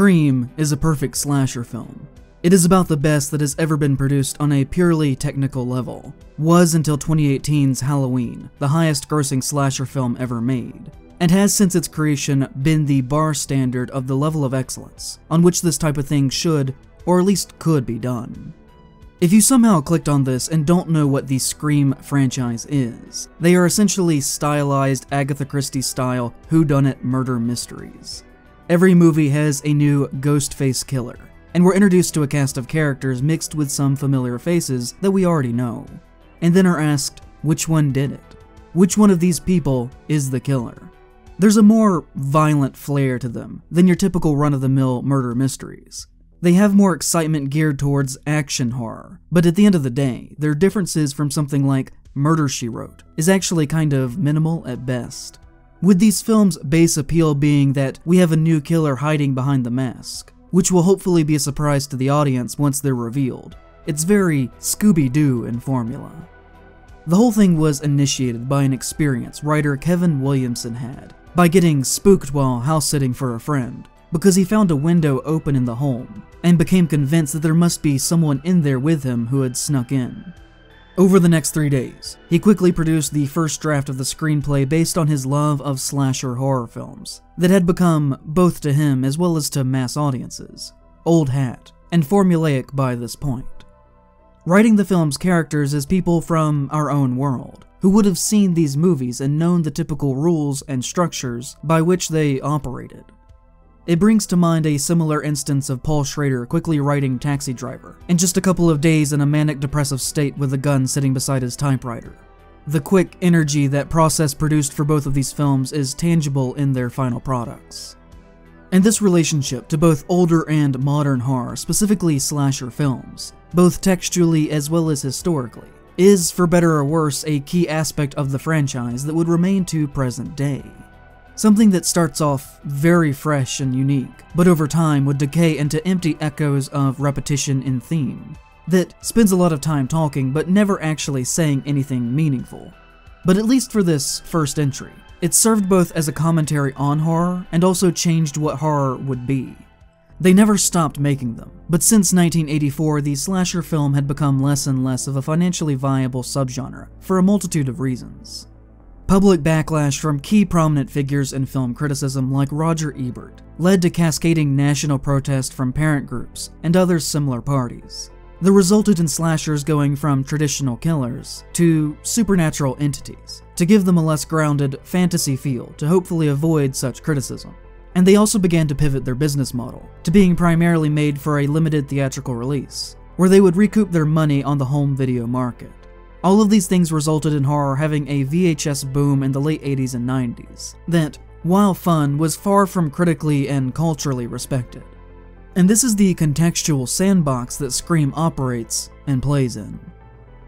Scream is a perfect slasher film. It is about the best that has ever been produced on a purely technical level. Was until 2018's Halloween, the highest grossing slasher film ever made, and has since its creation been the bar standard of the level of excellence on which this type of thing should, or at least could be done. If you somehow clicked on this and don't know what the Scream franchise is, they are essentially stylized Agatha Christie style whodunit murder mysteries. Every movie has a new ghost face killer, and we're introduced to a cast of characters mixed with some familiar faces that we already know, and then are asked which one did it. Which one of these people is the killer? There's a more violent flair to them than your typical run of the mill murder mysteries. They have more excitement geared towards action horror, but at the end of the day, their differences from something like Murder She Wrote is actually kind of minimal at best. With these films' base appeal being that we have a new killer hiding behind the mask, which will hopefully be a surprise to the audience once they're revealed. It's very Scooby Doo in formula. The whole thing was initiated by an experience writer Kevin Williamson had by getting spooked while house sitting for a friend because he found a window open in the home and became convinced that there must be someone in there with him who had snuck in. Over the next three days, he quickly produced the first draft of the screenplay based on his love of slasher horror films that had become, both to him as well as to mass audiences, old hat and formulaic by this point. Writing the film's characters as people from our own world, who would have seen these movies and known the typical rules and structures by which they operated. It brings to mind a similar instance of Paul Schrader quickly writing Taxi Driver, in just a couple of days in a manic depressive state with a gun sitting beside his typewriter. The quick energy that process produced for both of these films is tangible in their final products. And this relationship to both older and modern horror, specifically slasher films, both textually as well as historically, is, for better or worse, a key aspect of the franchise that would remain to present day. Something that starts off very fresh and unique, but over time would decay into empty echoes of repetition in theme, that spends a lot of time talking but never actually saying anything meaningful. But at least for this first entry, it served both as a commentary on horror and also changed what horror would be. They never stopped making them, but since 1984, the slasher film had become less and less of a financially viable subgenre for a multitude of reasons. Public backlash from key prominent figures in film criticism like Roger Ebert led to cascading national protest from parent groups and other similar parties. that resulted in slashers going from traditional killers to supernatural entities to give them a less grounded fantasy feel to hopefully avoid such criticism. And they also began to pivot their business model to being primarily made for a limited theatrical release, where they would recoup their money on the home video market. All of these things resulted in horror having a VHS boom in the late 80s and 90s, that, while fun, was far from critically and culturally respected. And this is the contextual sandbox that Scream operates and plays in.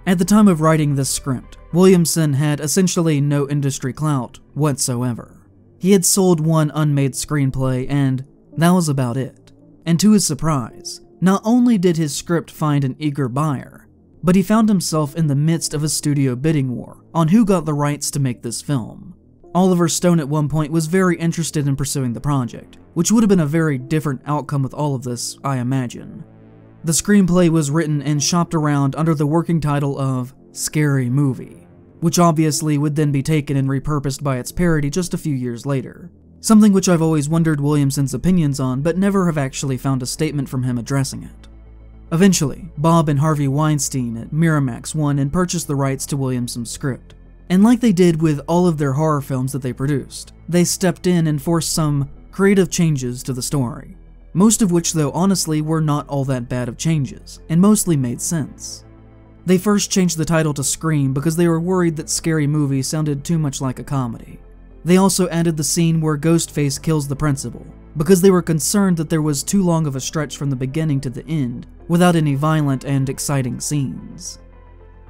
At the time of writing this script, Williamson had essentially no industry clout whatsoever. He had sold one unmade screenplay, and that was about it. And to his surprise, not only did his script find an eager buyer, but he found himself in the midst of a studio bidding war on who got the rights to make this film. Oliver Stone at one point was very interested in pursuing the project, which would have been a very different outcome with all of this, I imagine. The screenplay was written and shopped around under the working title of Scary Movie, which obviously would then be taken and repurposed by its parody just a few years later. Something which I've always wondered Williamson's opinions on, but never have actually found a statement from him addressing it. Eventually, Bob and Harvey Weinstein at Miramax won and purchased the rights to Williamson's script. And like they did with all of their horror films that they produced, they stepped in and forced some creative changes to the story. Most of which, though, honestly, were not all that bad of changes, and mostly made sense. They first changed the title to Scream because they were worried that Scary Movie sounded too much like a comedy. They also added the scene where Ghostface kills the principal, because they were concerned that there was too long of a stretch from the beginning to the end without any violent and exciting scenes.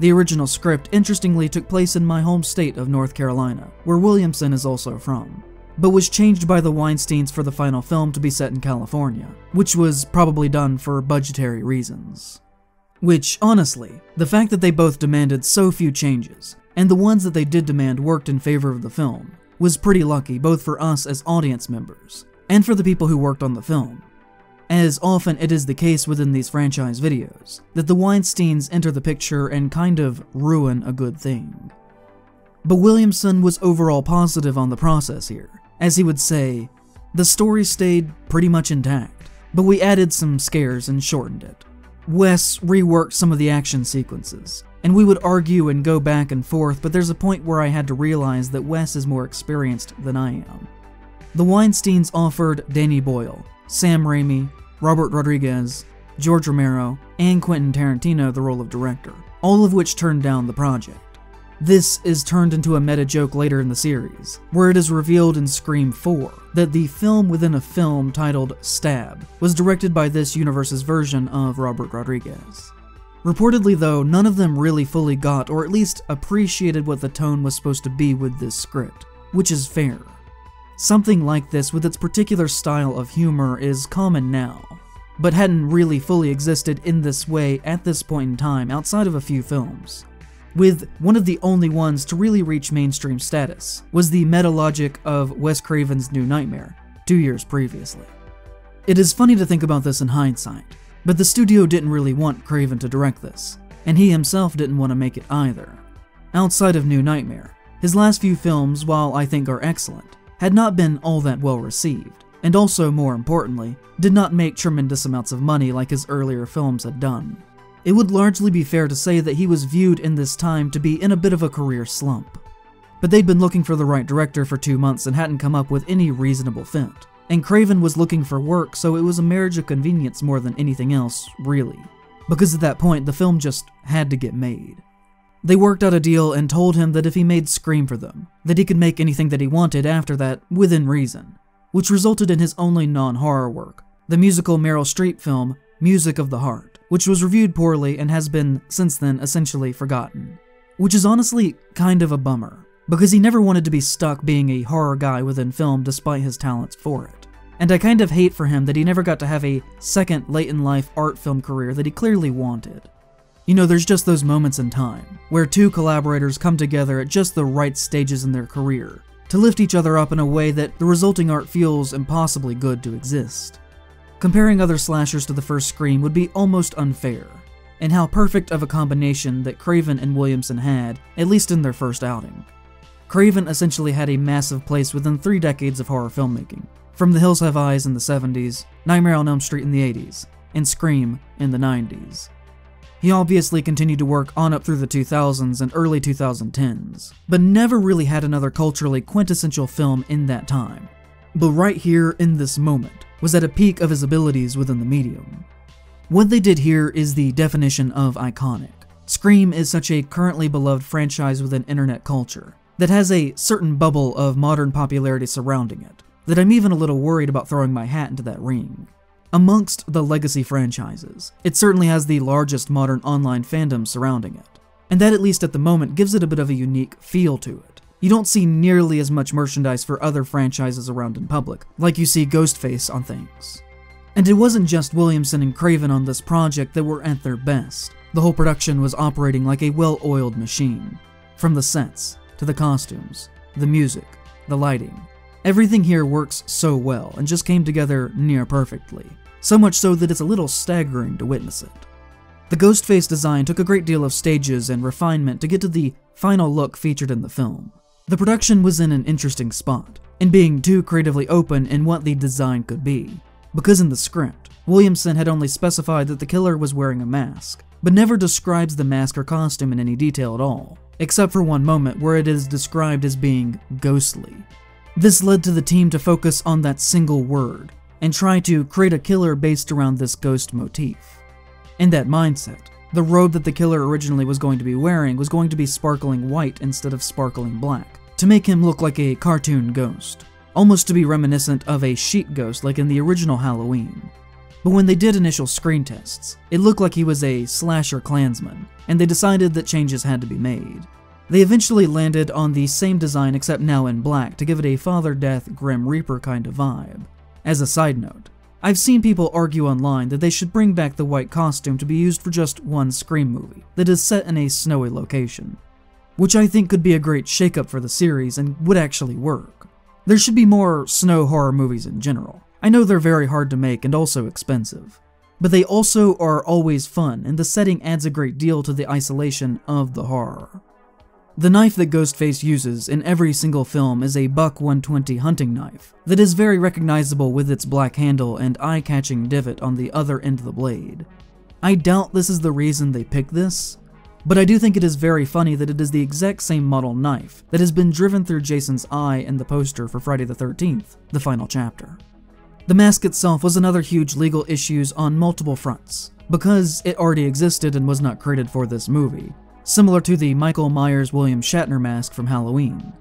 The original script interestingly took place in my home state of North Carolina, where Williamson is also from, but was changed by the Weinsteins for the final film to be set in California, which was probably done for budgetary reasons. Which, honestly, the fact that they both demanded so few changes, and the ones that they did demand worked in favor of the film, was pretty lucky both for us as audience members and for the people who worked on the film. As often it is the case within these franchise videos, that the Weinsteins enter the picture and kind of ruin a good thing. But Williamson was overall positive on the process here, as he would say, the story stayed pretty much intact, but we added some scares and shortened it. Wes reworked some of the action sequences, and we would argue and go back and forth, but there's a point where I had to realize that Wes is more experienced than I am. The Weinsteins offered Danny Boyle, Sam Raimi, Robert Rodriguez, George Romero, and Quentin Tarantino the role of director, all of which turned down the project. This is turned into a meta joke later in the series, where it is revealed in Scream 4 that the film within a film titled Stab was directed by this universe's version of Robert Rodriguez. Reportedly, though, none of them really fully got or at least appreciated what the tone was supposed to be with this script, which is fair. Something like this with its particular style of humor is common now, but hadn't really fully existed in this way at this point in time outside of a few films with one of the only ones to really reach mainstream status, was the meta logic of Wes Craven's New Nightmare, two years previously. It is funny to think about this in hindsight, but the studio didn't really want Craven to direct this, and he himself didn't want to make it either. Outside of New Nightmare, his last few films, while I think are excellent, had not been all that well received, and also, more importantly, did not make tremendous amounts of money like his earlier films had done. It would largely be fair to say that he was viewed in this time to be in a bit of a career slump. But they'd been looking for the right director for two months and hadn't come up with any reasonable fit. And Craven was looking for work, so it was a marriage of convenience more than anything else, really. Because at that point, the film just had to get made. They worked out a deal and told him that if he made Scream for them, that he could make anything that he wanted after that, within reason. Which resulted in his only non horror work, the musical Meryl Streep film, Music of the Heart which was reviewed poorly and has been, since then, essentially forgotten. Which is honestly kind of a bummer, because he never wanted to be stuck being a horror guy within film despite his talents for it. And I kind of hate for him that he never got to have a second late in life art film career that he clearly wanted. You know, there's just those moments in time where two collaborators come together at just the right stages in their career to lift each other up in a way that the resulting art feels impossibly good to exist. Comparing other slashers to the first Scream would be almost unfair, and how perfect of a combination that Craven and Williamson had, at least in their first outing. Craven essentially had a massive place within three decades of horror filmmaking, from The Hills Have Eyes in the 70s, Nightmare on Elm Street in the 80s, and Scream in the 90s. He obviously continued to work on up through the 2000s and early 2010s, but never really had another culturally quintessential film in that time. But right here in this moment, was at a peak of his abilities within the medium. What they did here is the definition of iconic. Scream is such a currently beloved franchise within internet culture that has a certain bubble of modern popularity surrounding it that I'm even a little worried about throwing my hat into that ring. Amongst the legacy franchises, it certainly has the largest modern online fandom surrounding it, and that at least at the moment gives it a bit of a unique feel to it you don't see nearly as much merchandise for other franchises around in public, like you see Ghostface on things. And it wasn't just Williamson and Craven on this project that were at their best. The whole production was operating like a well oiled machine. From the sets, to the costumes, the music, the lighting. Everything here works so well and just came together near perfectly. So much so that it's a little staggering to witness it. The Ghostface design took a great deal of stages and refinement to get to the final look featured in the film. The production was in an interesting spot, in being too creatively open in what the design could be. Because in the script, Williamson had only specified that the killer was wearing a mask, but never describes the mask or costume in any detail at all, except for one moment where it is described as being ghostly. This led to the team to focus on that single word, and try to create a killer based around this ghost motif. In that mindset, the robe that the killer originally was going to be wearing was going to be sparkling white instead of sparkling black, to make him look like a cartoon ghost, almost to be reminiscent of a sheet ghost like in the original Halloween. But when they did initial screen tests, it looked like he was a slasher clansman, and they decided that changes had to be made. They eventually landed on the same design except now in black to give it a Father Death Grim Reaper kind of vibe. As a side note, I've seen people argue online that they should bring back the white costume to be used for just one Scream movie that is set in a snowy location, which I think could be a great shakeup for the series and would actually work. There should be more snow horror movies in general. I know they're very hard to make and also expensive. But they also are always fun, and the setting adds a great deal to the isolation of the horror. The knife that Ghostface uses in every single film is a Buck 120 hunting knife that is very recognizable with its black handle and eye-catching divot on the other end of the blade. I doubt this is the reason they picked this, but I do think it is very funny that it is the exact same model knife that has been driven through Jason's eye in the poster for Friday the 13th, the final chapter. The mask itself was another huge legal issues on multiple fronts, because it already existed and was not created for this movie, similar to the Michael Myers William Shatner mask from Halloween.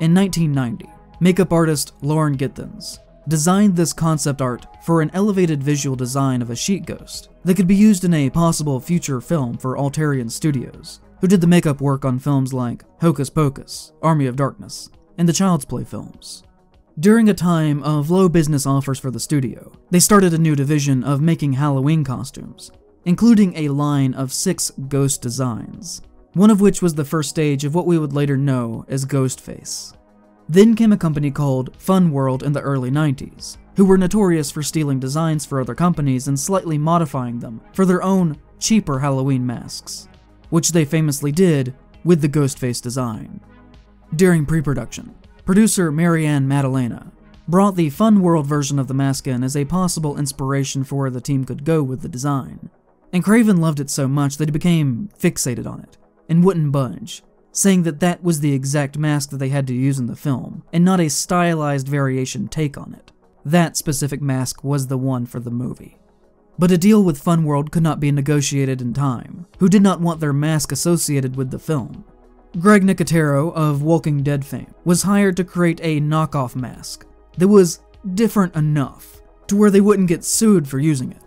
In 1990, makeup artist Loren Gitthens designed this concept art for an elevated visual design of a sheet ghost that could be used in a possible future film for Alterian Studios, who did the makeup work on films like Hocus Pocus, Army of Darkness, and the Child's Play films. During a time of low business offers for the studio, they started a new division of making Halloween costumes, including a line of six ghost designs, one of which was the first stage of what we would later know as Ghostface. Then came a company called Fun World in the early 90s, who were notorious for stealing designs for other companies and slightly modifying them for their own cheaper Halloween masks, which they famously did with the Ghostface design. During pre-production, producer Marianne Maddalena brought the Fun World version of the mask in as a possible inspiration for where the team could go with the design. And Craven loved it so much that he became fixated on it and wouldn't budge, saying that that was the exact mask that they had to use in the film, and not a stylized variation take on it. That specific mask was the one for the movie. But a deal with Fun World could not be negotiated in time, who did not want their mask associated with the film. Greg Nicotero of Walking Dead fame was hired to create a knockoff mask that was different enough to where they wouldn't get sued for using it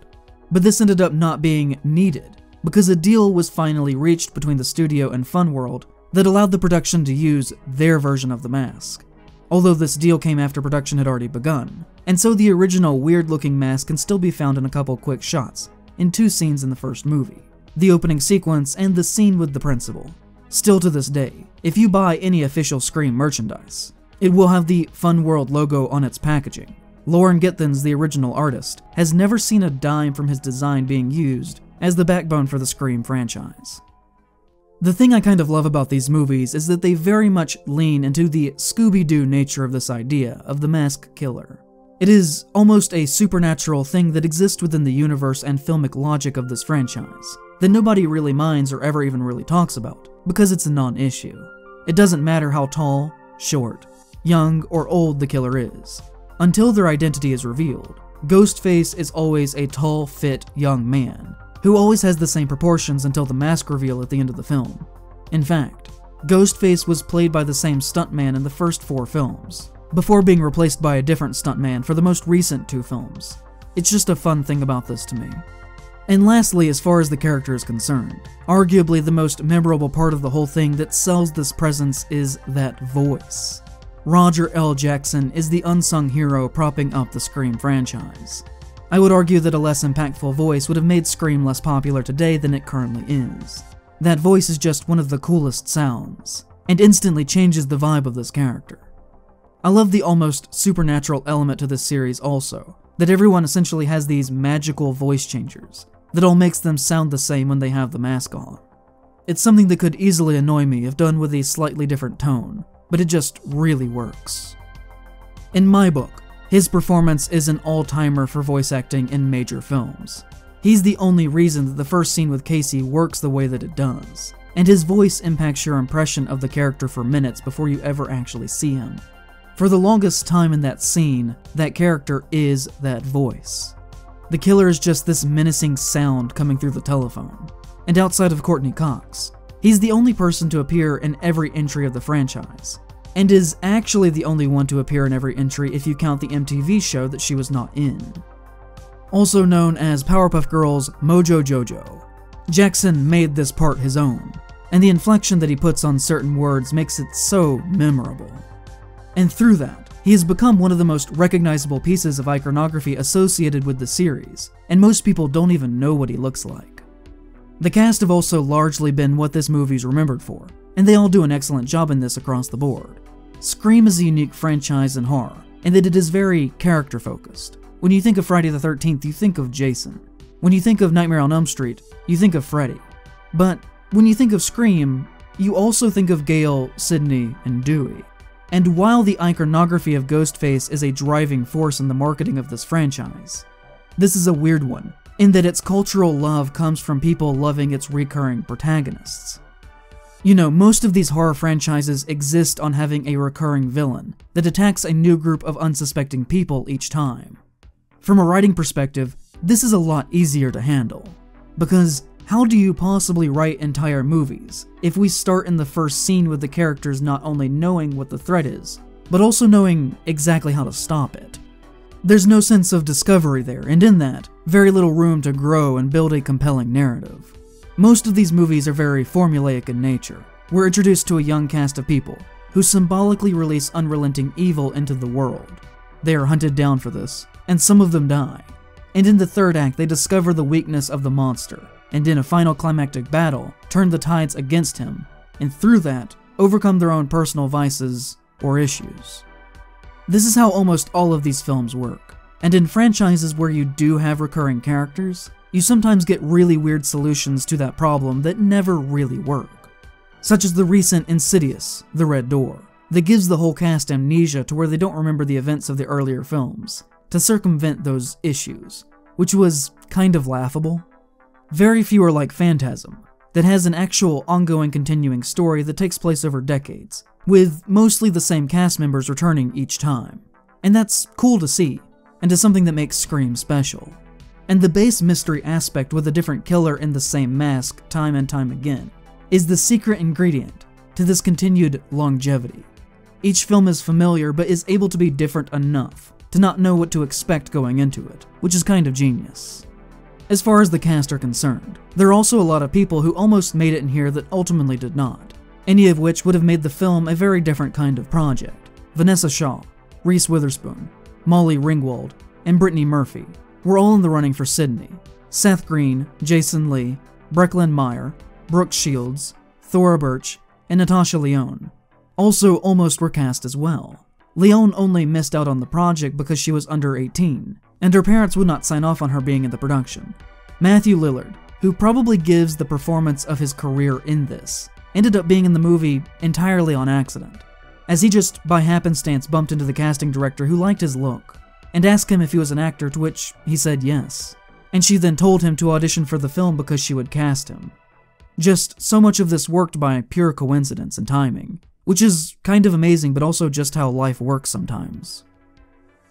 but this ended up not being needed because a deal was finally reached between the studio and Funworld that allowed the production to use their version of the mask. Although this deal came after production had already begun, and so the original weird looking mask can still be found in a couple quick shots in two scenes in the first movie the opening sequence and the scene with the principal. Still to this day, if you buy any official Scream merchandise, it will have the Fun World logo on its packaging, Loren Gitthens, the original artist, has never seen a dime from his design being used as the backbone for the Scream franchise. The thing I kind of love about these movies is that they very much lean into the Scooby Doo nature of this idea of the mask killer. It is almost a supernatural thing that exists within the universe and filmic logic of this franchise, that nobody really minds or ever even really talks about, because it's a non issue. It doesn't matter how tall, short, young, or old the killer is until their identity is revealed. Ghostface is always a tall, fit, young man, who always has the same proportions until the mask reveal at the end of the film. In fact, Ghostface was played by the same stuntman in the first four films, before being replaced by a different stuntman for the most recent two films. It's just a fun thing about this to me. And lastly, as far as the character is concerned, arguably the most memorable part of the whole thing that sells this presence is that voice. Roger L. Jackson is the unsung hero propping up the Scream franchise. I would argue that a less impactful voice would have made Scream less popular today than it currently is. That voice is just one of the coolest sounds, and instantly changes the vibe of this character. I love the almost supernatural element to this series also, that everyone essentially has these magical voice changers that all makes them sound the same when they have the mask on. It's something that could easily annoy me if done with a slightly different tone, but it just really works. In my book, his performance is an all-timer for voice acting in major films. He's the only reason that the first scene with Casey works the way that it does, and his voice impacts your impression of the character for minutes before you ever actually see him. For the longest time in that scene, that character is that voice. The killer is just this menacing sound coming through the telephone. And outside of Courteney Cox, He's the only person to appear in every entry of the franchise, and is actually the only one to appear in every entry if you count the MTV show that she was not in. Also known as Powerpuff Girls Mojo Jojo, Jackson made this part his own, and the inflection that he puts on certain words makes it so memorable. And through that, he has become one of the most recognizable pieces of iconography associated with the series, and most people don't even know what he looks like. The cast have also largely been what this movie's remembered for, and they all do an excellent job in this across the board. Scream is a unique franchise in horror, in that it is very character focused. When you think of Friday the 13th, you think of Jason. When you think of Nightmare on Elm Street, you think of Freddy. But when you think of Scream, you also think of Gale, Sidney, and Dewey. And while the iconography of Ghostface is a driving force in the marketing of this franchise, this is a weird one, in that its cultural love comes from people loving its recurring protagonists. You know, most of these horror franchises exist on having a recurring villain that attacks a new group of unsuspecting people each time. From a writing perspective, this is a lot easier to handle. Because how do you possibly write entire movies if we start in the first scene with the characters not only knowing what the threat is, but also knowing exactly how to stop it? There's no sense of discovery there, and in that, very little room to grow and build a compelling narrative. Most of these movies are very formulaic in nature. We're introduced to a young cast of people who symbolically release unrelenting evil into the world. They are hunted down for this, and some of them die. And in the third act, they discover the weakness of the monster, and in a final climactic battle, turn the tides against him, and through that, overcome their own personal vices or issues. This is how almost all of these films work. And in franchises where you do have recurring characters, you sometimes get really weird solutions to that problem that never really work. Such as the recent Insidious, The Red Door, that gives the whole cast amnesia to where they don't remember the events of the earlier films, to circumvent those issues, which was kind of laughable. Very few are like Phantasm, that has an actual ongoing continuing story that takes place over decades, with mostly the same cast members returning each time. And that's cool to see, and is something that makes Scream special. And the base mystery aspect with a different killer in the same mask time and time again is the secret ingredient to this continued longevity. Each film is familiar but is able to be different enough to not know what to expect going into it, which is kind of genius. As far as the cast are concerned, there are also a lot of people who almost made it in here that ultimately did not, any of which would have made the film a very different kind of project. Vanessa Shaw, Reese Witherspoon, Molly Ringwald, and Brittany Murphy were all in the running for Sidney. Seth Green, Jason Lee, Breckin Meyer, Brooke Shields, Thora Birch, and Natasha Lyonne also almost were cast as well. Lyonne only missed out on the project because she was under 18, and her parents would not sign off on her being in the production. Matthew Lillard, who probably gives the performance of his career in this, ended up being in the movie entirely on accident, as he just by happenstance bumped into the casting director who liked his look, and asked him if he was an actor, to which he said yes. And she then told him to audition for the film because she would cast him. Just so much of this worked by pure coincidence and timing, which is kind of amazing, but also just how life works sometimes.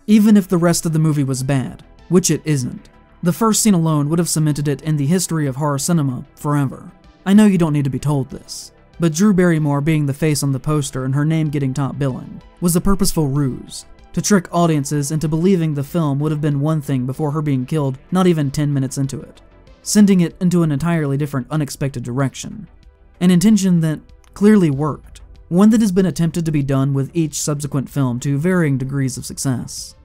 Even if the rest of the movie was bad, which it isn't, the first scene alone would have cemented it in the history of horror cinema forever. I know you don't need to be told this, but Drew Barrymore being the face on the poster and her name getting top billing was a purposeful ruse to trick audiences into believing the film would have been one thing before her being killed not even 10 minutes into it, sending it into an entirely different, unexpected direction. An intention that clearly worked, one that has been attempted to be done with each subsequent film to varying degrees of success.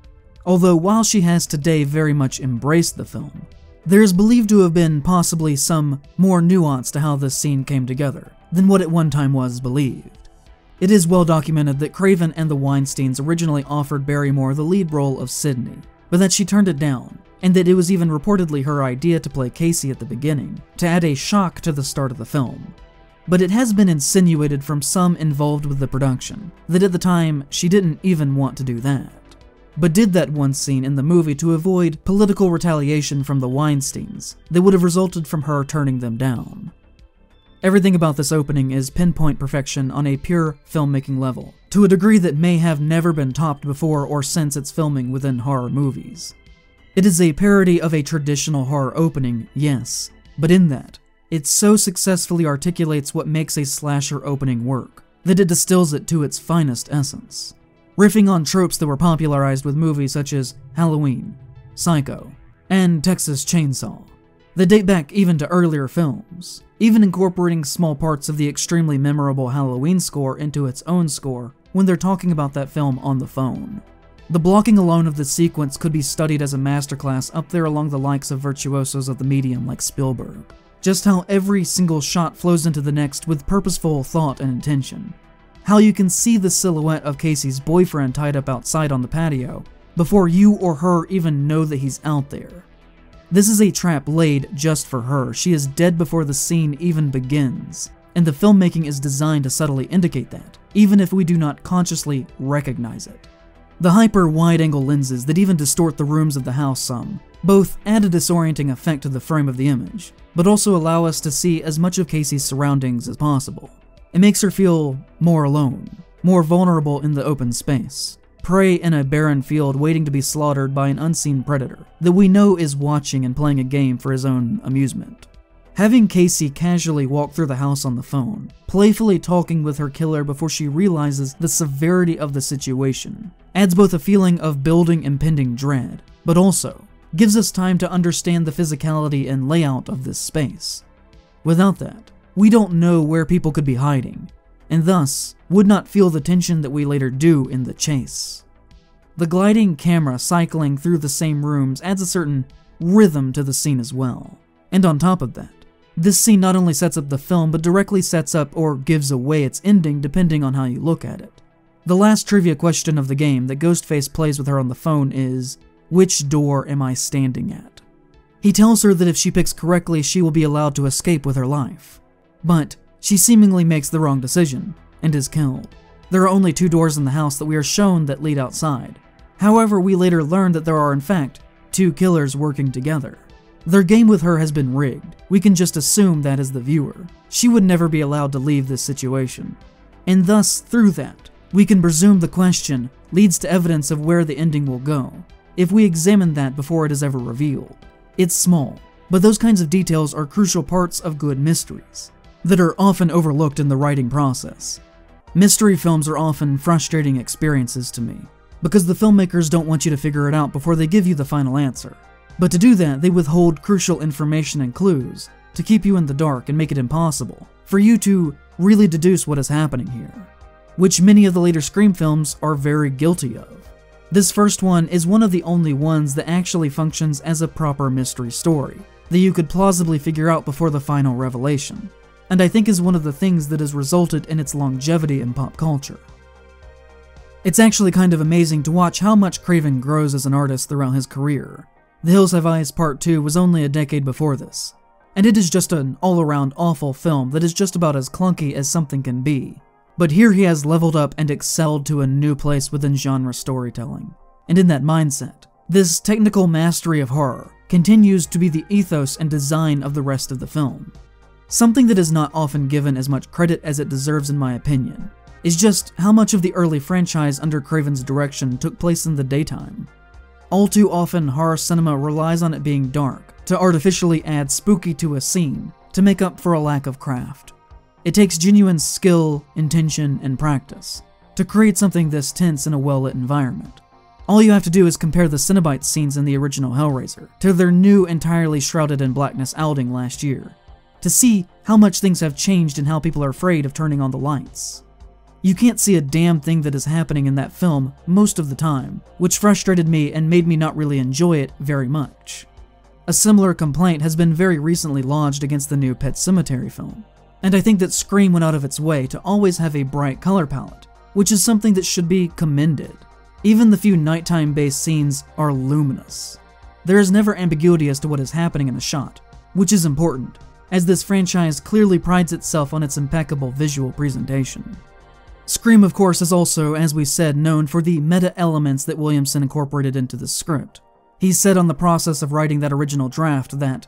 Although while she has today very much embraced the film, there is believed to have been possibly some more nuance to how this scene came together than what at one time was believed. It is well documented that Craven and the Weinsteins originally offered Barrymore the lead role of Sidney, but that she turned it down, and that it was even reportedly her idea to play Casey at the beginning, to add a shock to the start of the film but it has been insinuated from some involved with the production that at the time she didn't even want to do that, but did that one scene in the movie to avoid political retaliation from the Weinsteins that would have resulted from her turning them down. Everything about this opening is pinpoint perfection on a pure filmmaking level, to a degree that may have never been topped before or since its filming within horror movies. It is a parody of a traditional horror opening, yes, but in that, it so successfully articulates what makes a slasher opening work, that it distills it to its finest essence. Riffing on tropes that were popularized with movies such as Halloween, Psycho, and Texas Chainsaw, that date back even to earlier films, even incorporating small parts of the extremely memorable Halloween score into its own score when they're talking about that film on the phone. The blocking alone of the sequence could be studied as a masterclass up there along the likes of virtuosos of the medium like Spielberg just how every single shot flows into the next with purposeful thought and intention. how you can see the silhouette of Casey's boyfriend tied up outside on the patio before you or her even know that he's out there. This is a trap laid just for her. She is dead before the scene even begins, and the filmmaking is designed to subtly indicate that, even if we do not consciously recognize it. The hyper wide angle lenses that even distort the rooms of the house some both add a disorienting effect to the frame of the image, but also allow us to see as much of Casey's surroundings as possible. It makes her feel more alone, more vulnerable in the open space, prey in a barren field waiting to be slaughtered by an unseen predator that we know is watching and playing a game for his own amusement. Having Casey casually walk through the house on the phone, playfully talking with her killer before she realizes the severity of the situation, adds both a feeling of building impending dread, but also gives us time to understand the physicality and layout of this space. Without that, we don't know where people could be hiding, and thus would not feel the tension that we later do in the chase. The gliding camera cycling through the same rooms adds a certain rhythm to the scene as well. And on top of that, this scene not only sets up the film, but directly sets up or gives away its ending depending on how you look at it. The last trivia question of the game that Ghostface plays with her on the phone is Which door am I standing at? He tells her that if she picks correctly, she will be allowed to escape with her life. But she seemingly makes the wrong decision and is killed. There are only two doors in the house that we are shown that lead outside. However, we later learn that there are, in fact, two killers working together. Their game with her has been rigged. We can just assume that as the viewer. She would never be allowed to leave this situation. And thus, through that, we can presume the question leads to evidence of where the ending will go, if we examine that before it is ever revealed. It's small, but those kinds of details are crucial parts of good mysteries that are often overlooked in the writing process. Mystery films are often frustrating experiences to me, because the filmmakers don't want you to figure it out before they give you the final answer. But to do that, they withhold crucial information and clues to keep you in the dark and make it impossible for you to really deduce what is happening here, which many of the later Scream films are very guilty of. This first one is one of the only ones that actually functions as a proper mystery story that you could plausibly figure out before the final revelation, and I think is one of the things that has resulted in its longevity in pop culture. It's actually kind of amazing to watch how much Craven grows as an artist throughout his career, the Hills Have Eyes Part 2 was only a decade before this, and it is just an all around awful film that is just about as clunky as something can be. But here he has leveled up and excelled to a new place within genre storytelling. And in that mindset, this technical mastery of horror continues to be the ethos and design of the rest of the film. Something that is not often given as much credit as it deserves, in my opinion, is just how much of the early franchise under Craven's direction took place in the daytime. All too often, horror cinema relies on it being dark to artificially add spooky to a scene to make up for a lack of craft. It takes genuine skill, intention, and practice to create something this tense in a well lit environment. All you have to do is compare the Cenobite scenes in the original Hellraiser to their new, entirely shrouded in blackness outing last year, to see how much things have changed and how people are afraid of turning on the lights. You can't see a damn thing that is happening in that film most of the time, which frustrated me and made me not really enjoy it very much. A similar complaint has been very recently lodged against the new Pet Sematary film, and I think that Scream went out of its way to always have a bright color palette, which is something that should be commended. Even the few nighttime based scenes are luminous. There is never ambiguity as to what is happening in a shot, which is important, as this franchise clearly prides itself on its impeccable visual presentation. Scream, of course, is also, as we said, known for the meta elements that Williamson incorporated into the script. He said on the process of writing that original draft that,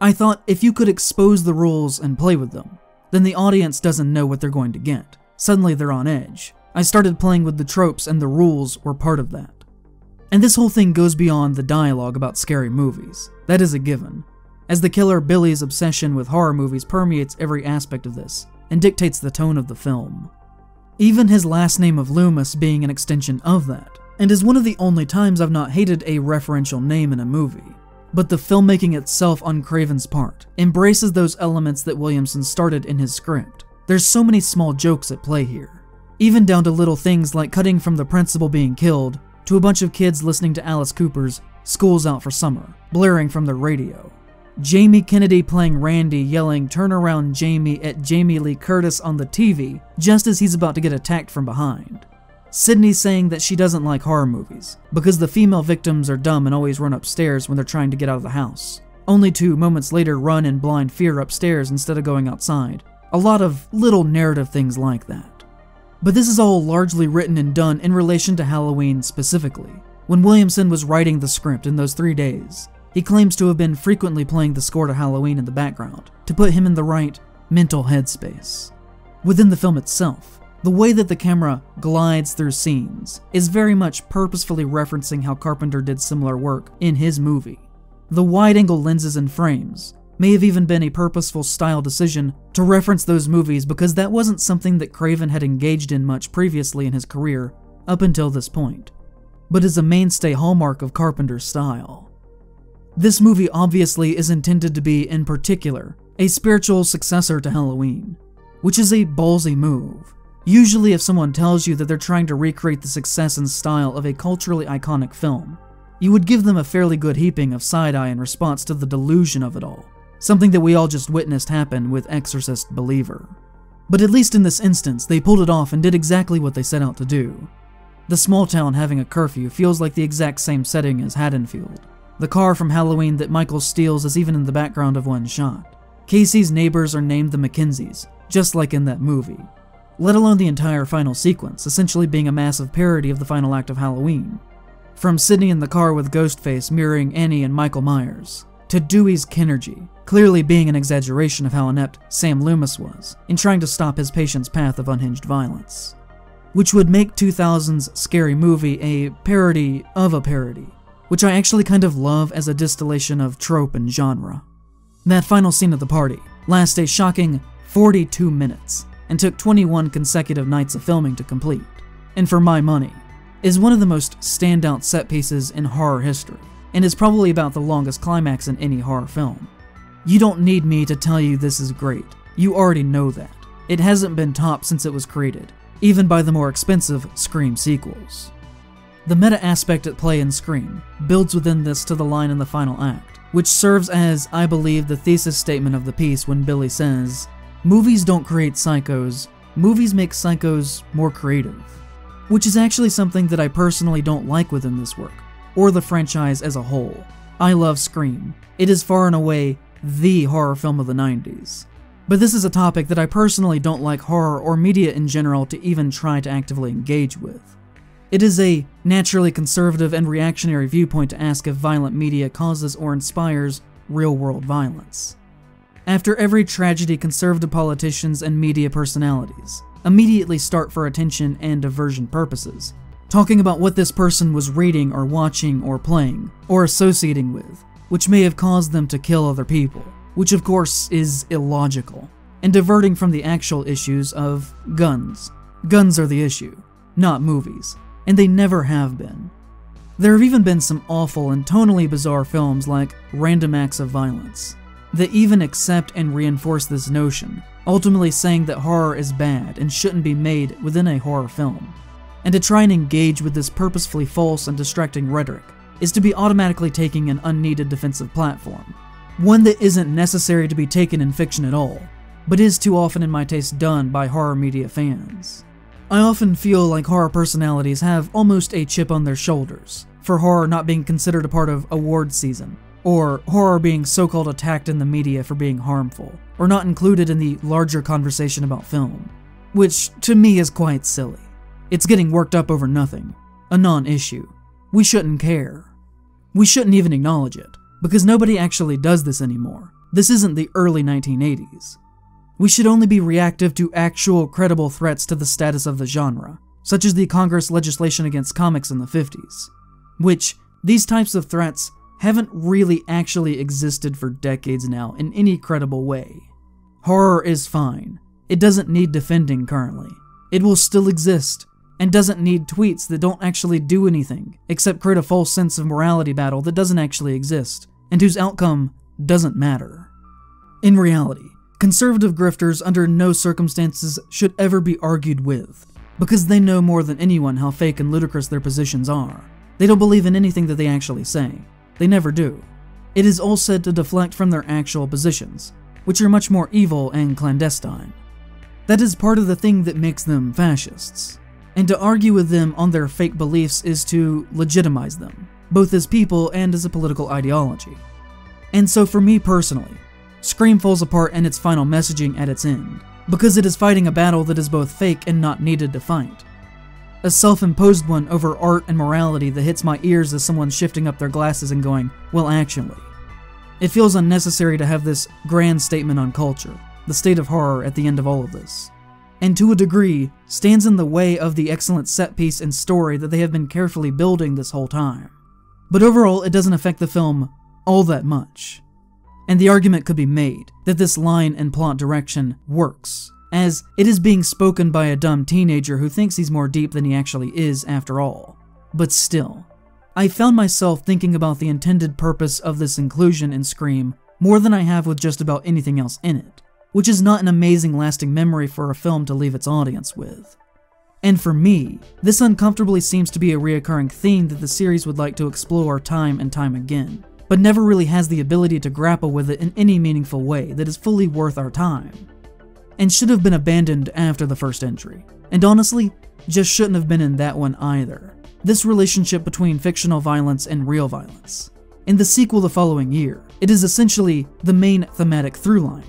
I thought if you could expose the rules and play with them, then the audience doesn't know what they're going to get. Suddenly they're on edge. I started playing with the tropes, and the rules were part of that. And this whole thing goes beyond the dialogue about scary movies. That is a given, as the killer Billy's obsession with horror movies permeates every aspect of this and dictates the tone of the film even his last name of Loomis being an extension of that, and is one of the only times I've not hated a referential name in a movie. But the filmmaking itself on Craven's part embraces those elements that Williamson started in his script. There's so many small jokes at play here, even down to little things like cutting from the principal being killed to a bunch of kids listening to Alice Cooper's School's Out for Summer, blaring from the radio. Jamie Kennedy playing Randy yelling, Turn around Jamie at Jamie Lee Curtis on the TV just as he's about to get attacked from behind. Sidney saying that she doesn't like horror movies because the female victims are dumb and always run upstairs when they're trying to get out of the house, only to moments later run in blind fear upstairs instead of going outside. A lot of little narrative things like that. But this is all largely written and done in relation to Halloween specifically. When Williamson was writing the script in those three days, he claims to have been frequently playing the score to Halloween in the background to put him in the right mental headspace. Within the film itself, the way that the camera glides through scenes is very much purposefully referencing how Carpenter did similar work in his movie. The wide angle lenses and frames may have even been a purposeful style decision to reference those movies because that wasn't something that Craven had engaged in much previously in his career up until this point, but is a mainstay hallmark of Carpenter's style. This movie obviously is intended to be, in particular, a spiritual successor to Halloween, which is a ballsy move. Usually, if someone tells you that they're trying to recreate the success and style of a culturally iconic film, you would give them a fairly good heaping of side eye in response to the delusion of it all, something that we all just witnessed happen with Exorcist Believer. But at least in this instance, they pulled it off and did exactly what they set out to do. The small town having a curfew feels like the exact same setting as Haddonfield. The car from Halloween that Michael steals is even in the background of one shot. Casey's neighbors are named the Mackenzies, just like in that movie let alone the entire final sequence, essentially being a massive parody of the final act of Halloween. From Sidney in the car with Ghostface mirroring Annie and Michael Myers, to Dewey's Kenergy, clearly being an exaggeration of how inept Sam Loomis was in trying to stop his patient's path of unhinged violence. Which would make 2000's Scary Movie a parody of a parody, which I actually kind of love as a distillation of trope and genre. That final scene of the party lasts a shocking 42 minutes, and took 21 consecutive nights of filming to complete, and for my money, is one of the most standout set pieces in horror history, and is probably about the longest climax in any horror film. You don't need me to tell you this is great, you already know that. It hasn't been topped since it was created, even by the more expensive Scream sequels. The meta aspect at play in Scream builds within this to the line in the final act, which serves as, I believe, the thesis statement of the piece when Billy says, Movies don't create psychos, movies make psychos more creative. Which is actually something that I personally don't like within this work, or the franchise as a whole. I love Scream. It is far and away the horror film of the 90s. But this is a topic that I personally don't like horror or media in general to even try to actively engage with. It is a naturally conservative and reactionary viewpoint to ask if violent media causes or inspires real world violence. After every tragedy, conservative politicians and media personalities immediately start for attention and diversion purposes, talking about what this person was reading or watching or playing or associating with, which may have caused them to kill other people, which of course is illogical, and diverting from the actual issues of guns. Guns are the issue, not movies, and they never have been. There have even been some awful and tonally bizarre films like Random Acts of Violence, that even accept and reinforce this notion, ultimately saying that horror is bad and shouldn't be made within a horror film. And to try and engage with this purposefully false and distracting rhetoric is to be automatically taking an unneeded defensive platform, one that isn't necessary to be taken in fiction at all, but is too often in my taste done by horror media fans. I often feel like horror personalities have almost a chip on their shoulders for horror not being considered a part of award season or horror being so called attacked in the media for being harmful, or not included in the larger conversation about film. Which, to me, is quite silly. It's getting worked up over nothing, a non issue. We shouldn't care. We shouldn't even acknowledge it, because nobody actually does this anymore. This isn't the early 1980s. We should only be reactive to actual credible threats to the status of the genre, such as the Congress legislation against comics in the 50s. Which, these types of threats haven't really actually existed for decades now in any credible way. Horror is fine. It doesn't need defending currently. It will still exist, and doesn't need tweets that don't actually do anything except create a false sense of morality battle that doesn't actually exist, and whose outcome doesn't matter. In reality, conservative grifters under no circumstances should ever be argued with, because they know more than anyone how fake and ludicrous their positions are. They don't believe in anything that they actually say. They never do. it is all said to deflect from their actual positions, which are much more evil and clandestine. That is part of the thing that makes them fascists. And to argue with them on their fake beliefs is to legitimize them, both as people and as a political ideology. And so for me personally, Scream falls apart in its final messaging at its end, because it is fighting a battle that is both fake and not needed to fight. A self imposed one over art and morality that hits my ears as someone shifting up their glasses and going, well, actually. It feels unnecessary to have this grand statement on culture, the state of horror at the end of all of this, and to a degree, stands in the way of the excellent set piece and story that they have been carefully building this whole time. But overall, it doesn't affect the film all that much. And the argument could be made that this line and plot direction works, as it is being spoken by a dumb teenager who thinks he's more deep than he actually is after all. But still, I found myself thinking about the intended purpose of this inclusion in Scream more than I have with just about anything else in it, which is not an amazing lasting memory for a film to leave its audience with. And for me, this uncomfortably seems to be a reoccurring theme that the series would like to explore time and time again but never really has the ability to grapple with it in any meaningful way that is fully worth our time. And should have been abandoned after the first entry. And honestly, just shouldn't have been in that one either. This relationship between fictional violence and real violence. In the sequel the following year, it is essentially the main thematic throughline.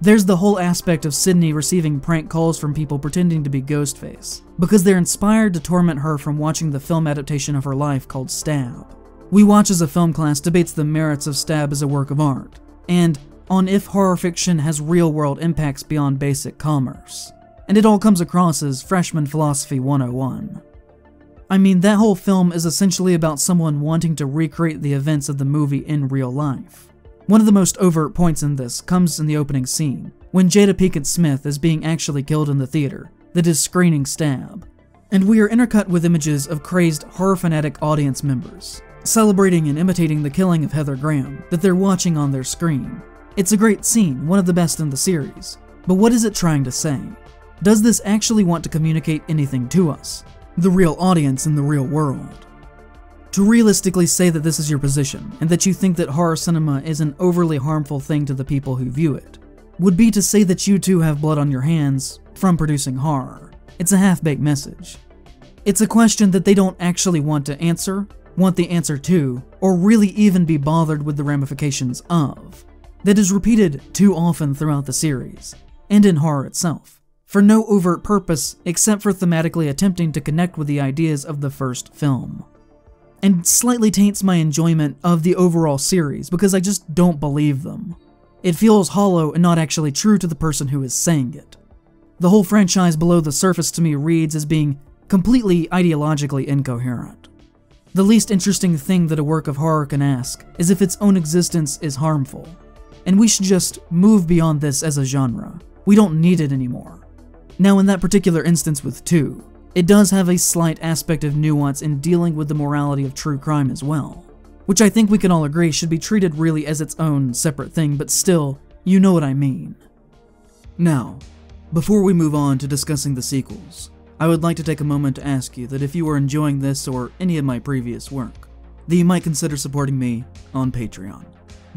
There's the whole aspect of Sidney receiving prank calls from people pretending to be Ghostface, because they're inspired to torment her from watching the film adaptation of her life called Stab. We Watch as a Film class debates the merits of Stab as a work of art, and on if horror fiction has real world impacts beyond basic commerce. And it all comes across as freshman philosophy 101. I mean, that whole film is essentially about someone wanting to recreate the events of the movie in real life. One of the most overt points in this comes in the opening scene, when Jada Pinkett Smith is being actually killed in the theater that is screening Stab. And we are intercut with images of crazed horror fanatic audience members, celebrating and imitating the killing of Heather Graham that they're watching on their screen. It's a great scene, one of the best in the series. But what is it trying to say? Does this actually want to communicate anything to us? The real audience in the real world? To realistically say that this is your position, and that you think that horror cinema is an overly harmful thing to the people who view it, would be to say that you too have blood on your hands from producing horror. It's a half baked message. It's a question that they don't actually want to answer, want the answer to, or really even be bothered with the ramifications of, that is repeated too often throughout the series, and in horror itself, for no overt purpose except for thematically attempting to connect with the ideas of the first film. And slightly taints my enjoyment of the overall series because I just don't believe them. It feels hollow and not actually true to the person who is saying it. The whole franchise below the surface to me reads as being completely ideologically incoherent. The least interesting thing that a work of horror can ask is if its own existence is harmful. And we should just move beyond this as a genre. We don't need it anymore. Now, in that particular instance with 2, it does have a slight aspect of nuance in dealing with the morality of true crime as well, which I think we can all agree should be treated really as its own separate thing, but still, you know what I mean. Now, before we move on to discussing the sequels, I would like to take a moment to ask you that if you are enjoying this or any of my previous work, that you might consider supporting me on Patreon.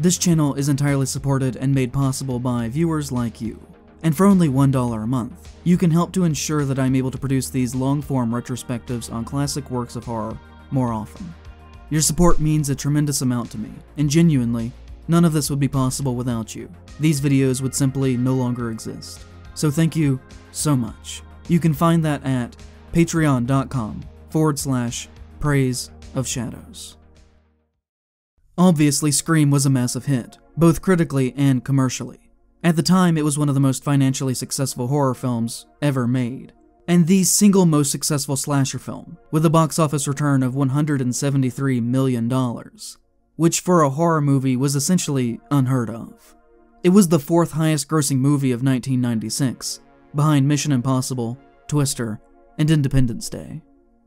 This channel is entirely supported and made possible by viewers like you, and for only $1 a month, you can help to ensure that I'm able to produce these long-form retrospectives on classic works of horror more often. Your support means a tremendous amount to me, and genuinely, none of this would be possible without you. These videos would simply no longer exist. So thank you so much. You can find that at patreon.com forward slash praise of shadows. Obviously, Scream was a massive hit, both critically and commercially. At the time, it was one of the most financially successful horror films ever made, and the single most successful slasher film, with a box office return of $173 million, which for a horror movie was essentially unheard of. It was the fourth highest grossing movie of 1996, behind Mission Impossible, Twister, and Independence Day.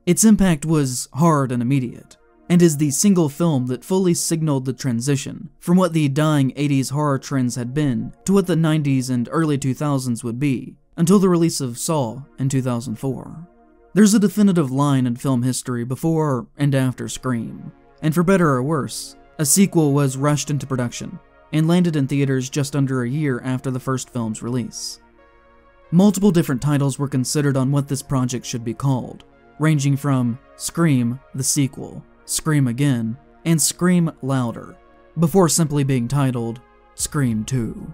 Its impact was hard and immediate, and is the single film that fully signaled the transition from what the dying 80s horror trends had been to what the 90s and early 2000s would be, until the release of Saw in 2004. There's a definitive line in film history before and after Scream, and for better or worse, A sequel was rushed into production and landed in theaters just under a year after the first film's release. Multiple different titles were considered on what this project should be called, ranging from Scream, the sequel, Scream Again, and Scream Louder, before simply being titled Scream 2.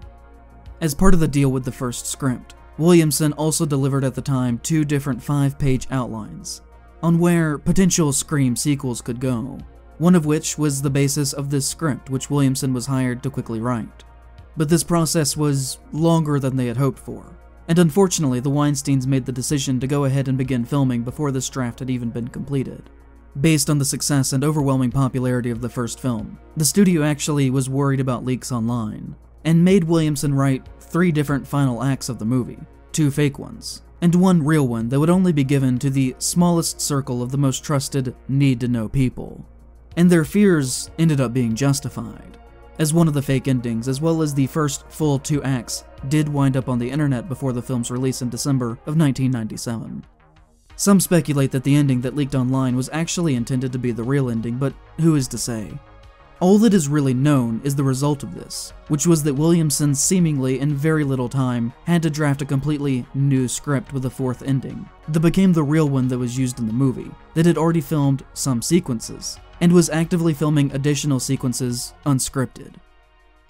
As part of the deal with the first script, Williamson also delivered at the time two different five page outlines on where potential Scream sequels could go, one of which was the basis of this script, which Williamson was hired to quickly write. But this process was longer than they had hoped for, and unfortunately, the Weinsteins made the decision to go ahead and begin filming before this draft had even been completed. Based on the success and overwhelming popularity of the first film, the studio actually was worried about leaks online, and made Williamson write three different final acts of the movie, two fake ones, and one real one that would only be given to the smallest circle of the most trusted, need to know people. And their fears ended up being justified, as one of the fake endings, as well as the first full two acts, did wind up on the internet before the film's release in December of 1997. Some speculate that the ending that leaked online was actually intended to be the real ending, but who is to say? All that is really known is the result of this, which was that Williamson seemingly in very little time had to draft a completely new script with a fourth ending that became the real one that was used in the movie, that had already filmed some sequences, and was actively filming additional sequences unscripted.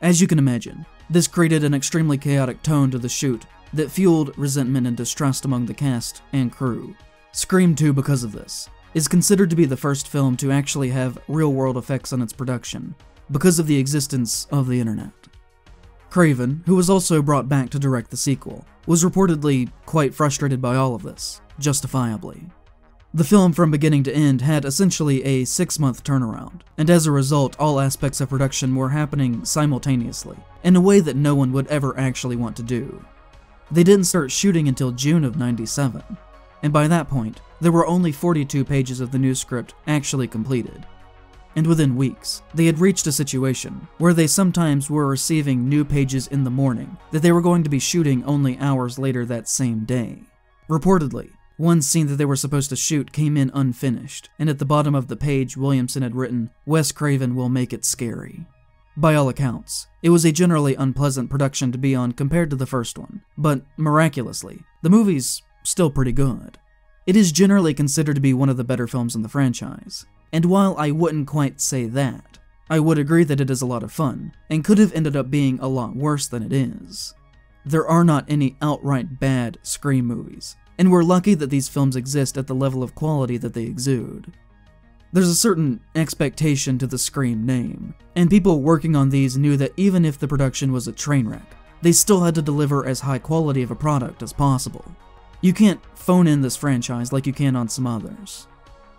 As you can imagine, this created an extremely chaotic tone to the shoot that fueled resentment and distrust among the cast and crew. Scream 2, because of this, is considered to be the first film to actually have real world effects on its production, because of the existence of the internet. Craven, who was also brought back to direct the sequel, was reportedly quite frustrated by all of this, justifiably. The film from beginning to end had essentially a six month turnaround, and as a result, all aspects of production were happening simultaneously, in a way that no one would ever actually want to do. They didn't start shooting until June of 97, and by that point, there were only 42 pages of the new script actually completed. And within weeks, they had reached a situation where they sometimes were receiving new pages in the morning that they were going to be shooting only hours later that same day. Reportedly, one scene that they were supposed to shoot came in unfinished, and at the bottom of the page, Williamson had written, Wes Craven will make it scary. By all accounts, it was a generally unpleasant production to be on compared to the first one, but miraculously, the movie's still pretty good. It is generally considered to be one of the better films in the franchise, and while I wouldn't quite say that, I would agree that it is a lot of fun, and could have ended up being a lot worse than it is. There are not any outright bad Scream movies, and we're lucky that these films exist at the level of quality that they exude. There's a certain expectation to the Scream name, and people working on these knew that even if the production was a train wreck, they still had to deliver as high quality of a product as possible. You can't phone in this franchise like you can on some others.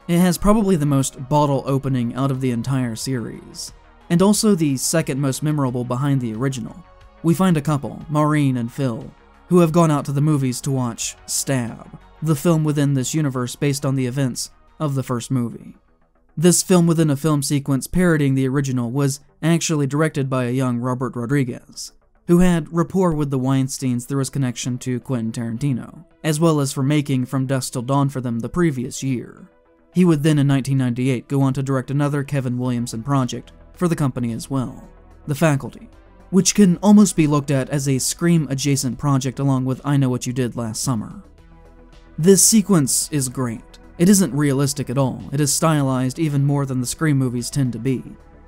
It has probably the most bottle opening out of the entire series, and also the second most memorable behind the original. We find a couple, Maureen and Phil, who have gone out to the movies to watch Stab, the film within this universe based on the events of the first movie. This film within a film sequence parodying the original was actually directed by a young Robert Rodriguez, who had rapport with the Weinsteins through his connection to Quentin Tarantino, as well as for making From Dusk Till Dawn for them the previous year. He would then in 1998 go on to direct another Kevin Williamson project for the company as well, The Faculty, which can almost be looked at as a Scream adjacent project along with I Know What You Did Last Summer. This sequence is great. It isn't realistic at all, it is stylized even more than the Scream movies tend to be,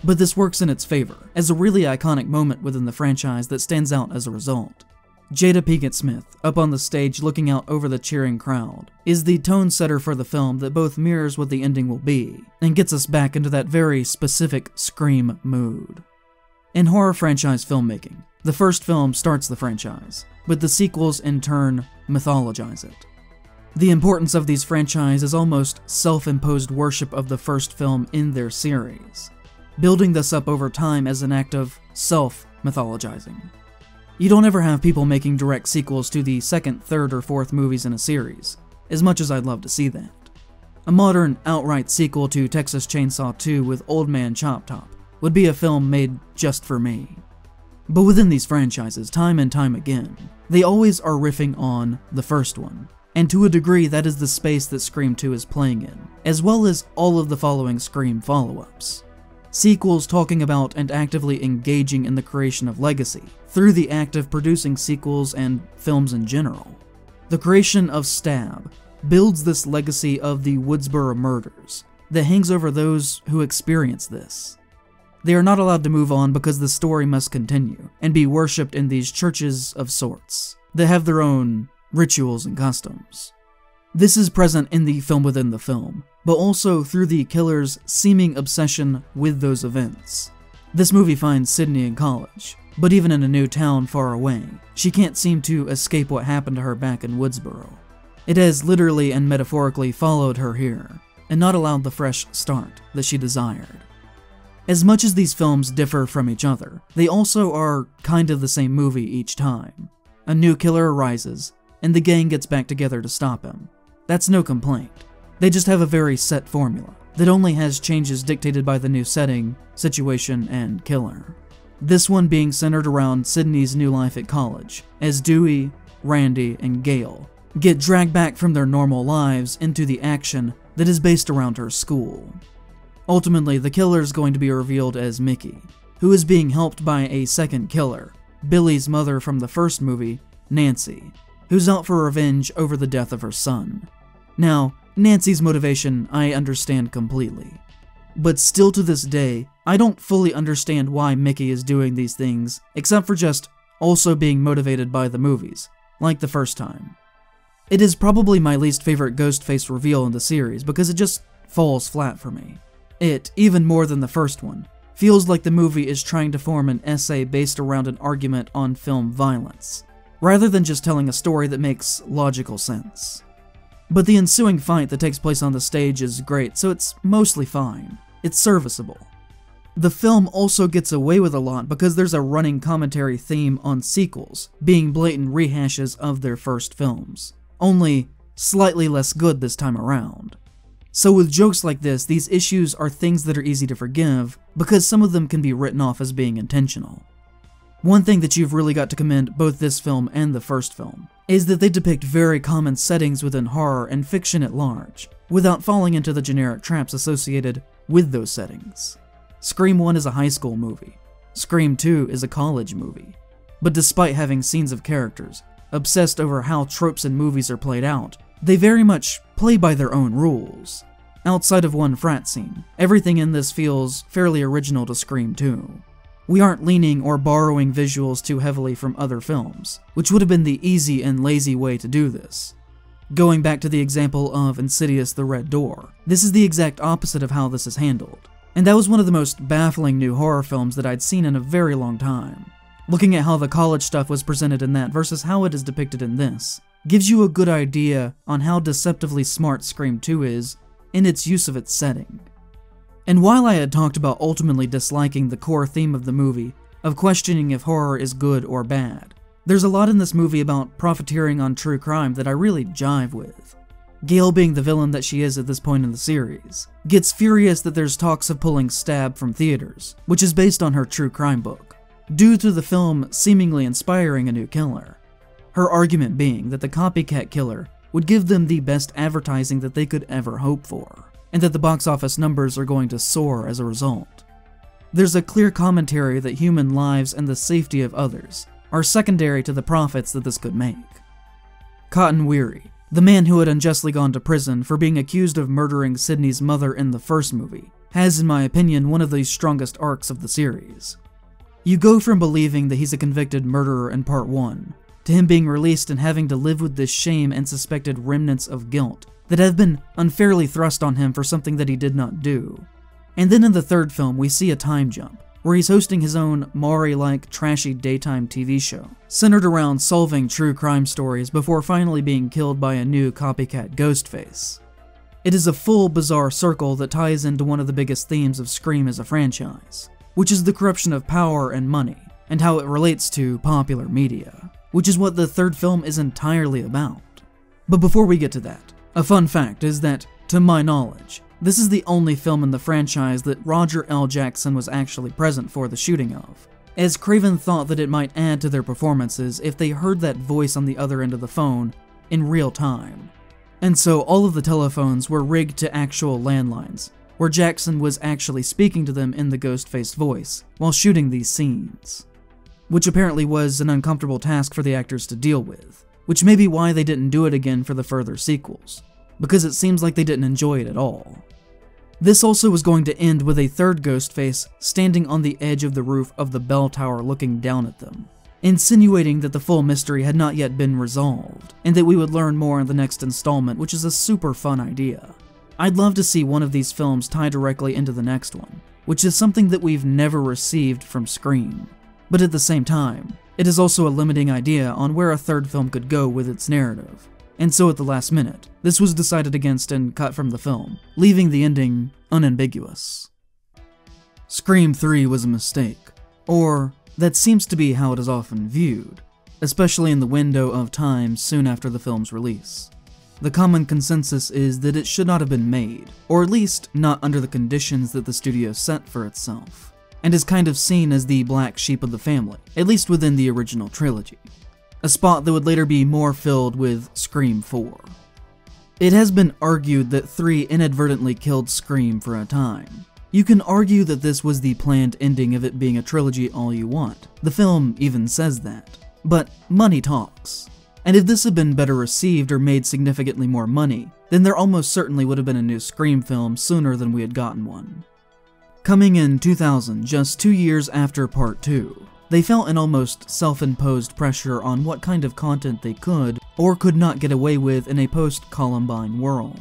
but this works in its favor, as a really iconic moment within the franchise that stands out as a result. Jada Pinkett Smith, up on the stage looking out over the cheering crowd, is the tone setter for the film that both mirrors what the ending will be, and gets us back into that very specific Scream mood. In horror franchise filmmaking, the first film starts the franchise, but the sequels in turn mythologize it. The importance of these franchises is almost self imposed worship of the first film in their series, building this up over time as an act of self mythologizing. You don't ever have people making direct sequels to the second, third, or fourth movies in a series, as much as I'd love to see that. A modern, outright sequel to Texas Chainsaw 2 with Old Man Chop Top would be a film made just for me. But within these franchises, time and time again, they always are riffing on the first one, and to a degree that is the space that Scream 2 is playing in, as well as all of the following Scream follow ups. sequels talking about and actively engaging in the creation of legacy through the act of producing sequels and films in general. The creation of Stab builds this legacy of the Woodsboro murders that hangs over those who experience this. They are not allowed to move on because the story must continue and be worshipped in these churches of sorts that have their own rituals and customs. This is present in the film within the film, but also through the killer's seeming obsession with those events. This movie finds Sidney in college, but even in a new town far away, she can't seem to escape what happened to her back in Woodsboro. It has literally and metaphorically followed her here, and not allowed the fresh start that she desired. As much as these films differ from each other, they also are kind of the same movie each time. A new killer arises, and the gang gets back together to stop him. That's no complaint. They just have a very set formula that only has changes dictated by the new setting, situation, and killer. This one being centered around Sidney's new life at college, as Dewey, Randy, and Gale get dragged back from their normal lives into the action that is based around her school. Ultimately, the killer is going to be revealed as Mickey, who is being helped by a second killer, Billy's mother from the first movie, Nancy, who's out for revenge over the death of her son. Now, Nancy's motivation I understand completely. But still to this day, I don't fully understand why Mickey is doing these things, except for just also being motivated by the movies, like the first time. It is probably my least favorite Ghostface reveal in the series because it just falls flat for me. It, even more than the first one, feels like the movie is trying to form an essay based around an argument on film violence, rather than just telling a story that makes logical sense. But the ensuing fight that takes place on the stage is great, so it's mostly fine. It's serviceable. The film also gets away with a lot because there's a running commentary theme on sequels being blatant rehashes of their first films, only slightly less good this time around. So, with jokes like this, these issues are things that are easy to forgive because some of them can be written off as being intentional. One thing that you've really got to commend both this film and the first film is that they depict very common settings within horror and fiction at large, without falling into the generic traps associated with those settings. Scream 1 is a high school movie, Scream 2 is a college movie. But despite having scenes of characters obsessed over how tropes in movies are played out, they very much play by their own rules. Outside of one frat scene, everything in this feels fairly original to Scream 2. We aren't leaning or borrowing visuals too heavily from other films, which would have been the easy and lazy way to do this. Going back to the example of Insidious The Red Door, this is the exact opposite of how this is handled. And that was one of the most baffling new horror films that I'd seen in a very long time. Looking at how the college stuff was presented in that versus how it is depicted in this, gives you a good idea on how deceptively smart Scream 2 is in its use of its setting. And while I had talked about ultimately disliking the core theme of the movie, of questioning if horror is good or bad, there's a lot in this movie about profiteering on true crime that I really jive with. Gale, being the villain that she is at this point in the series, gets furious that there's talks of pulling Stab from theaters, which is based on her true crime book, due to the film seemingly inspiring a new killer. Her argument being that the copycat killer would give them the best advertising that they could ever hope for, and that the box office numbers are going to soar as a result. There's a clear commentary that human lives and the safety of others are secondary to the profits that this could make. Cotton Weary, the man who had unjustly gone to prison for being accused of murdering Sidney's mother in the first movie, has, in my opinion, one of the strongest arcs of the series. You go from believing that he's a convicted murderer in part 1 to him being released and having to live with this shame and suspected remnants of guilt that have been unfairly thrust on him for something that he did not do. And then in the third film, we see a time jump, where he's hosting his own Maury like trashy daytime TV show, centered around solving true crime stories before finally being killed by a new copycat Ghostface. It is a full bizarre circle that ties into one of the biggest themes of Scream as a franchise, which is the corruption of power and money, and how it relates to popular media which is what the third film is entirely about. But before we get to that, a fun fact is that, to my knowledge, this is the only film in the franchise that Roger L. Jackson was actually present for the shooting of, as Craven thought that it might add to their performances if they heard that voice on the other end of the phone in real time. And so all of the telephones were rigged to actual landlines, where Jackson was actually speaking to them in the Ghostface voice while shooting these scenes. Which apparently was an uncomfortable task for the actors to deal with, which may be why they didn't do it again for the further sequels, because it seems like they didn't enjoy it at all. This also was going to end with a third Ghostface standing on the edge of the roof of the bell tower looking down at them, insinuating that the full mystery had not yet been resolved, and that we would learn more in the next installment, which is a super fun idea. I'd love to see one of these films tie directly into the next one, which is something that we've never received from Scream. But at the same time, it is also a limiting idea on where a third film could go with its narrative. And so at the last minute, this was decided against and cut from the film, leaving the ending unambiguous. Scream 3 was a mistake, or that seems to be how it is often viewed, especially in the window of time soon after the film's release. The common consensus is that it should not have been made, or at least not under the conditions that the studio set for itself, and is kind of seen as the black sheep of the family, at least within the original trilogy. A spot that would later be more filled with Scream 4. It has been argued that 3 inadvertently killed Scream for a time. You can argue that this was the planned ending of it being a trilogy all you want. The film even says that. But money talks. And if this had been better received or made significantly more money, then there almost certainly would have been a new Scream film sooner than we had gotten one. Coming in 2000, just two years after Part 2, they felt an almost self-imposed pressure on what kind of content they could or could not get away with in a post-Columbine world.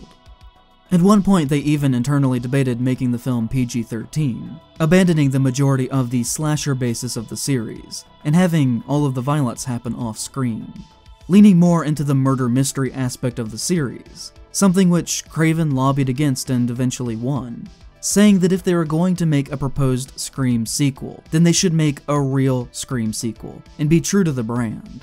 At one point, they even internally debated making the film PG-13, abandoning the majority of the slasher basis of the series, and having all of the violence happen off-screen leaning more into the murder mystery aspect of the series, something which Craven lobbied against and eventually won, saying that if they were going to make a proposed Scream sequel, then they should make a real Scream sequel and be true to the brand.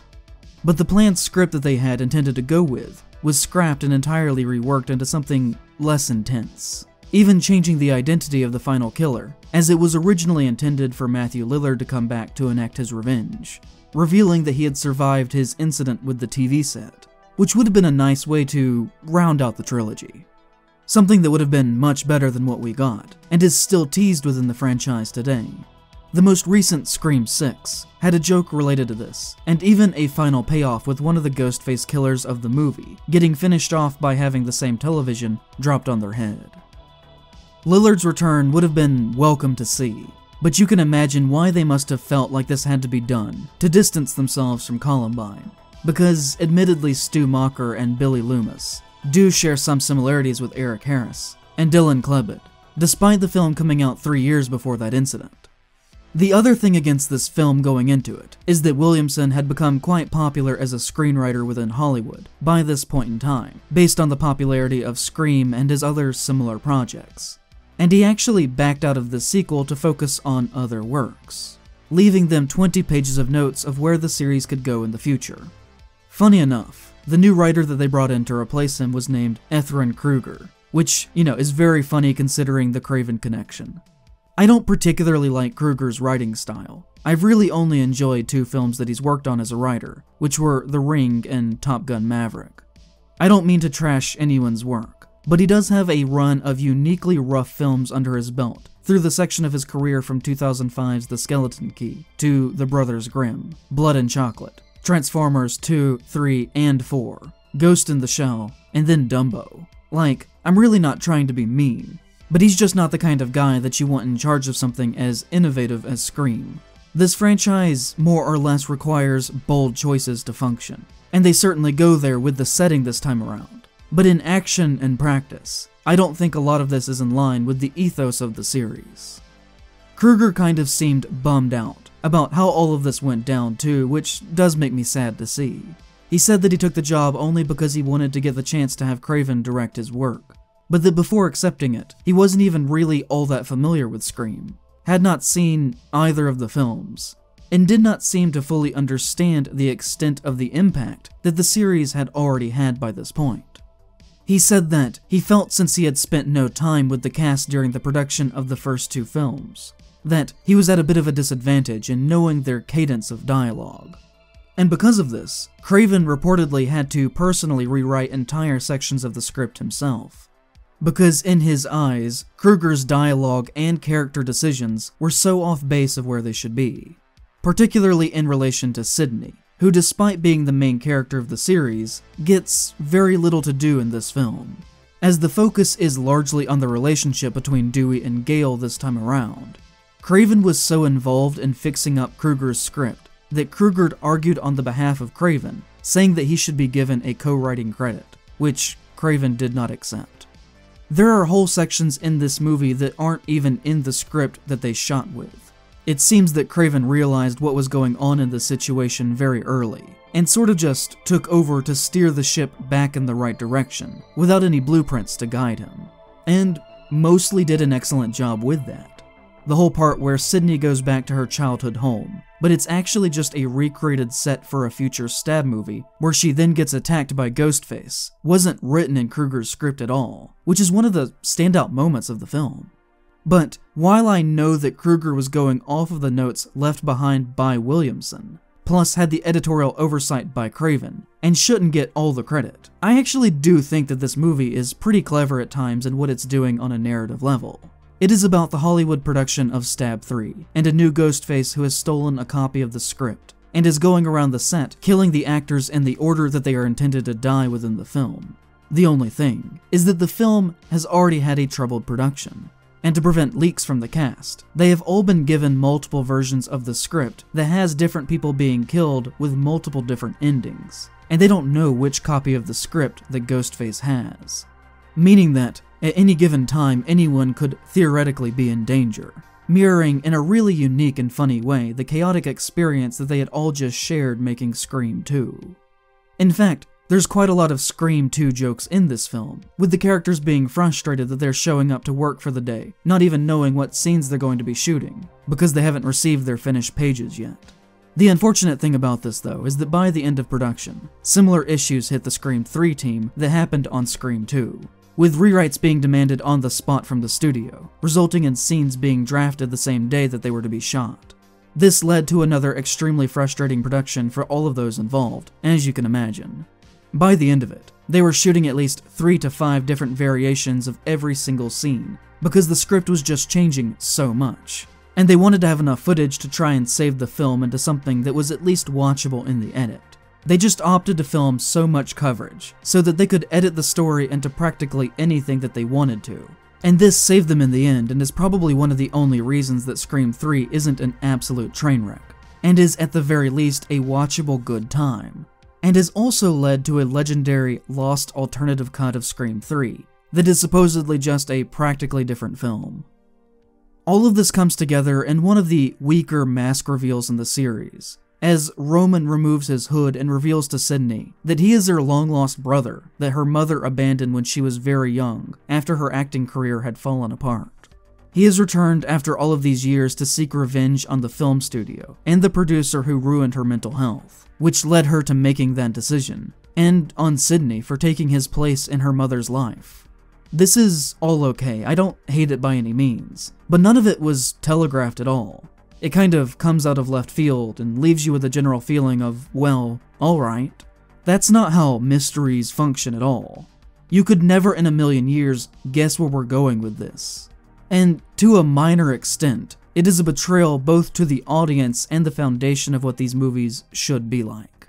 But the planned script that they had intended to go with was scrapped and entirely reworked into something less intense, even changing the identity of the final killer, as it was originally intended for Matthew Lillard to come back to enact his revenge, revealing that he had survived his incident with the TV set, which would have been a nice way to round out the trilogy. Something that would have been much better than what we got, and is still teased within the franchise today. The most recent Scream 6 had a joke related to this, and even a final payoff with one of the Ghostface killers of the movie getting finished off by having the same television dropped on their head. Lillard's return would have been welcome to see, but you can imagine why they must have felt like this had to be done to distance themselves from Columbine. Because, admittedly, Stu Macher and Billy Loomis do share some similarities with Eric Harris and Dylan Klebold, despite the film coming out three years before that incident. The other thing against this film going into it is that Williamson had become quite popular as a screenwriter within Hollywood by this point in time, based on the popularity of Scream and his other similar projects and he actually backed out of the sequel to focus on other works, leaving them 20 pages of notes of where the series could go in the future. Funny enough, the new writer that they brought in to replace him was named Ehren Kruger, which, you know, is very funny considering the Craven connection. I don't particularly like Kruger's writing style. I've really only enjoyed two films that he's worked on as a writer, which were The Ring and Top Gun Maverick. I don't mean to trash anyone's work but he does have a run of uniquely rough films under his belt, through the section of his career from 2005's The Skeleton Key to The Brothers Grimm, Blood and Chocolate, Transformers 2, 3, and 4, Ghost in the Shell, and then Dumbo. Like, I'm really not trying to be mean, but he's just not the kind of guy that you want in charge of something as innovative as Scream. This franchise more or less requires bold choices to function, and they certainly go there with the setting this time around. But in action and practice, I don't think a lot of this is in line with the ethos of the series. Kruger kind of seemed bummed out about how all of this went down too, which does make me sad to see. He said that he took the job only because he wanted to get the chance to have Craven direct his work, but that before accepting it, he wasn't even really all that familiar with Scream, had not seen either of the films, and did not seem to fully understand the extent of the impact that the series had already had by this point. He said that he felt since he had spent no time with the cast during the production of the first two films, that he was at a bit of a disadvantage in knowing their cadence of dialogue. And because of this, Craven reportedly had to personally rewrite entire sections of the script himself. because in his eyes, Kruger's dialogue and character decisions were so off base of where they should be, particularly in relation to Sidney, who, despite being the main character of the series, gets very little to do in this film, as the focus is largely on the relationship between Dewey and Gale this time around. Craven was so involved in fixing up Kruger's script that Kruger argued on the behalf of Craven, saying that he should be given a co-writing credit, which Craven did not accept. There are whole sections in this movie that aren't even in the script that they shot with. It seems that Craven realized what was going on in the situation very early, and sort of just took over to steer the ship back in the right direction, without any blueprints to guide him. And mostly did an excellent job with that the whole part where Sidney goes back to her childhood home, but it's actually just a recreated set for a future stab movie, where she then gets attacked by Ghostface, wasn't written in Kruger's script at all, which is one of the standout moments of the film. But while I know that Kruger was going off of the notes left behind by Williamson, plus had the editorial oversight by Craven, and shouldn't get all the credit, I actually do think that this movie is pretty clever at times in what it's doing on a narrative level. It is about the Hollywood production of Stab 3, and a new Ghostface who has stolen a copy of the script, and is going around the set, killing the actors in the order that they are intended to die within the film. The only thing is that the film has already had a troubled production, and to prevent leaks from the cast, they have all been given multiple versions of the script that has different people being killed with multiple different endings, and they don't know which copy of the script that Ghostface has. Meaning that at any given time, anyone could theoretically be in danger, mirroring in a really unique and funny way the chaotic experience that they had all just shared making Scream 2. In fact, there's quite a lot of Scream 2 jokes in this film, with the characters being frustrated that they're showing up to work for the day, not even knowing what scenes they're going to be shooting, because they haven't received their finished pages yet. The unfortunate thing about this, though, is that by the end of production, similar issues hit the Scream 3 team that happened on Scream 2, with rewrites being demanded on the spot from the studio, resulting in scenes being drafted the same day that they were to be shot. This led to another extremely frustrating production for all of those involved, as you can imagine. By the end of it, they were shooting at least three to five different variations of every single scene, because the script was just changing so much. And they wanted to have enough footage to try and save the film into something that was at least watchable in the edit. They just opted to film so much coverage, so that they could edit the story into practically anything that they wanted to. And this saved them in the end, and is probably one of the only reasons that Scream 3 isn't an absolute train wreck, and is at the very least a watchable good time, and has also led to a legendary lost alternative cut of Scream 3 that is supposedly just a practically different film. All of this comes together in one of the weaker mask reveals in the series, as Roman removes his hood and reveals to Sidney that he is her long lost brother that her mother abandoned when she was very young, after her acting career had fallen apart. He has returned after all of these years to seek revenge on the film studio and the producer who ruined her mental health, which led her to making that decision, and on Sidney for taking his place in her mother's life. This is all okay, I don't hate it by any means, but none of it was telegraphed at all. It kind of comes out of left field and leaves you with a general feeling of, well, alright. That's not how mysteries function at all. You could never in a million years guess where we're going with this. And to a minor extent, it is a betrayal both to the audience and the foundation of what these movies should be like.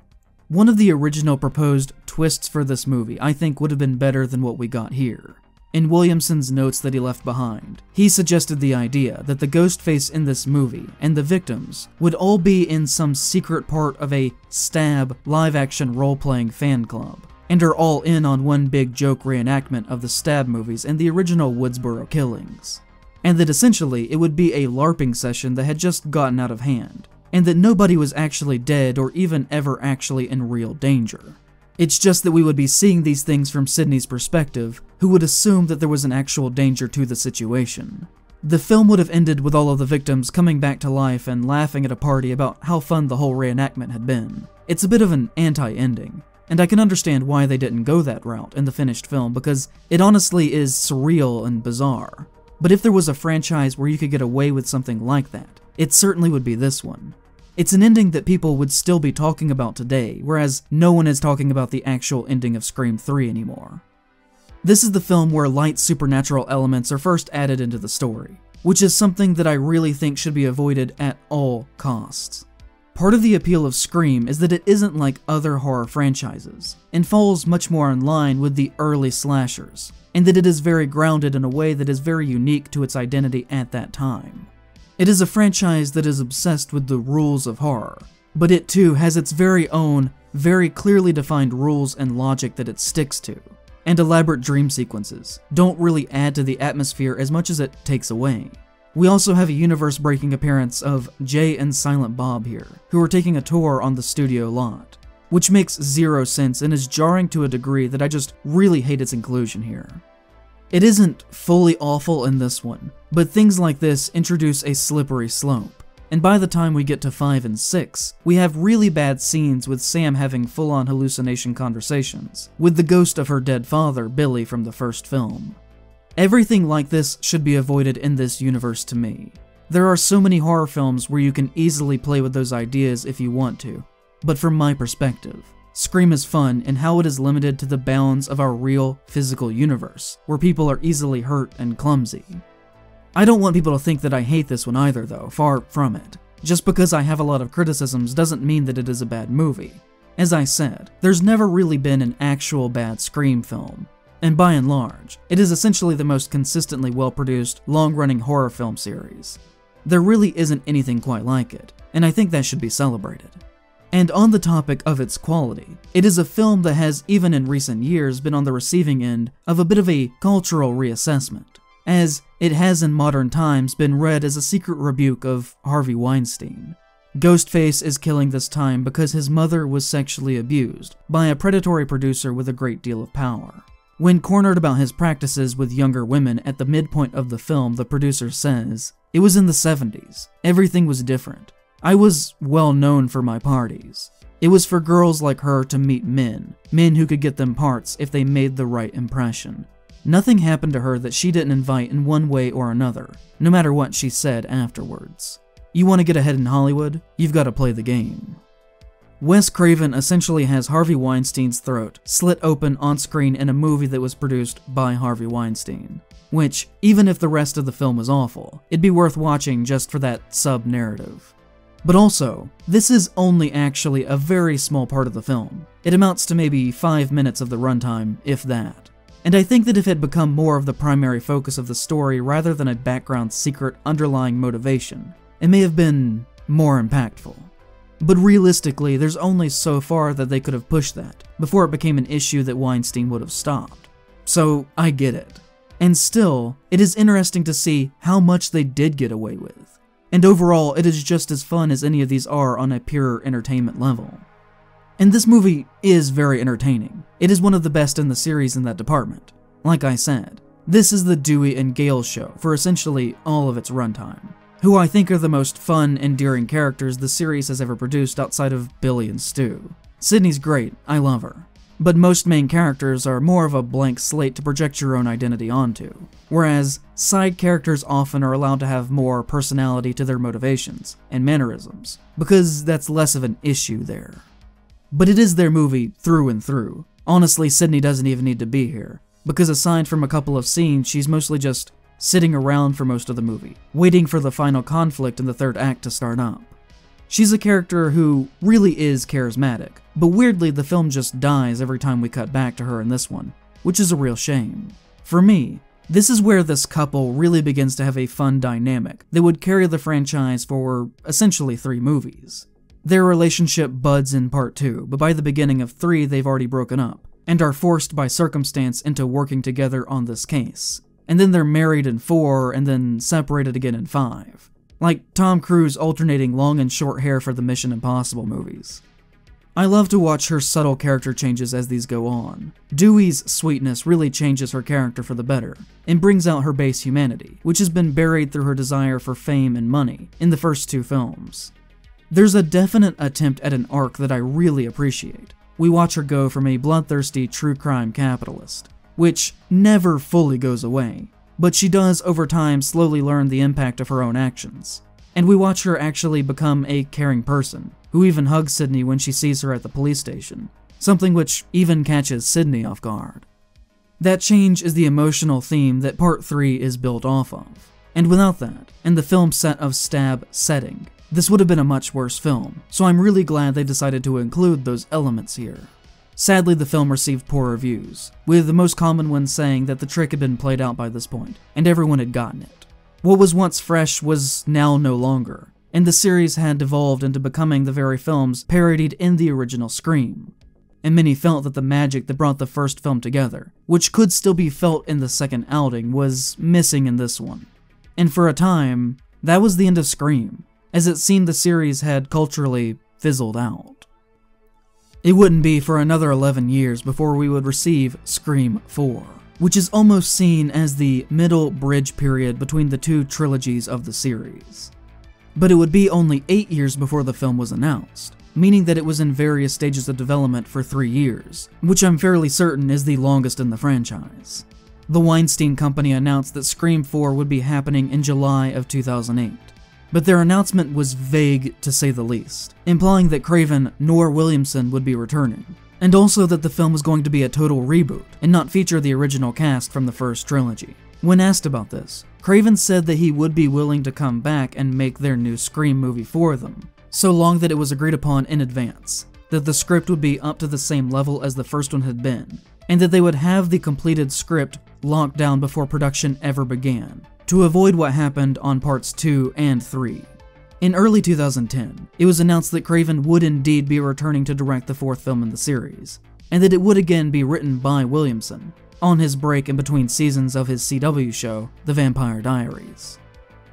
One of the original proposed twists for this movie I think would have been better than what we got here in Williamson's notes that he left behind. He suggested the idea that the ghost face in this movie and the victims would all be in some secret part of a stab live action role playing fan club, and are all in on one big joke reenactment of the stab movies and the original Woodsboro killings. And that essentially it would be a LARPing session that had just gotten out of hand, and that nobody was actually dead or even ever actually in real danger. It's just that we would be seeing these things from Sidney's perspective, who would assume that there was an actual danger to the situation. The film would have ended with all of the victims coming back to life and laughing at a party about how fun the whole reenactment had been. It's a bit of an anti-ending, and I can understand why they didn't go that route in the finished film because it honestly is surreal and bizarre. But if there was a franchise where you could get away with something like that, it certainly would be this one. It's an ending that people would still be talking about today, whereas no one is talking about the actual ending of Scream 3 anymore. This is the film where light supernatural elements are first added into the story, which is something that I really think should be avoided at all costs. Part of the appeal of Scream is that it isn't like other horror franchises, and falls much more in line with the early slashers, and that it is very grounded in a way that is very unique to its identity at that time. It is a franchise that is obsessed with the rules of horror, but it too has its very own, very clearly defined rules and logic that it sticks to. And elaborate dream sequences don't really add to the atmosphere as much as it takes away. We also have a universe breaking appearance of Jay and Silent Bob here, who are taking a tour on the studio lot, which makes zero sense and is jarring to a degree that I just really hate its inclusion here. It isn't fully awful in this one, but things like this introduce a slippery slope. And by the time we get to 5 and 6, we have really bad scenes with Sam having full on hallucination conversations with the ghost of her dead father, Billy, from the first film. Everything like this should be avoided in this universe to me. There are so many horror films where you can easily play with those ideas if you want to, but from my perspective, Scream is fun in how it is limited to the bounds of our real physical universe, where people are easily hurt and clumsy. I don't want people to think that I hate this one either though, far from it. Just because I have a lot of criticisms doesn't mean that it is a bad movie. As I said, there's never really been an actual bad Scream film, and by and large, it is essentially the most consistently well-produced, long-running horror film series. There really isn't anything quite like it, and I think that should be celebrated. And on the topic of its quality, it is a film that has, even in recent years, been on the receiving end of a bit of a cultural reassessment, as it has in modern times been read as a secret rebuke of Harvey Weinstein. Ghostface is killing this time because his mother was sexually abused by a predatory producer with a great deal of power. When cornered about his practices with younger women at the midpoint of the film, the producer says, It was in the 70s. Everything was different. I was well known for my parties. It was for girls like her to meet men, men who could get them parts if they made the right impression. Nothing happened to her that she didn't invite in one way or another, no matter what she said afterwards. You want to get ahead in Hollywood? You've got to play the game. Wes Craven essentially has Harvey Weinstein's throat slit open on screen in a movie that was produced by Harvey Weinstein. Which, even if the rest of the film was awful, it'd be worth watching just for that sub narrative. But also, this is only actually a very small part of the film. It amounts to maybe 5 minutes of the runtime, if that. And I think that if it had become more of the primary focus of the story rather than a background secret underlying motivation, it may have been more impactful. But realistically, there's only so far that they could have pushed that before it became an issue that Weinstein would have stopped. So I get it. And still, it is interesting to see how much they did get away with. And overall, it is just as fun as any of these are on a pure entertainment level. And this movie is very entertaining. It is one of the best in the series in that department. Like I said, this is the Dewey and Gale show for essentially all of its runtime who I think are the most fun, endearing characters the series has ever produced outside of Billy and Stu. Sidney's great, I love her. But most main characters are more of a blank slate to project your own identity onto, whereas side characters often are allowed to have more personality to their motivations and mannerisms, because that's less of an issue there. But it is their movie through and through. Honestly, Sidney doesn't even need to be here, because aside from a couple of scenes, she's mostly just sitting around for most of the movie, waiting for the final conflict in the third act to start up. She's a character who really is charismatic, but weirdly the film just dies every time we cut back to her in this one, which is a real shame. For me, this is where this couple really begins to have a fun dynamic that would carry the franchise for essentially three movies. Their relationship buds in part 2, but by the beginning of 3 they've already broken up, and are forced by circumstance into working together on this case and then they're married in four, and then separated again in five. Like Tom Cruise alternating long and short hair for the Mission Impossible movies. I love to watch her subtle character changes as these go on. Dewey's sweetness really changes her character for the better, and brings out her base humanity, which has been buried through her desire for fame and money in the first two films. There's a definite attempt at an arc that I really appreciate. We watch her go from a bloodthirsty true crime capitalist which never fully goes away, but she does over time slowly learn the impact of her own actions. And we watch her actually become a caring person, who even hugs Sidney when she sees her at the police station, something which even catches Sidney off guard. That change is the emotional theme that Part 3 is built off of. And without that, and the film set of Stab setting, this would have been a much worse film, so I'm really glad they decided to include those elements here. Sadly, the film received poor reviews, with the most common ones saying that the trick had been played out by this point, and everyone had gotten it. What was once fresh was now no longer, and the series had devolved into becoming the very films parodied in the original Scream. And many felt that the magic that brought the first film together, which could still be felt in the second outing, was missing in this one. And for a time, that was the end of Scream, as it seemed the series had culturally fizzled out. It wouldn't be for another 11 years before we would receive Scream 4, which is almost seen as the middle bridge period between the two trilogies of the series. But it would be only 8 years before the film was announced, meaning that it was in various stages of development for 3 years, which I'm fairly certain is the longest in the franchise. The Weinstein Company announced that Scream 4 would be happening in July of 2008 but their announcement was vague to say the least, implying that Craven nor Williamson would be returning, and also that the film was going to be a total reboot and not feature the original cast from the first trilogy. When asked about this, Craven said that he would be willing to come back and make their new Scream movie for them, so long that it was agreed upon in advance, that the script would be up to the same level as the first one had been, and that they would have the completed script locked down before production ever began, to avoid what happened on parts 2 and 3. In early 2010, it was announced that Craven would indeed be returning to direct the fourth film in the series, and that it would again be written by Williamson, on his break in between seasons of his CW show, The Vampire Diaries.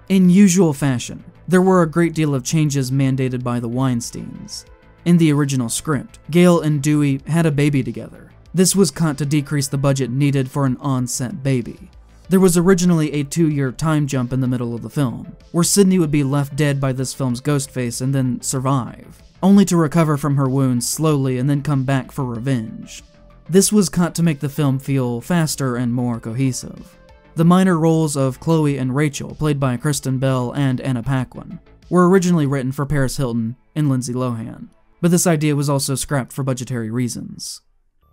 In usual fashion, there were a great deal of changes mandated by the Weinsteins. In the original script, Gale and Dewey had a baby together. This was cut to decrease the budget needed for an on-set baby. There was originally a two year time jump in the middle of the film, where Sidney would be left dead by this film's Ghostface and then survive, only to recover from her wounds slowly and then come back for revenge. This was cut to make the film feel faster and more cohesive. The minor roles of Chloe and Rachel, played by Kristen Bell and Anna Paquin, were originally written for Paris Hilton and Lindsay Lohan, but this idea was also scrapped for budgetary reasons.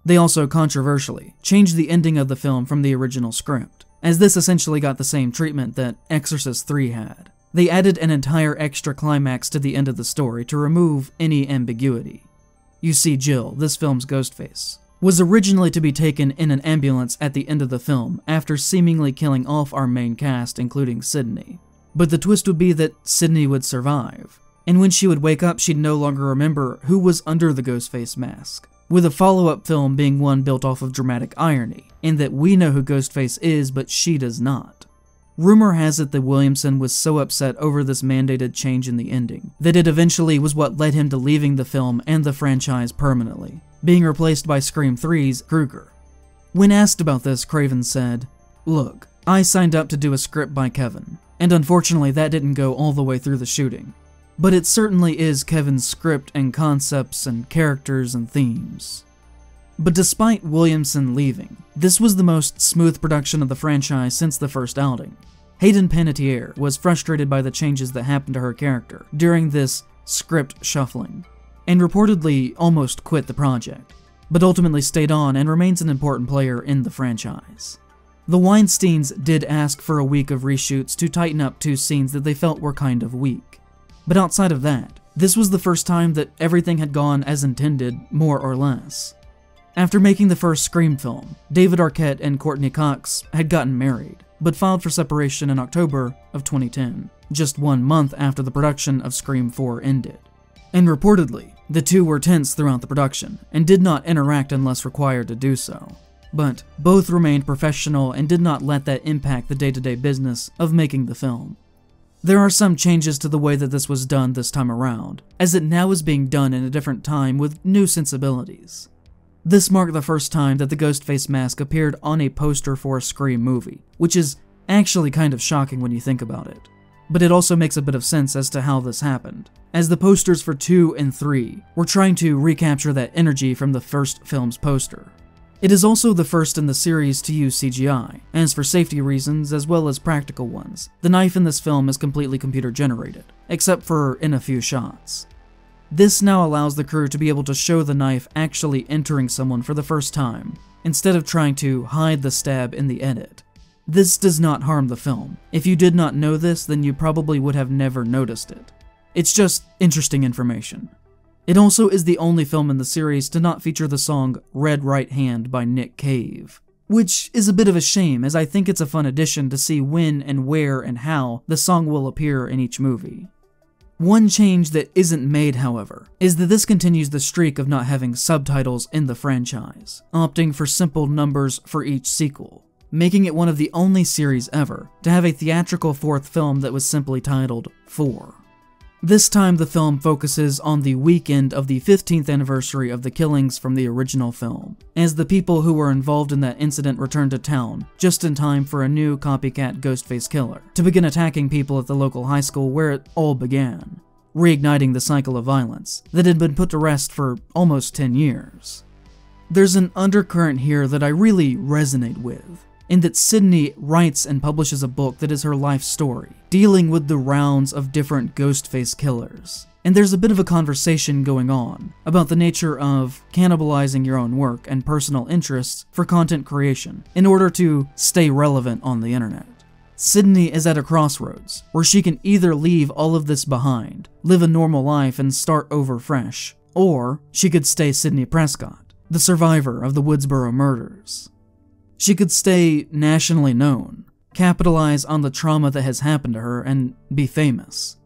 They also controversially changed the ending of the film from the original script, as this essentially got the same treatment that Exorcist 3 had. They added an entire extra climax to the end of the story to remove any ambiguity. You see, Jill, this film's Ghostface, was originally to be taken in an ambulance at the end of the film after seemingly killing off our main cast, including Sidney. But the twist would be that Sidney would survive, and when she would wake up, she'd no longer remember who was under the Ghostface mask with a follow up film being one built off of dramatic irony, in that we know who Ghostface is, but she does not. Rumor has it that Williamson was so upset over this mandated change in the ending that it eventually was what led him to leaving the film and the franchise permanently, being replaced by Scream 3's Kruger. When asked about this, Craven said, Look, I signed up to do a script by Kevin, and unfortunately that didn't go all the way through the shooting but it certainly is Kevin's script and concepts and characters and themes. But despite Williamson leaving, this was the most smooth production of the franchise since the first outing. Hayden Panettiere was frustrated by the changes that happened to her character during this script shuffling, and reportedly almost quit the project, but ultimately stayed on and remains an important player in the franchise. The Weinsteins did ask for a week of reshoots to tighten up two scenes that they felt were kind of weak. But outside of that, this was the first time that everything had gone as intended, more or less. After making the first Scream film, David Arquette and Courteney Cox had gotten married, but filed for separation in October of 2010, just one month after the production of Scream 4 ended. And reportedly, the two were tense throughout the production and did not interact unless required to do so. But both remained professional and did not let that impact the day to day business of making the film. There are some changes to the way that this was done this time around, as it now is being done in a different time with new sensibilities. This marked the first time that the Ghostface mask appeared on a poster for a Scream movie, which is actually kind of shocking when you think about it. But it also makes a bit of sense as to how this happened, as the posters for 2 and 3 were trying to recapture that energy from the first film's poster. It is also the first in the series to use CGI, as for safety reasons as well as practical ones, the knife in this film is completely computer generated, except for in a few shots. This now allows the crew to be able to show the knife actually entering someone for the first time, instead of trying to hide the stab in the edit. This does not harm the film. If you did not know this, then you probably would have never noticed it. It's just interesting information. It also is the only film in the series to not feature the song Red Right Hand by Nick Cave. Which is a bit of a shame, as I think it's a fun addition to see when and where and how the song will appear in each movie. One change that isn't made, however, is that this continues the streak of not having subtitles in the franchise, opting for simple numbers for each sequel, making it one of the only series ever to have a theatrical fourth film that was simply titled 4. This time, the film focuses on the weekend of the 15th anniversary of the killings from the original film, as the people who were involved in that incident return to town just in time for a new copycat Ghostface killer to begin attacking people at the local high school where it all began, reigniting the cycle of violence that had been put to rest for almost 10 years. There's an undercurrent here that I really resonate with, in that Sidney writes and publishes a book that is her life story, dealing with the rounds of different Ghostface killers. And there's a bit of a conversation going on about the nature of cannibalizing your own work and personal interests for content creation in order to stay relevant on the internet. Sidney is at a crossroads where she can either leave all of this behind, live a normal life, and start over fresh, or she could stay Sidney Prescott, the survivor of the Woodsboro murders. She could stay nationally known, capitalize on the trauma that has happened to her, and be famous.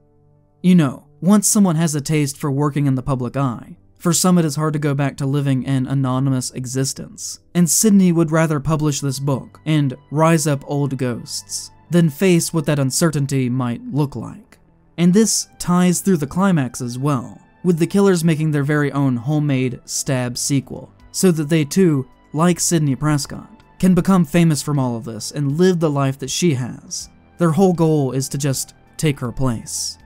You know, once someone has a taste for working in the public eye, for some it is hard to go back to living an anonymous existence, and Sidney would rather publish this book and rise up old ghosts than face what that uncertainty might look like. And this ties through the climax as well, with the killers making their very own homemade stab sequel, so that they too, like Sidney Prescott, can become famous from all of this and live the life that she has. Their whole goal is to just take her place.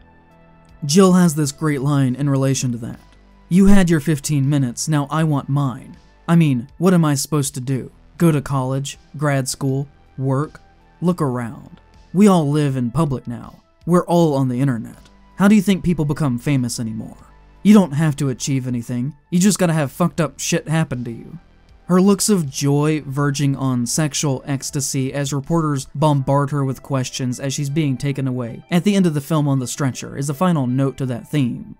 Jill has this great line in relation to that. You had your 15 minutes, now I want mine. I mean, what am I supposed to do? Go to college, grad school, work? Look around. We all live in public now. We're all on the internet. How do you think people become famous anymore? You don't have to achieve anything, you just gotta have fucked up shit happen to you. Her looks of joy verging on sexual ecstasy as reporters bombard her with questions as she's being taken away at the end of the film on the stretcher is a final note to that theme.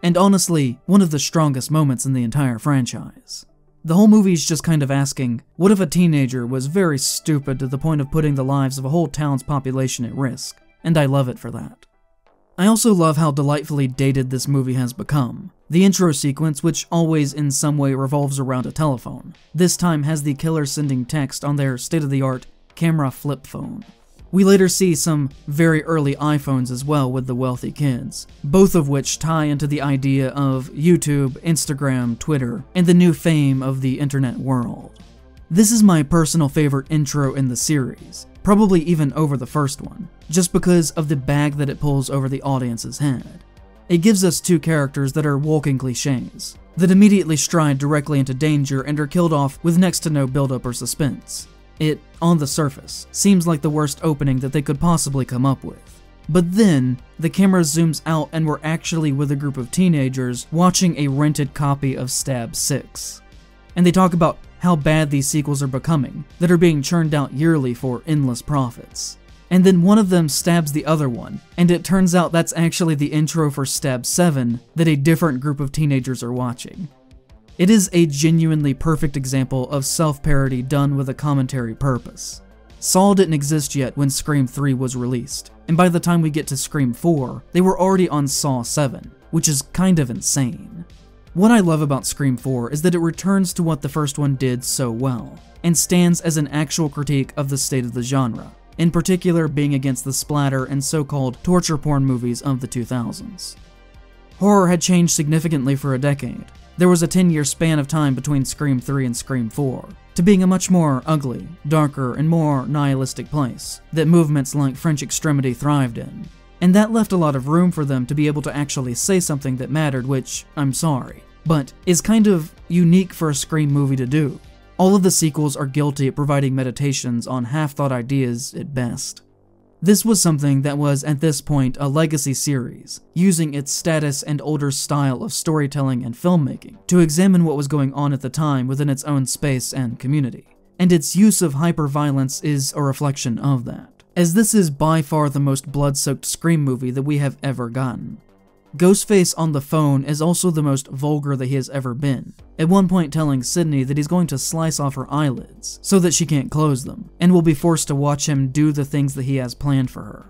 And honestly, one of the strongest moments in the entire franchise. The whole movie's just kind of asking, what if a teenager was very stupid to the point of putting the lives of a whole town's population at risk? And I love it for that. I also love how delightfully dated this movie has become. The intro sequence, which always in some way revolves around a telephone, this time has the killer sending text on their state-of-the-art camera flip phone. We later see some very early iPhones as well with the wealthy kids, both of which tie into the idea of YouTube, Instagram, Twitter, and the new fame of the internet world. This is my personal favorite intro in the series, probably even over the first one, just because of the bag that it pulls over the audience's head. It gives us two characters that are walking cliches, that immediately stride directly into danger and are killed off with next to no buildup or suspense. It, on the surface, seems like the worst opening that they could possibly come up with. But then, the camera zooms out and we're actually with a group of teenagers watching a rented copy of Stab 6. And they talk about how bad these sequels are becoming, that are being churned out yearly for endless profits. And then one of them stabs the other one, and it turns out that's actually the intro for Stab 7 that a different group of teenagers are watching. It is a genuinely perfect example of self parody done with a commentary purpose. Saw didn't exist yet when Scream 3 was released, and by the time we get to Scream 4, they were already on Saw 7, which is kind of insane. What I love about Scream 4 is that it returns to what the first one did so well, and stands as an actual critique of the state of the genre, in particular being against the splatter and so-called torture porn movies of the 2000s. Horror had changed significantly for a decade. There was a 10-year span of time between Scream 3 and Scream 4, to being a much more ugly, darker, and more nihilistic place that movements like French Extremity thrived in, and that left a lot of room for them to be able to actually say something that mattered, which, I'm sorry, but is kind of unique for a Scream movie to do. All of the sequels are guilty at providing meditations on half-thought ideas at best. This was something that was, at this point, a legacy series, using its status and older style of storytelling and filmmaking to examine what was going on at the time within its own space and community. And its use of hyper-violence is a reflection of that, as this is by far the most blood-soaked Scream movie that we have ever gotten. Ghostface on the phone is also the most vulgar that he has ever been, at one point telling Sidney that he's going to slice off her eyelids so that she can't close them, and will be forced to watch him do the things that he has planned for her.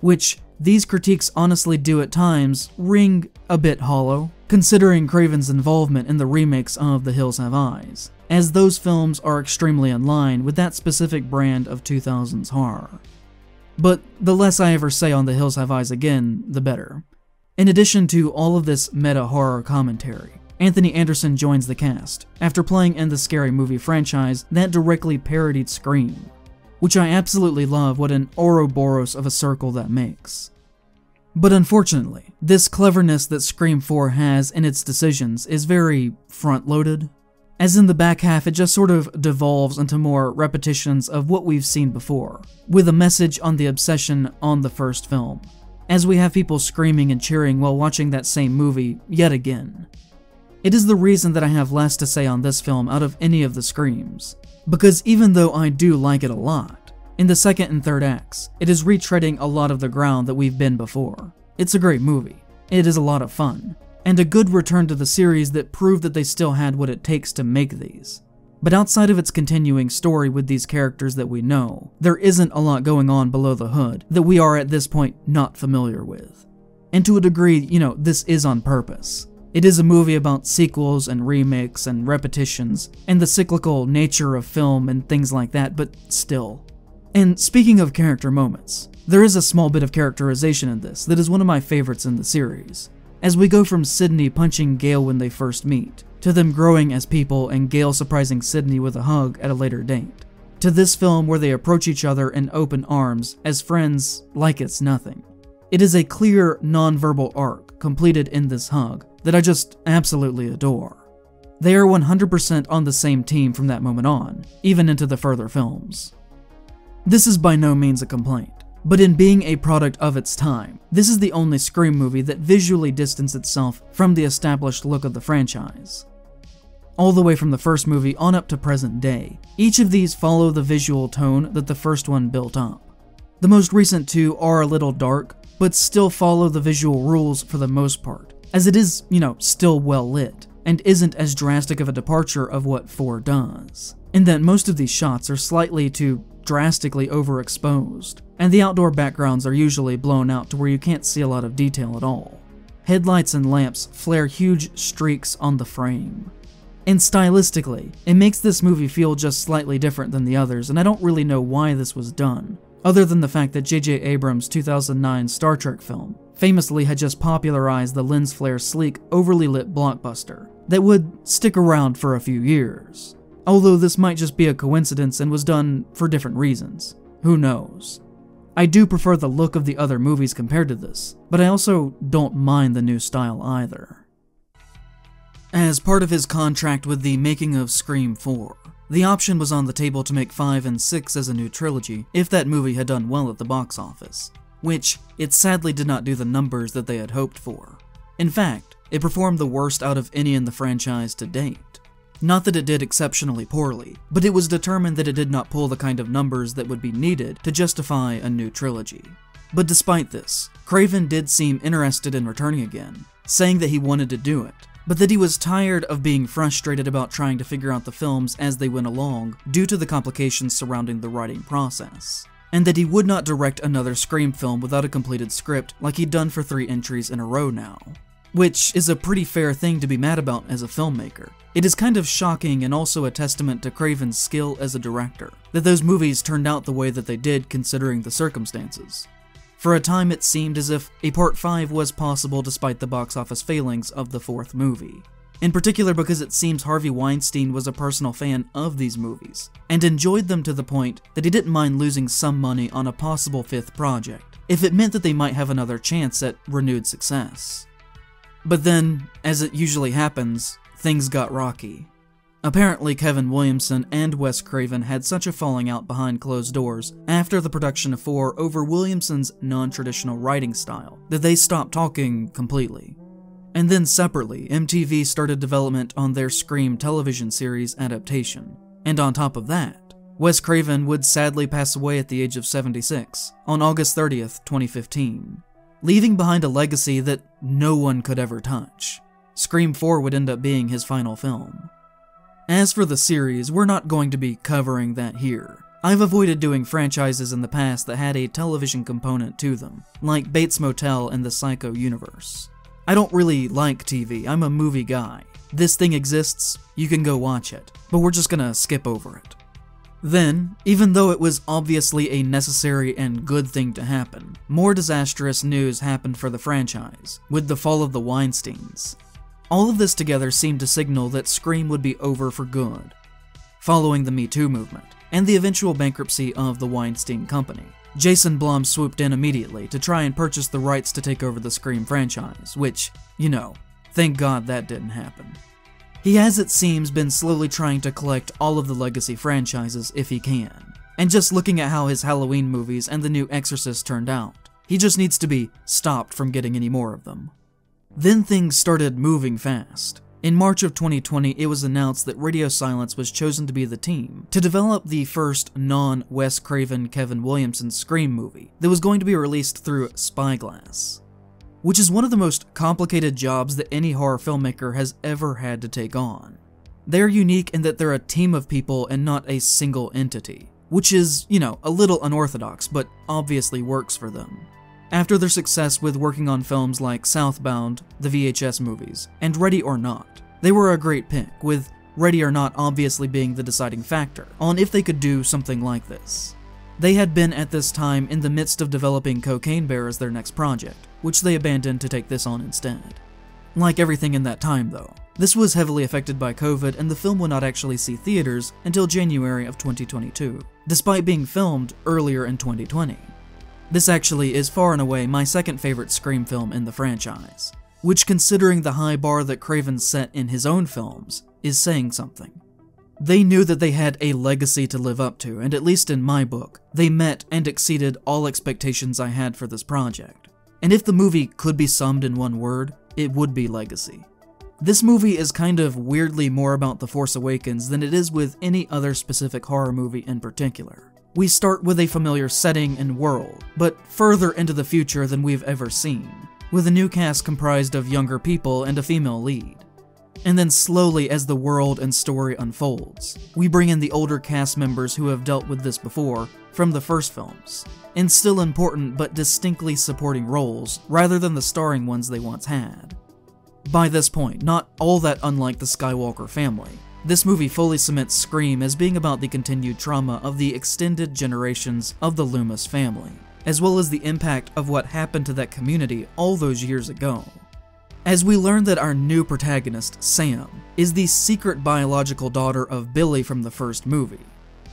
Which, these critiques honestly do at times ring a bit hollow, considering Craven's involvement in the remakes of The Hills Have Eyes, as those films are extremely in line with that specific brand of 2000s horror. But the less I ever say on The Hills Have Eyes again, the better. In addition to all of this meta horror commentary, Anthony Anderson joins the cast after playing in the scary movie franchise that directly parodied Scream, which I absolutely love what an Ouroboros of a circle that makes. But unfortunately, this cleverness that Scream 4 has in its decisions is very front loaded. As in the back half, it just sort of devolves into more repetitions of what we've seen before, with a message on the obsession on the first film as we have people screaming and cheering while watching that same movie yet again. It is the reason that I have less to say on this film out of any of the Screams, because even though I do like it a lot, in the second and third acts, it is retreading a lot of the ground that we've been before. It's a great movie, it is a lot of fun, and a good return to the series that proved that they still had what it takes to make these. But outside of its continuing story with these characters that we know, there isn't a lot going on below the hood that we are at this point not familiar with. And to a degree, you know, this is on purpose. It is a movie about sequels and remakes and repetitions, and the cyclical nature of film and things like that, but still. And speaking of character moments, there is a small bit of characterization in this that is one of my favorites in the series. As we go from Sidney punching Gale when they first meet, to them growing as people and Gale surprising Sidney with a hug at a later date, to this film where they approach each other in open arms as friends like it's nothing. It is a clear, non-verbal arc completed in this hug that I just absolutely adore. They are 100% on the same team from that moment on, even into the further films. This is by no means a complaint, but in being a product of its time, this is the only Scream movie that visually distanced itself from the established look of the franchise all the way from the first movie on up to present day. Each of these follow the visual tone that the first one built up. The most recent two are a little dark, but still follow the visual rules for the most part, as it is, you know, still well lit, and isn't as drastic of a departure of what 4 does. In that most of these shots are slightly to drastically overexposed, and the outdoor backgrounds are usually blown out to where you can't see a lot of detail at all. Headlights and lamps flare huge streaks on the frame, and stylistically, it makes this movie feel just slightly different than the others, and I don't really know why this was done, other than the fact that J.J. Abrams' 2009 Star Trek film famously had just popularized the lens flare sleek, overly lit blockbuster that would stick around for a few years. Although this might just be a coincidence and was done for different reasons. Who knows? I do prefer the look of the other movies compared to this, but I also don't mind the new style either. As part of his contract with the making of Scream 4, the option was on the table to make 5 and 6 as a new trilogy if that movie had done well at the box office, which it sadly did not do the numbers that they had hoped for. In fact, it performed the worst out of any in the franchise to date. Not that it did exceptionally poorly, but it was determined that it did not pull the kind of numbers that would be needed to justify a new trilogy. But despite this, Craven did seem interested in returning again, saying that he wanted to do it, but that he was tired of being frustrated about trying to figure out the films as they went along due to the complications surrounding the writing process, and that he would not direct another Scream film without a completed script like he'd done for three entries in a row now. Which is a pretty fair thing to be mad about as a filmmaker. It is kind of shocking and also a testament to Craven's skill as a director, that those movies turned out the way that they did considering the circumstances. For a time, it seemed as if a Part 5 was possible despite the box office failings of the fourth movie. In particular because it seems Harvey Weinstein was a personal fan of these movies, and enjoyed them to the point that he didn't mind losing some money on a possible fifth project, if it meant that they might have another chance at renewed success. But then, as it usually happens, things got rocky. Apparently, Kevin Williamson and Wes Craven had such a falling out behind closed doors after the production of 4 over Williamson's non traditional writing style that they stopped talking completely. And then separately, MTV started development on their Scream television series adaptation. And on top of that, Wes Craven would sadly pass away at the age of 76 on August 30th, 2015, leaving behind a legacy that no one could ever touch. Scream 4 would end up being his final film. As for the series, we're not going to be covering that here. I've avoided doing franchises in the past that had a television component to them, like Bates Motel and the Psycho universe. I don't really like TV, I'm a movie guy. This thing exists, you can go watch it, but we're just gonna skip over it. Then, even though it was obviously a necessary and good thing to happen, more disastrous news happened for the franchise, with the fall of the Weinsteins. All of this together seemed to signal that Scream would be over for good. Following the Me Too movement, and the eventual bankruptcy of the Weinstein Company, Jason Blum swooped in immediately to try and purchase the rights to take over the Scream franchise, which, you know, thank God that didn't happen. He has, it seems, been slowly trying to collect all of the legacy franchises if he can. And just looking at how his Halloween movies and the new Exorcist turned out, he just needs to be stopped from getting any more of them. Then things started moving fast. In March of 2020, it was announced that Radio Silence was chosen to be the team to develop the first non Wes Craven Kevin Williamson Scream movie that was going to be released through Spyglass, which is one of the most complicated jobs that any horror filmmaker has ever had to take on. They're unique in that they're a team of people and not a single entity, which is, you know, a little unorthodox, but obviously works for them. After their success with working on films like Southbound, the VHS movies, and Ready or Not, they were a great pick, with Ready or Not obviously being the deciding factor on if they could do something like this. They had been at this time in the midst of developing Cocaine Bear as their next project, which they abandoned to take this on instead. Like everything in that time, though, this was heavily affected by COVID and the film would not actually see theaters until January of 2022, despite being filmed earlier in 2020. This actually is far and away my second favorite Scream film in the franchise, which considering the high bar that Craven set in his own films, is saying something. They knew that they had a legacy to live up to, and at least in my book, they met and exceeded all expectations I had for this project. And if the movie could be summed in one word, it would be legacy. This movie is kind of weirdly more about The Force Awakens than it is with any other specific horror movie in particular. We start with a familiar setting and world, but further into the future than we've ever seen, with a new cast comprised of younger people and a female lead. And then slowly as the world and story unfolds, we bring in the older cast members who have dealt with this before from the first films, in still important but distinctly supporting roles rather than the starring ones they once had. By this point, not all that unlike the Skywalker family, this movie fully cements Scream as being about the continued trauma of the extended generations of the Loomis family, as well as the impact of what happened to that community all those years ago. As we learn that our new protagonist, Sam, is the secret biological daughter of Billy from the first movie.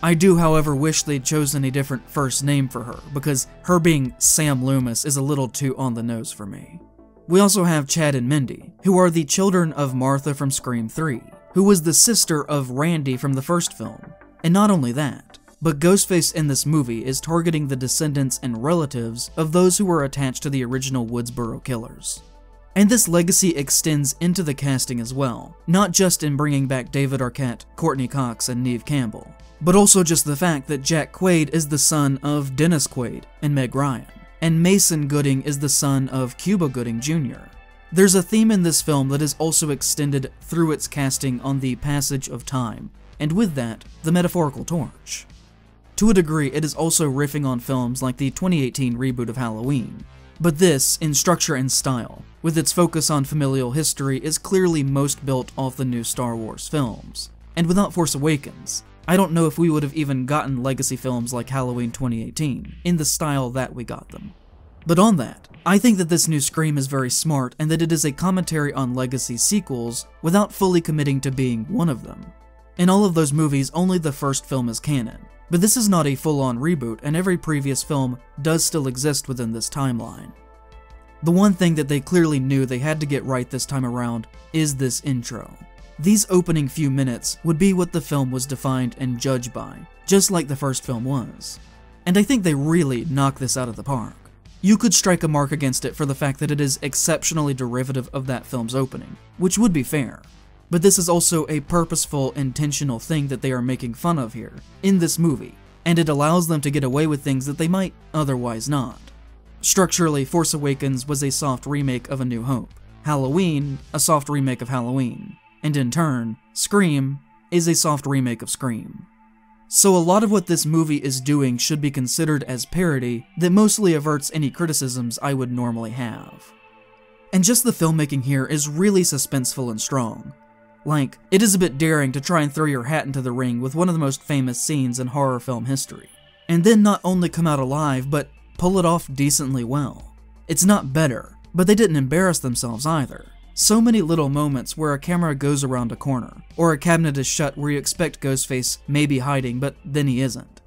I do, however, wish they'd chosen a different first name for her, because her being Sam Loomis is a little too on the nose for me. We also have Chad and Mindy, who are the children of Martha from Scream 3, who was the sister of Randy from the first film. And not only that, but Ghostface in this movie is targeting the descendants and relatives of those who were attached to the original Woodsboro killers. And this legacy extends into the casting as well, not just in bringing back David Arquette, Courteney Cox, and Neve Campbell, but also just the fact that Jack Quaid is the son of Dennis Quaid and Meg Ryan, and Mason Gooding is the son of Cuba Gooding Jr. There's a theme in this film that is also extended through its casting on the passage of time, and with that, the metaphorical torch. To a degree, it is also riffing on films like the 2018 reboot of Halloween, but this, in structure and style, with its focus on familial history, is clearly most built off the new Star Wars films. And without Force Awakens, I don't know if we would have even gotten legacy films like Halloween 2018 in the style that we got them. But on that, I think that this new Scream is very smart and that it is a commentary on legacy sequels without fully committing to being one of them. In all of those movies, only the first film is canon, but this is not a full-on reboot and every previous film does still exist within this timeline. The one thing that they clearly knew they had to get right this time around is this intro. These opening few minutes would be what the film was defined and judged by, just like the first film was. And I think they really knock this out of the park. You could strike a mark against it for the fact that it is exceptionally derivative of that film's opening, which would be fair. But this is also a purposeful, intentional thing that they are making fun of here, in this movie, and it allows them to get away with things that they might otherwise not. Structurally, Force Awakens was a soft remake of A New Hope, Halloween, a soft remake of Halloween, and in turn, Scream is a soft remake of Scream. So a lot of what this movie is doing should be considered as parody that mostly averts any criticisms I would normally have. And just the filmmaking here is really suspenseful and strong. Like, it is a bit daring to try and throw your hat into the ring with one of the most famous scenes in horror film history, and then not only come out alive, but pull it off decently well. It's not better, but they didn't embarrass themselves either. So many little moments where a camera goes around a corner, or a cabinet is shut where you expect Ghostface may be hiding, but then he isn't.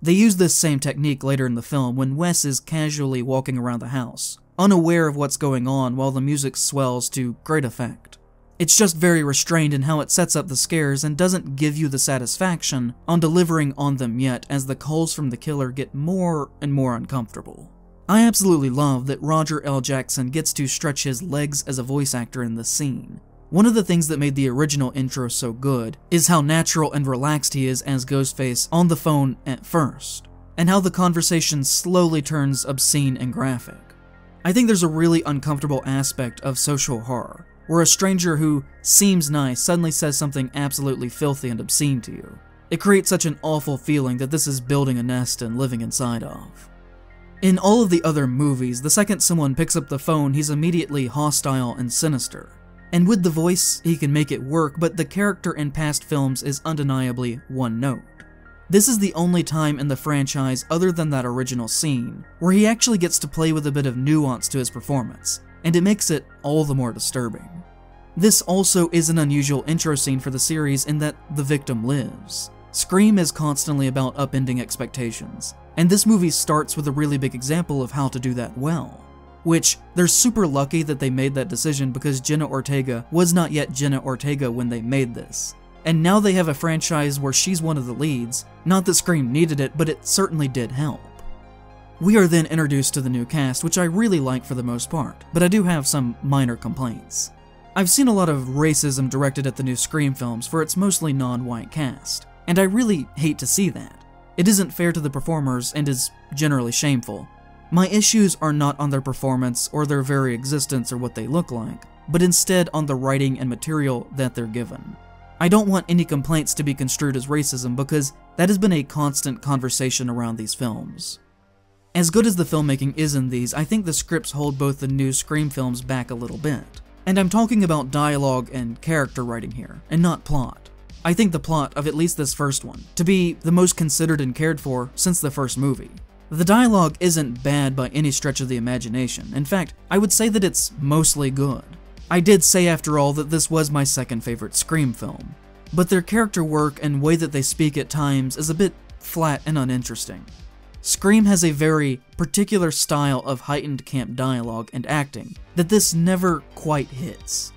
They use this same technique later in the film when Wes is casually walking around the house, unaware of what's going on while the music swells to great effect. It's just very restrained in how it sets up the scares and doesn't give you the satisfaction on delivering on them yet as the calls from the killer get more and more uncomfortable. I absolutely love that Roger L. Jackson gets to stretch his legs as a voice actor in this scene. One of the things that made the original intro so good is how natural and relaxed he is as Ghostface on the phone at first, and how the conversation slowly turns obscene and graphic. I think there's a really uncomfortable aspect of social horror, where a stranger who seems nice suddenly says something absolutely filthy and obscene to you. It creates such an awful feeling that this is building a nest and living inside of. In all of the other movies, the second someone picks up the phone, he's immediately hostile and sinister. And with the voice, he can make it work, but the character in past films is undeniably one note. This is the only time in the franchise, other than that original scene, where he actually gets to play with a bit of nuance to his performance, and it makes it all the more disturbing. This also is an unusual intro scene for the series in that the victim lives. Scream is constantly about upending expectations, and this movie starts with a really big example of how to do that well. Which, they're super lucky that they made that decision because Jenna Ortega was not yet Jenna Ortega when they made this. And now they have a franchise where she's one of the leads. Not that Scream needed it, but it certainly did help. We are then introduced to the new cast, which I really like for the most part, but I do have some minor complaints. I've seen a lot of racism directed at the new Scream films for its mostly non-white cast, and I really hate to see that. It isn't fair to the performers and is generally shameful. My issues are not on their performance or their very existence or what they look like, but instead on the writing and material that they're given. I don't want any complaints to be construed as racism because that has been a constant conversation around these films. As good as the filmmaking is in these, I think the scripts hold both the new Scream films back a little bit. And I'm talking about dialogue and character writing here, and not plot. I think the plot of at least this first one to be the most considered and cared for since the first movie. The dialogue isn't bad by any stretch of the imagination. In fact, I would say that it's mostly good. I did say after all that this was my second favorite Scream film, but their character work and way that they speak at times is a bit flat and uninteresting. Scream has a very particular style of heightened camp dialogue and acting that this never quite hits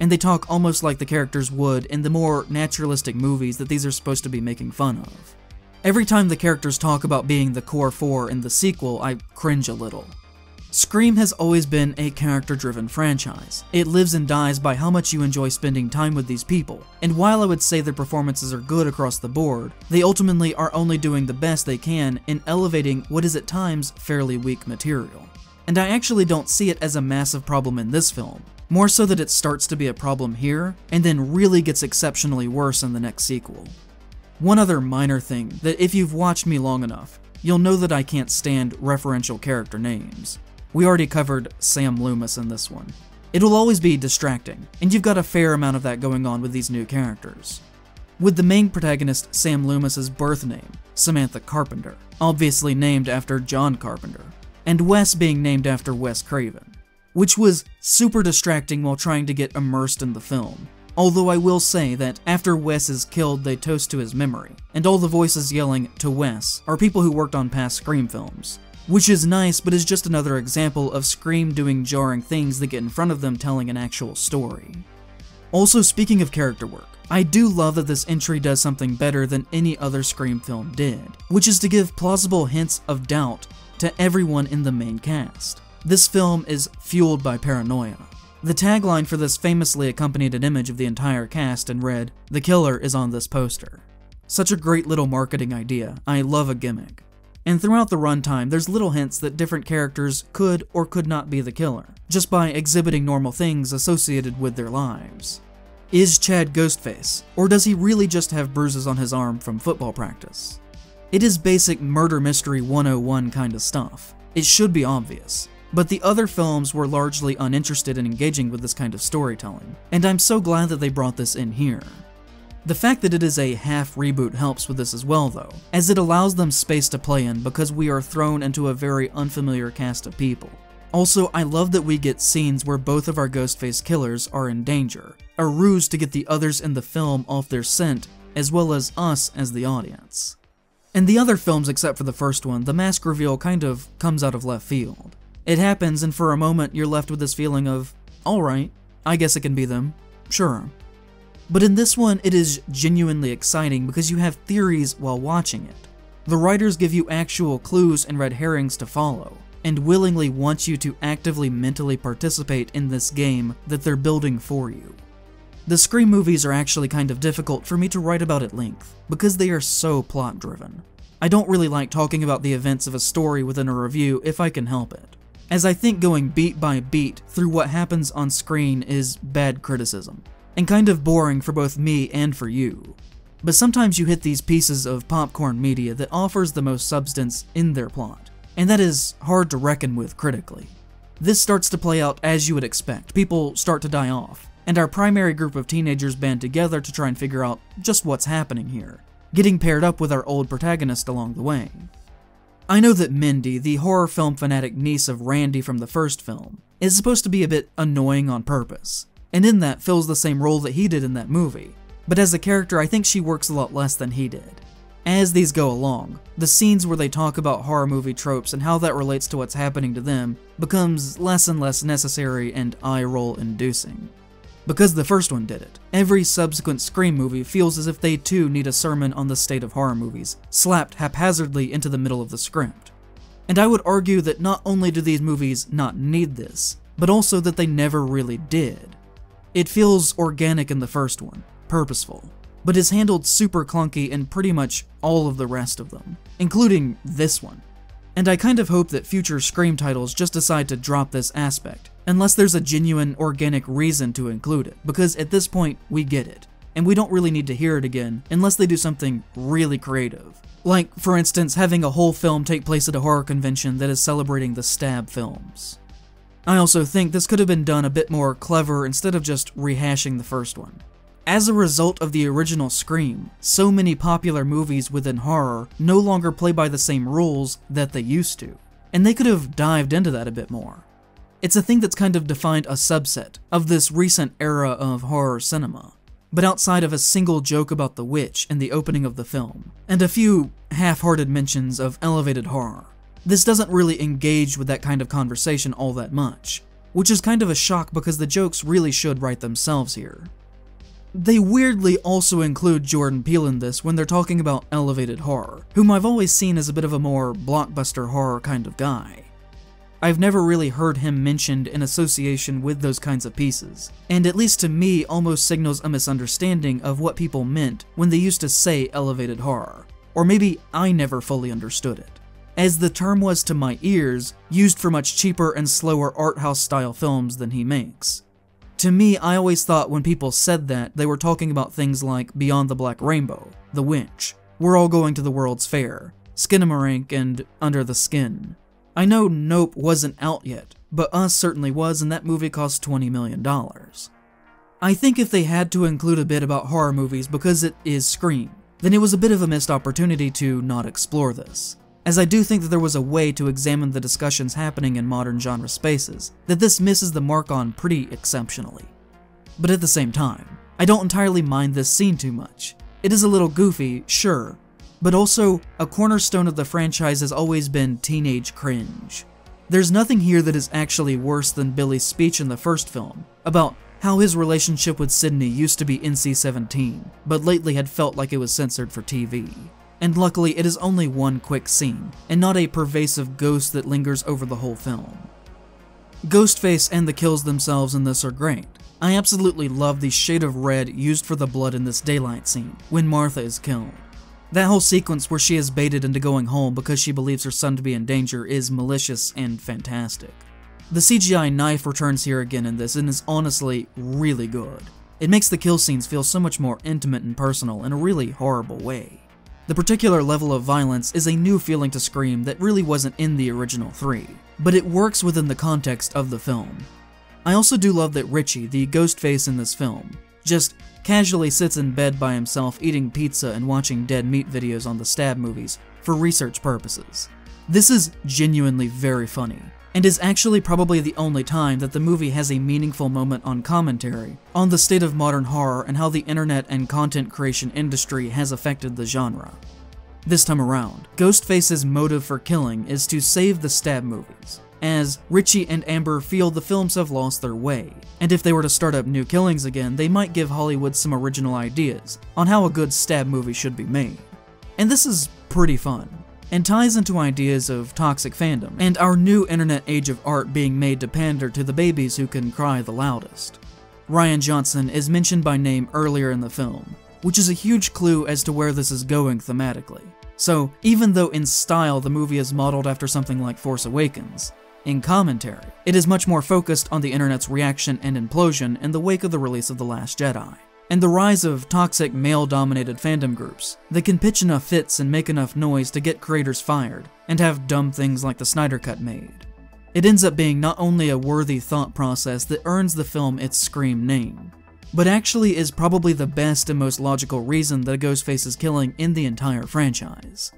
and they talk almost like the characters would in the more naturalistic movies that these are supposed to be making fun of. Every time the characters talk about being the core four in the sequel, I cringe a little. Scream has always been a character-driven franchise. It lives and dies by how much you enjoy spending time with these people, and while I would say their performances are good across the board, they ultimately are only doing the best they can in elevating what is at times fairly weak material. And I actually don't see it as a massive problem in this film, more so that it starts to be a problem here, and then really gets exceptionally worse in the next sequel. One other minor thing, that if you've watched me long enough, you'll know that I can't stand referential character names. We already covered Sam Loomis in this one. It'll always be distracting, and you've got a fair amount of that going on with these new characters. With the main protagonist Sam Loomis's birth name, Samantha Carpenter, obviously named after John Carpenter, and Wes being named after Wes Craven which was super distracting while trying to get immersed in the film. Although I will say that after Wes is killed, they toast to his memory, and all the voices yelling to Wes are people who worked on past Scream films. Which is nice, but is just another example of Scream doing jarring things that get in front of them telling an actual story. Also, speaking of character work, I do love that this entry does something better than any other Scream film did, which is to give plausible hints of doubt to everyone in the main cast. This film is fueled by paranoia. The tagline for this famously accompanied an image of the entire cast and read, The killer is on this poster. Such a great little marketing idea. I love a gimmick. And throughout the runtime, there's little hints that different characters could or could not be the killer, just by exhibiting normal things associated with their lives. Is Chad Ghostface, or does he really just have bruises on his arm from football practice? It is basic murder mystery 101 kind of stuff. It should be obvious. But the other films were largely uninterested in engaging with this kind of storytelling, and I'm so glad that they brought this in here. The fact that it is a half reboot helps with this as well though, as it allows them space to play in because we are thrown into a very unfamiliar cast of people. Also, I love that we get scenes where both of our Ghostface killers are in danger, a ruse to get the others in the film off their scent, as well as us as the audience. In the other films except for the first one, the mask reveal kind of comes out of left field. It happens and for a moment you're left with this feeling of, alright, I guess it can be them, sure. But in this one, it is genuinely exciting because you have theories while watching it. The writers give you actual clues and red herrings to follow, and willingly want you to actively mentally participate in this game that they're building for you. The Scream movies are actually kind of difficult for me to write about at length, because they are so plot driven. I don't really like talking about the events of a story within a review if I can help it, as I think going beat by beat through what happens on screen is bad criticism, and kind of boring for both me and for you. But sometimes you hit these pieces of popcorn media that offers the most substance in their plot, and that is hard to reckon with critically. This starts to play out as you would expect. People start to die off, and our primary group of teenagers band together to try and figure out just what's happening here, getting paired up with our old protagonist along the way. I know that Mindy, the horror film fanatic niece of Randy from the first film, is supposed to be a bit annoying on purpose, and in that fills the same role that he did in that movie, but as a character I think she works a lot less than he did. As these go along, the scenes where they talk about horror movie tropes and how that relates to what's happening to them becomes less and less necessary and eye-roll inducing. Because the first one did it, every subsequent Scream movie feels as if they too need a sermon on the state of horror movies, slapped haphazardly into the middle of the script. And I would argue that not only do these movies not need this, but also that they never really did. It feels organic in the first one, purposeful, but is handled super clunky in pretty much all of the rest of them, including this one. And I kind of hope that future Scream titles just decide to drop this aspect, unless there's a genuine organic reason to include it, because at this point, we get it. And we don't really need to hear it again, unless they do something really creative. Like, for instance, having a whole film take place at a horror convention that is celebrating the Stab films. I also think this could have been done a bit more clever instead of just rehashing the first one. As a result of the original Scream, so many popular movies within horror no longer play by the same rules that they used to, and they could have dived into that a bit more. It's a thing that's kind of defined a subset of this recent era of horror cinema, but outside of a single joke about the witch in the opening of the film, and a few half-hearted mentions of elevated horror, this doesn't really engage with that kind of conversation all that much, which is kind of a shock because the jokes really should write themselves here. They weirdly also include Jordan Peele in this when they're talking about elevated horror, whom I've always seen as a bit of a more blockbuster horror kind of guy. I've never really heard him mentioned in association with those kinds of pieces, and at least to me almost signals a misunderstanding of what people meant when they used to say elevated horror, or maybe I never fully understood it. As the term was to my ears, used for much cheaper and slower art house style films than he makes. To me, I always thought when people said that, they were talking about things like Beyond the Black Rainbow, The Witch, We're All Going to the World's Fair, Skinamarink, and Under the Skin. I know Nope wasn't out yet, but Us certainly was, and that movie cost $20 million. I think if they had to include a bit about horror movies because it is Scream, then it was a bit of a missed opportunity to not explore this as I do think that there was a way to examine the discussions happening in modern genre spaces that this misses the mark on pretty exceptionally. But at the same time, I don't entirely mind this scene too much. It is a little goofy, sure, but also, a cornerstone of the franchise has always been teenage cringe. There's nothing here that is actually worse than Billy's speech in the first film, about how his relationship with Sidney used to be NC-17, but lately had felt like it was censored for TV. And luckily, it is only one quick scene, and not a pervasive ghost that lingers over the whole film. Ghostface and the kills themselves in this are great. I absolutely love the shade of red used for the blood in this daylight scene, when Martha is killed. That whole sequence where she is baited into going home because she believes her son to be in danger is malicious and fantastic. The CGI knife returns here again in this and is honestly really good. It makes the kill scenes feel so much more intimate and personal in a really horrible way. The particular level of violence is a new feeling to Scream that really wasn't in the original three, but it works within the context of the film. I also do love that Richie, the ghost face in this film, just casually sits in bed by himself eating pizza and watching dead meat videos on the stab movies for research purposes. This is genuinely very funny, and is actually probably the only time that the movie has a meaningful moment on commentary on the state of modern horror and how the internet and content creation industry has affected the genre. This time around, Ghostface's motive for killing is to save the stab movies, as Richie and Amber feel the films have lost their way, and if they were to start up new killings again, they might give Hollywood some original ideas on how a good stab movie should be made. And this is pretty fun and ties into ideas of toxic fandom and our new internet age of art being made to pander to the babies who can cry the loudest. Rian Johnson is mentioned by name earlier in the film, which is a huge clue as to where this is going thematically. So, even though in style the movie is modeled after something like Force Awakens, in commentary, it is much more focused on the internet's reaction and implosion in the wake of the release of The Last Jedi and the rise of toxic male-dominated fandom groups that can pitch enough fits and make enough noise to get creators fired, and have dumb things like the Snyder Cut made. It ends up being not only a worthy thought process that earns the film its Scream name, but actually is probably the best and most logical reason that Ghostface is killing in the entire franchise.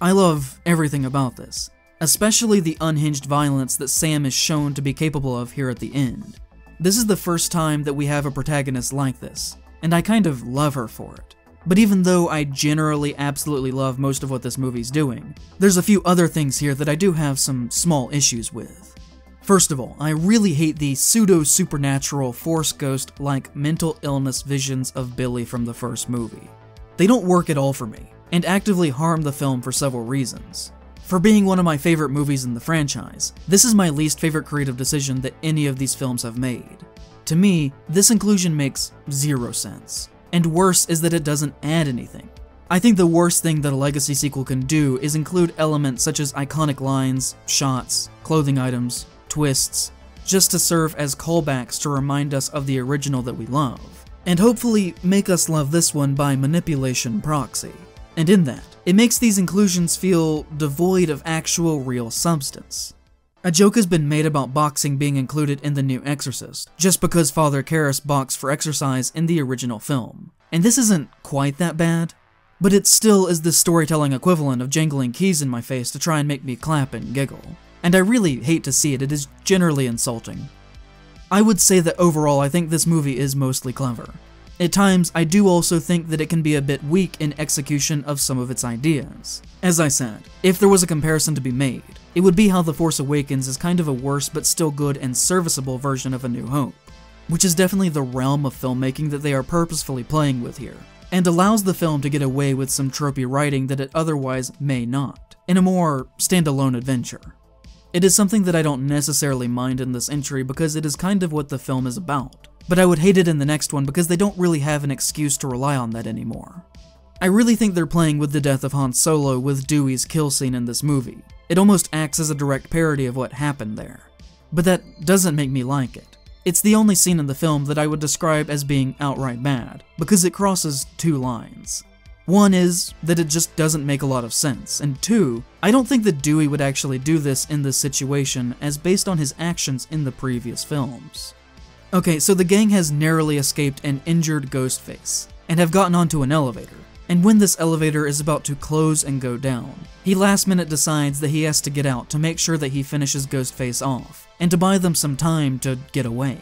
I love everything about this, especially the unhinged violence that Sam is shown to be capable of here at the end. This is the first time that we have a protagonist like this, and I kind of love her for it. But even though I generally absolutely love most of what this movie's doing, there's a few other things here that I do have some small issues with. First of all, I really hate the pseudo-supernatural force ghost-like mental illness visions of Billy from the first movie. They don't work at all for me, and actively harm the film for several reasons. For being one of my favorite movies in the franchise, this is my least favorite creative decision that any of these films have made. To me, this inclusion makes zero sense. And worse is that it doesn't add anything. I think the worst thing that a Legacy sequel can do is include elements such as iconic lines, shots, clothing items, twists, just to serve as callbacks to remind us of the original that we love, and hopefully make us love this one by manipulation proxy. And in that, it makes these inclusions feel devoid of actual real substance. A joke has been made about boxing being included in the new Exorcist, just because Father Karras boxed for exercise in the original film. And this isn't quite that bad, but it still is the storytelling equivalent of jangling keys in my face to try and make me clap and giggle. And I really hate to see it, it is generally insulting. I would say that overall I think this movie is mostly clever. At times, I do also think that it can be a bit weak in execution of some of its ideas. As I said, if there was a comparison to be made, it would be how The Force Awakens is kind of a worse but still good and serviceable version of A New Hope, which is definitely the realm of filmmaking that they are purposefully playing with here, and allows the film to get away with some tropey writing that it otherwise may not, in a more standalone adventure. It is something that I don't necessarily mind in this entry because it is kind of what the film is about, but I would hate it in the next one because they don't really have an excuse to rely on that anymore. I really think they're playing with the death of Han Solo with Dewey's kill scene in this movie. It almost acts as a direct parody of what happened there. But that doesn't make me like it. It's the only scene in the film that I would describe as being outright bad, because it crosses two lines. One is that it just doesn't make a lot of sense, and two, I don't think that Dewey would actually do this in this situation as based on his actions in the previous films. Okay, so the gang has narrowly escaped an injured Ghostface, and have gotten onto an elevator. And when this elevator is about to close and go down, he last minute decides that he has to get out to make sure that he finishes Ghostface off, and to buy them some time to get away.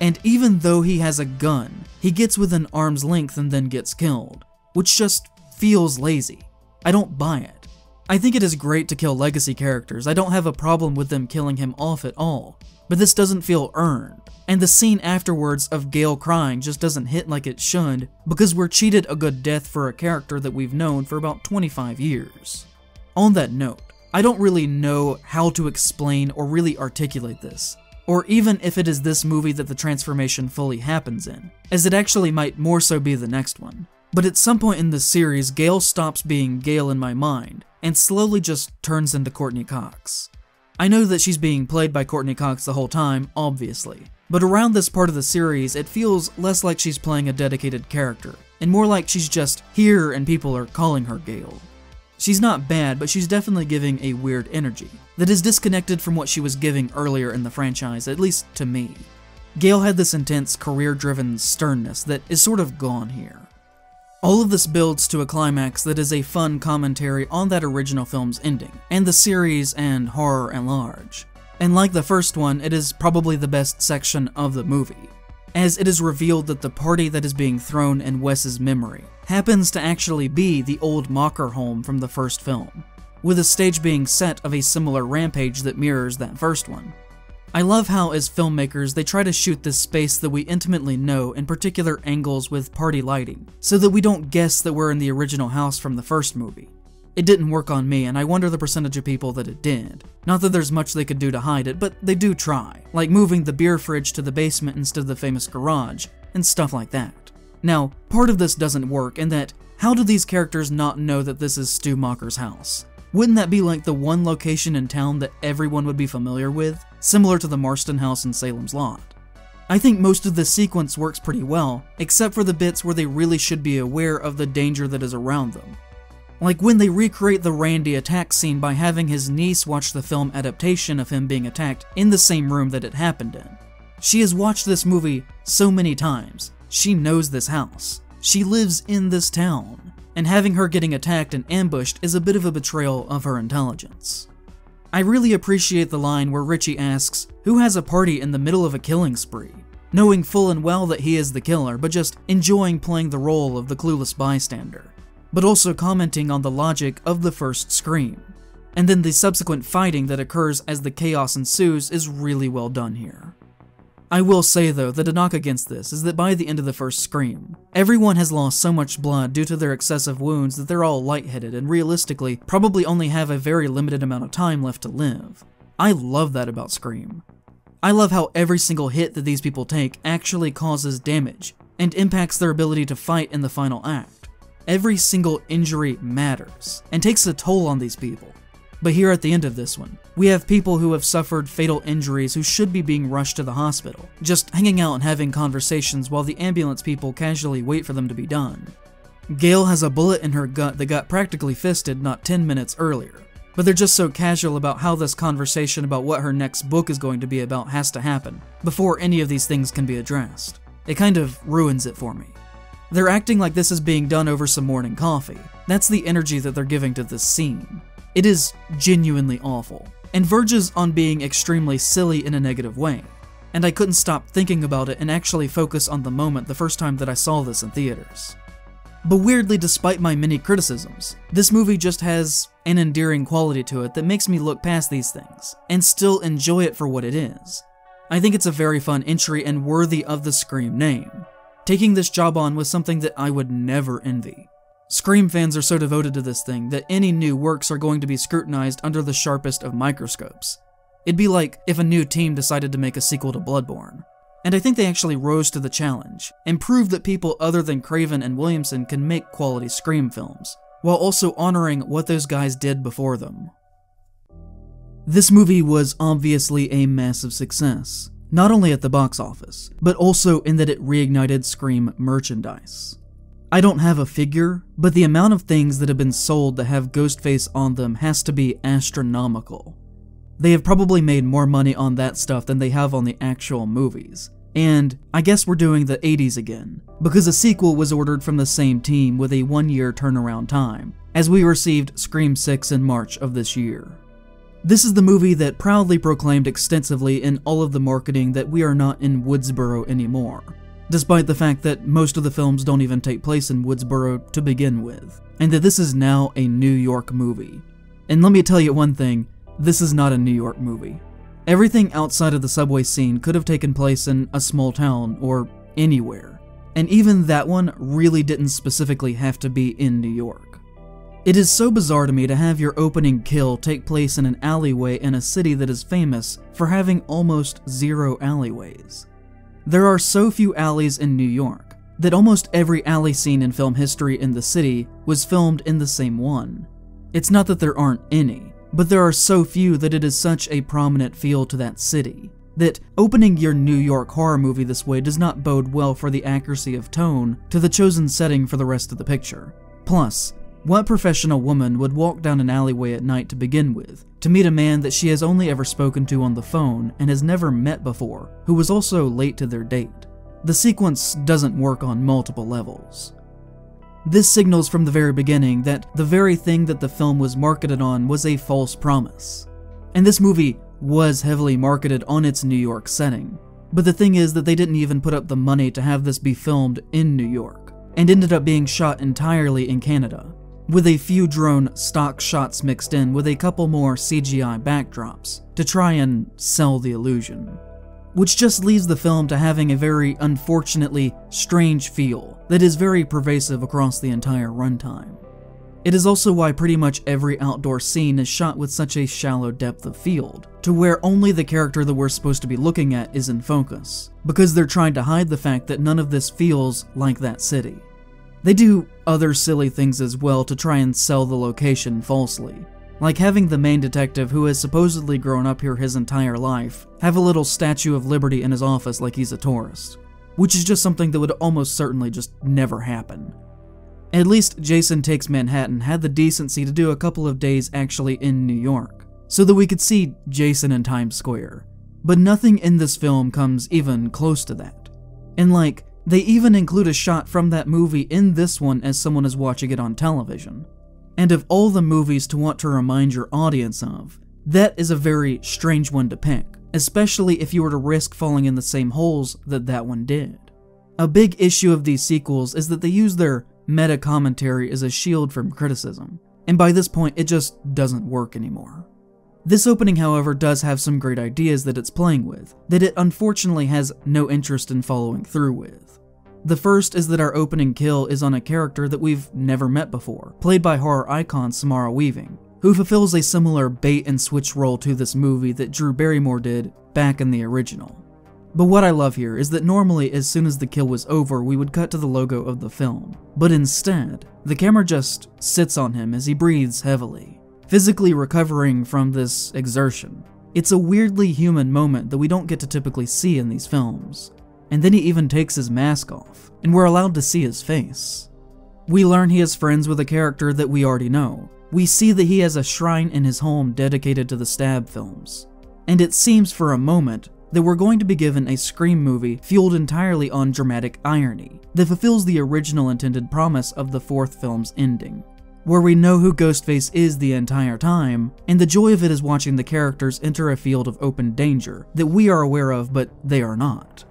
And even though he has a gun, he gets within arm's length and then gets killed, which just feels lazy. I don't buy it. I think it is great to kill legacy characters, I don't have a problem with them killing him off at all, but this doesn't feel earned. And the scene afterwards of Gale crying just doesn't hit like it should, because we're cheated a good death for a character that we've known for about 25 years. On that note, I don't really know how to explain or really articulate this, or even if it is this movie that the transformation fully happens in, as it actually might more so be the next one. But at some point in the series, Gale stops being Gale in my mind, and slowly just turns into Courteney Cox. I know that she's being played by Courteney Cox the whole time, obviously, but around this part of the series, it feels less like she's playing a dedicated character, and more like she's just here and people are calling her Gale. She's not bad, but she's definitely giving a weird energy that is disconnected from what she was giving earlier in the franchise, at least to me. Gale had this intense, career driven sternness that is sort of gone here. All of this builds to a climax that is a fun commentary on that original film's ending, and the series and horror at large. And like the first one, it is probably the best section of the movie, as it is revealed that the party that is being thrown in Wes's memory happens to actually be the old Macher home from the first film, with a stage being set of a similar rampage that mirrors that first one. I love how, as filmmakers, they try to shoot this space that we intimately know in particular angles with party lighting, so that we don't guess that we're in the original house from the first movie. It didn't work on me, and I wonder the percentage of people that it did. Not that there's much they could do to hide it, but they do try, like moving the beer fridge to the basement instead of the famous garage, and stuff like that. Now, part of this doesn't work in that, how do these characters not know that this is Stu Macher's house? Wouldn't that be like the one location in town that everyone would be familiar with, similar to the Marsten house in Salem's Lot? I think most of the sequence works pretty well, except for the bits where they really should be aware of the danger that is around them. Like when they recreate the Randy attack scene by having his niece watch the film adaptation of him being attacked in the same room that it happened in. She has watched this movie so many times. She knows this house. She lives in this town and having her getting attacked and ambushed is a bit of a betrayal of her intelligence. I really appreciate the line where Richie asks, who has a party in the middle of a killing spree? Knowing full and well that he is the killer, but just enjoying playing the role of the clueless bystander. But also commenting on the logic of the first scream. And then the subsequent fighting that occurs as the chaos ensues is really well done here. I will say though that a knock against this is that by the end of the first Scream, everyone has lost so much blood due to their excessive wounds that they're all lightheaded and realistically probably only have a very limited amount of time left to live. I love that about Scream. I love how every single hit that these people take actually causes damage and impacts their ability to fight in the final act. Every single injury matters and takes a toll on these people. But here at the end of this one, we have people who have suffered fatal injuries who should be being rushed to the hospital, just hanging out and having conversations while the ambulance people casually wait for them to be done. Gale has a bullet in her gut that got practically fisted not 10 minutes earlier, but they're just so casual about how this conversation about what her next book is going to be about has to happen before any of these things can be addressed. It kind of ruins it for me. They're acting like this is being done over some morning coffee. That's the energy that they're giving to this scene. It is genuinely awful, and verges on being extremely silly in a negative way. And I couldn't stop thinking about it and actually focus on the moment the first time that I saw this in theaters. But weirdly, despite my many criticisms, this movie just has an endearing quality to it that makes me look past these things and still enjoy it for what it is. I think it's a very fun entry and worthy of the Scream name. Taking this job on was something that I would never envy. Scream fans are so devoted to this thing that any new works are going to be scrutinized under the sharpest of microscopes. It'd be like if a new team decided to make a sequel to Bloodborne. And I think they actually rose to the challenge, and proved that people other than Craven and Williamson can make quality Scream films, while also honoring what those guys did before them. This movie was obviously a massive success, not only at the box office, but also in that it reignited Scream merchandise. I don't have a figure, but the amount of things that have been sold that have Ghostface on them has to be astronomical. They have probably made more money on that stuff than they have on the actual movies. And I guess we're doing the 80s again, because a sequel was ordered from the same team with a one year turnaround time, as we received Scream 6 in March of this year. This is the movie that proudly proclaimed extensively in all of the marketing that we are not in Woodsboro anymore, despite the fact that most of the films don't even take place in Woodsboro to begin with, and that this is now a New York movie. And let me tell you one thing this is not a New York movie. Everything outside of the subway scene could have taken place in a small town or anywhere. And even that one really didn't specifically have to be in New York. It is so bizarre to me to have your opening kill take place in an alleyway in a city that is famous for having almost zero alleyways. There are so few alleys in New York that almost every alley scene in film history in the city was filmed in the same one. It's not that there aren't any, but there are so few that it is such a prominent feel to that city that opening your New York horror movie this way does not bode well for the accuracy of tone to the chosen setting for the rest of the picture. Plus, what professional woman would walk down an alleyway at night to begin with, to meet a man that she has only ever spoken to on the phone and has never met before, who was also late to their date? The sequence doesn't work on multiple levels. This signals from the very beginning that the very thing that the film was marketed on was a false promise. And this movie was heavily marketed on its New York setting. But the thing is that they didn't even put up the money to have this be filmed in New York, and ended up being shot entirely in Canada, with a few drone stock shots mixed in with a couple more CGI backdrops to try and sell the illusion. Which just leaves the film to having a very unfortunately strange feel that is very pervasive across the entire runtime. It is also why pretty much every outdoor scene is shot with such a shallow depth of field, to where only the character that we're supposed to be looking at is in focus, because they're trying to hide the fact that none of this feels like that city. They do other silly things as well to try and sell the location falsely, like having the main detective who has supposedly grown up here his entire life have a little Statue of Liberty in his office like he's a tourist, which is just something that would almost certainly just never happen. At least Jason Takes Manhattan had the decency to do a couple of days actually in New York, so that we could see Jason in Times Square. But nothing in this film comes even close to that. And like, they even include a shot from that movie in this one as someone is watching it on television. And of all the movies to want to remind your audience of, that is a very strange one to pick, especially if you were to risk falling in the same holes that that one did. A big issue of these sequels is that they use their meta commentary as a shield from criticism, and by this point it just doesn't work anymore. This opening, however, does have some great ideas that it's playing with, that it unfortunately has no interest in following through with. The first is that our opening kill is on a character that we've never met before, played by horror icon Samara Weaving, who fulfills a similar bait and switch role to this movie that Drew Barrymore did back in the original. But what I love here is that normally as soon as the kill was over, we would cut to the logo of the film. But instead, the camera just sits on him as he breathes heavily, physically recovering from this exertion. It's a weirdly human moment that we don't get to typically see in these films. And then he even takes his mask off, and we're allowed to see his face. We learn he is friends with a character that we already know. We see that he has a shrine in his home dedicated to the Stab films. And it seems for a moment that we're going to be given a Scream movie fueled entirely on dramatic irony that fulfills the original intended promise of the fourth film's ending. Where we know who Ghostface is the entire time, and the joy of it is watching the characters enter a field of open danger that we are aware of but they are not.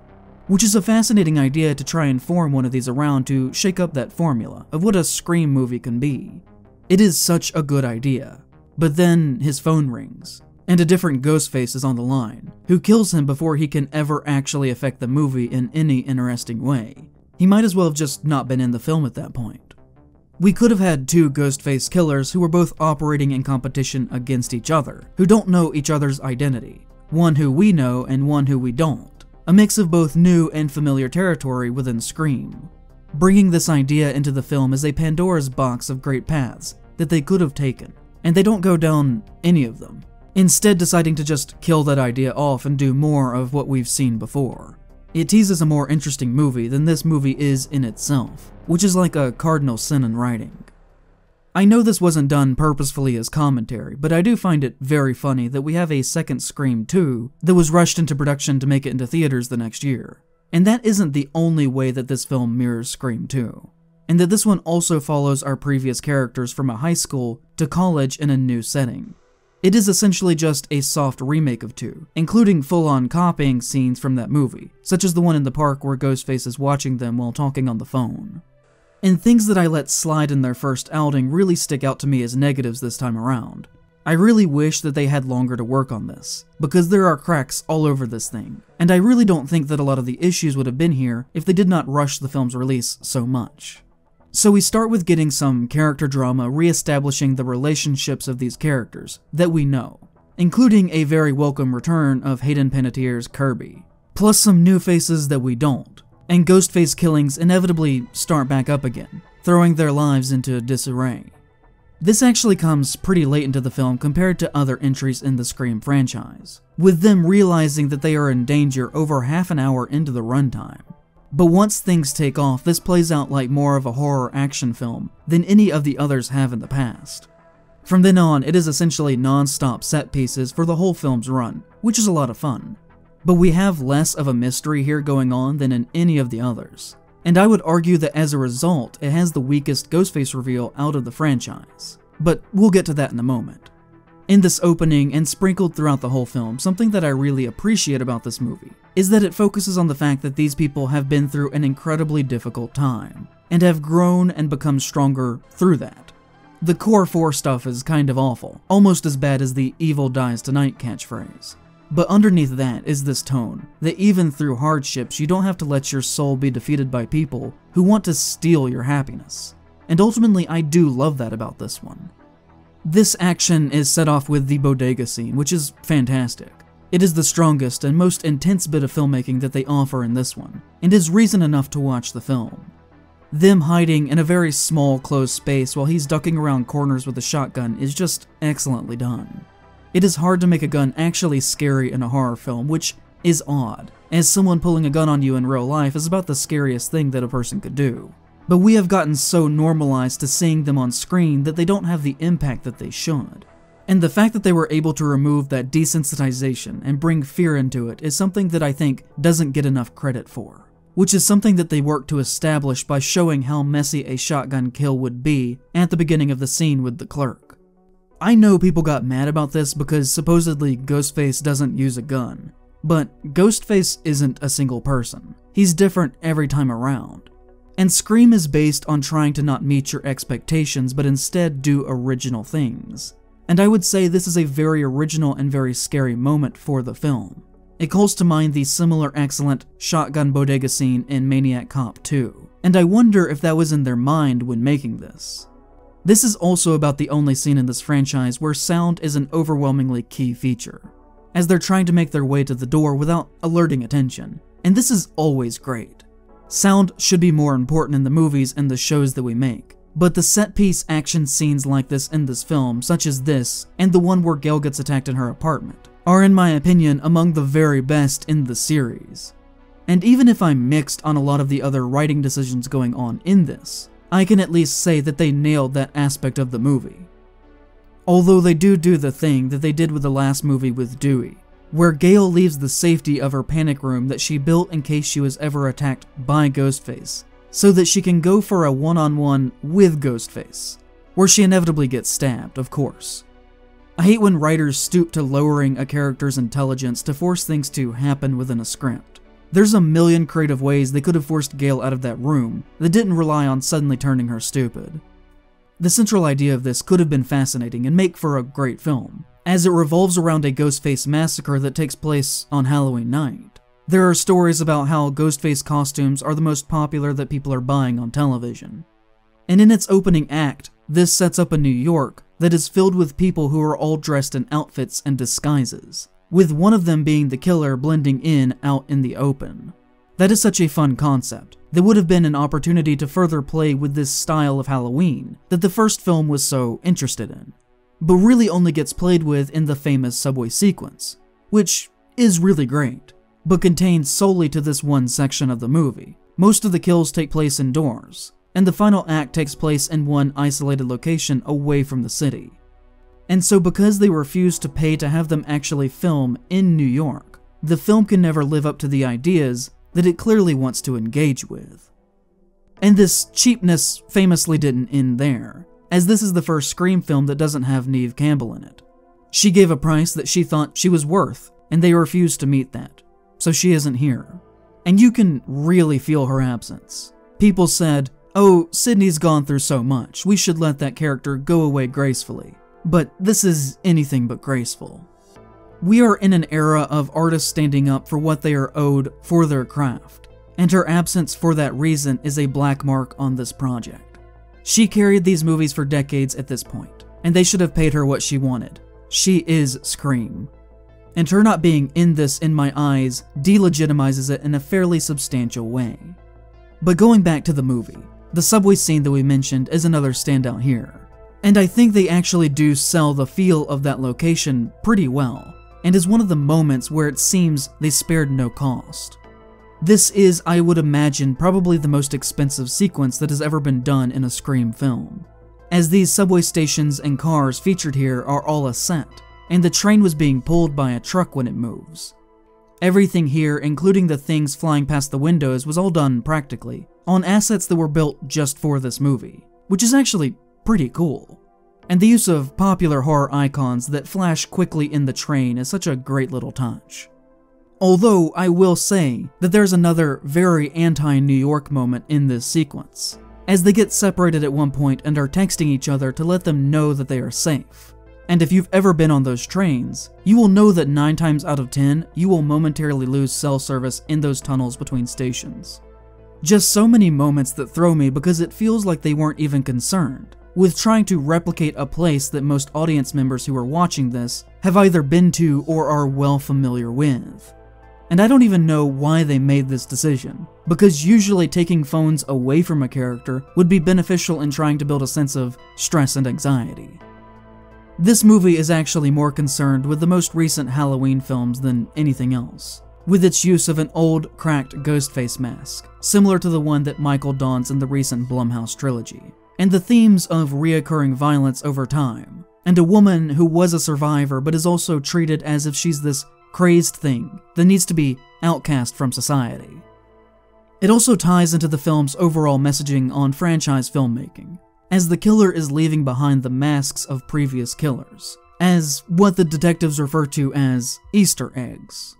Which is a fascinating idea to try and form one of these around to shake up that formula of what a Scream movie can be. It is such a good idea. But then his phone rings, and a different Ghostface is on the line, who kills him before he can ever actually affect the movie in any interesting way. He might as well have just not been in the film at that point. We could have had two Ghostface killers who were both operating in competition against each other, who don't know each other's identity. One who we know and one who we don't. A mix of both new and familiar territory within Scream. Bringing this idea into the film is a Pandora's box of great paths that they could have taken, and they don't go down any of them instead deciding to just kill that idea off and do more of what we've seen before. It teases a more interesting movie than this movie is in itself, which is like a cardinal sin in writing. I know this wasn't done purposefully as commentary, but I do find it very funny that we have a second Scream 2 that was rushed into production to make it into theaters the next year. And that isn't the only way that this film mirrors Scream 2, and that this one also follows our previous characters from a high school to college in a new setting. It is essentially just a soft remake of 2, including full-on copying scenes from that movie, such as the one in the park where Ghostface is watching them while talking on the phone. And things that I let slide in their first outing really stick out to me as negatives this time around. I really wish that they had longer to work on this, because there are cracks all over this thing, and I really don't think that a lot of the issues would have been here if they did not rush the film's release so much. So we start with getting some character drama re-establishing the relationships of these characters that we know, including a very welcome return of Hayden Panettiere's Kirby, plus some new faces that we don't, and Ghostface killings inevitably start back up again, throwing their lives into disarray. This actually comes pretty late into the film compared to other entries in the Scream franchise, with them realizing that they are in danger over half an hour into the runtime. But once things take off, this plays out like more of a horror action film than any of the others have in the past. From then on, it is essentially non-stop set pieces for the whole film's run, which is a lot of fun. But we have less of a mystery here going on than in any of the others. And I would argue that as a result, it has the weakest Ghostface reveal out of the franchise. But we'll get to that in a moment. In this opening, and sprinkled throughout the whole film, something that I really appreciate about this movie is that it focuses on the fact that these people have been through an incredibly difficult time, and have grown and become stronger through that. The core 4 stuff is kind of awful, almost as bad as the evil dies tonight catchphrase. But underneath that is this tone that even through hardships, you don't have to let your soul be defeated by people who want to steal your happiness. And ultimately, I do love that about this one. This action is set off with the bodega scene, which is fantastic. It is the strongest and most intense bit of filmmaking that they offer in this one, and is reason enough to watch the film. Them hiding in a very small, closed space while he's ducking around corners with a shotgun is just excellently done. It is hard to make a gun actually scary in a horror film, which is odd, as someone pulling a gun on you in real life is about the scariest thing that a person could do. But we have gotten so normalized to seeing them on screen that they don't have the impact that they should. And the fact that they were able to remove that desensitization and bring fear into it is something that I think doesn't get enough credit for. Which is something that they worked to establish by showing how messy a shotgun kill would be at the beginning of the scene with the clerk. I know people got mad about this because supposedly Ghostface doesn't use a gun, but Ghostface isn't a single person. He's different every time around. And Scream is based on trying to not meet your expectations but instead do original things. And I would say this is a very original and very scary moment for the film. It calls to mind the similar excellent shotgun bodega scene in Maniac Cop 2, and I wonder if that was in their mind when making this. This is also about the only scene in this franchise where sound is an overwhelmingly key feature, as they're trying to make their way to the door without alerting attention, and this is always great. Sound should be more important in the movies and the shows that we make, but the set piece action scenes like this in this film, such as this, and the one where Gale gets attacked in her apartment, are in my opinion among the very best in the series. And even if I'm mixed on a lot of the other writing decisions going on in this, I can at least say that they nailed that aspect of the movie. Although they do do the thing that they did with the last movie with Dewey, where Gale leaves the safety of her panic room that she built in case she was ever attacked by Ghostface, so that she can go for a one on one with Ghostface, where she inevitably gets stabbed, of course. I hate when writers stoop to lowering a character's intelligence to force things to happen within a script. There's a million creative ways they could have forced Gale out of that room that didn't rely on suddenly turning her stupid. The central idea of this could have been fascinating and make for a great film, as it revolves around a Ghostface massacre that takes place on Halloween night. There are stories about how Ghostface costumes are the most popular that people are buying on television. And in its opening act, this sets up a New York that is filled with people who are all dressed in outfits and disguises with one of them being the killer blending in out in the open. That is such a fun concept. There would have been an opportunity to further play with this style of Halloween that the first film was so interested in, but really only gets played with in the famous subway sequence, which is really great, but contained solely to this one section of the movie. Most of the kills take place indoors, and the final act takes place in one isolated location away from the city. And so, because they refused to pay to have them actually film in New York, the film can never live up to the ideas that it clearly wants to engage with. And this cheapness famously didn't end there, as this is the first Scream film that doesn't have Neve Campbell in it. She gave a price that she thought she was worth, and they refused to meet that, so she isn't here. And you can really feel her absence. People said, Oh, Sidney's gone through so much, we should let that character go away gracefully. But this is anything but graceful. We are in an era of artists standing up for what they are owed for their craft, and her absence for that reason is a black mark on this project. She carried these movies for decades at this point, and they should have paid her what she wanted. She is Scream. And her not being in this, in my eyes, delegitimizes it in a fairly substantial way. But going back to the movie, the subway scene that we mentioned is another standout here. And I think they actually do sell the feel of that location pretty well, and is one of the moments where it seems they spared no cost. This is, I would imagine, probably the most expensive sequence that has ever been done in a Scream film, as these subway stations and cars featured here are all a set, and the train was being pulled by a truck when it moves. Everything here, including the things flying past the windows, was all done practically, on assets that were built just for this movie, which is actually pretty cool. And the use of popular horror icons that flash quickly in the train is such a great little touch. Although I will say that there's another very anti New York moment in this sequence, as they get separated at one point and are texting each other to let them know that they are safe. And if you've ever been on those trains, you will know that 9 times out of 10, you will momentarily lose cell service in those tunnels between stations. Just so many moments that throw me because it feels like they weren't even concerned with trying to replicate a place that most audience members who are watching this have either been to or are well familiar with. And I don't even know why they made this decision, because usually taking phones away from a character would be beneficial in trying to build a sense of stress and anxiety. This movie is actually more concerned with the most recent Halloween films than anything else, with its use of an old, cracked ghost face mask, similar to the one that Michael dons in the recent Blumhouse trilogy, and the themes of reoccurring violence over time, and a woman who was a survivor but is also treated as if she's this crazed thing that needs to be outcast from society. It also ties into the film's overall messaging on franchise filmmaking, as the killer is leaving behind the masks of previous killers, as what the detectives refer to as Easter eggs.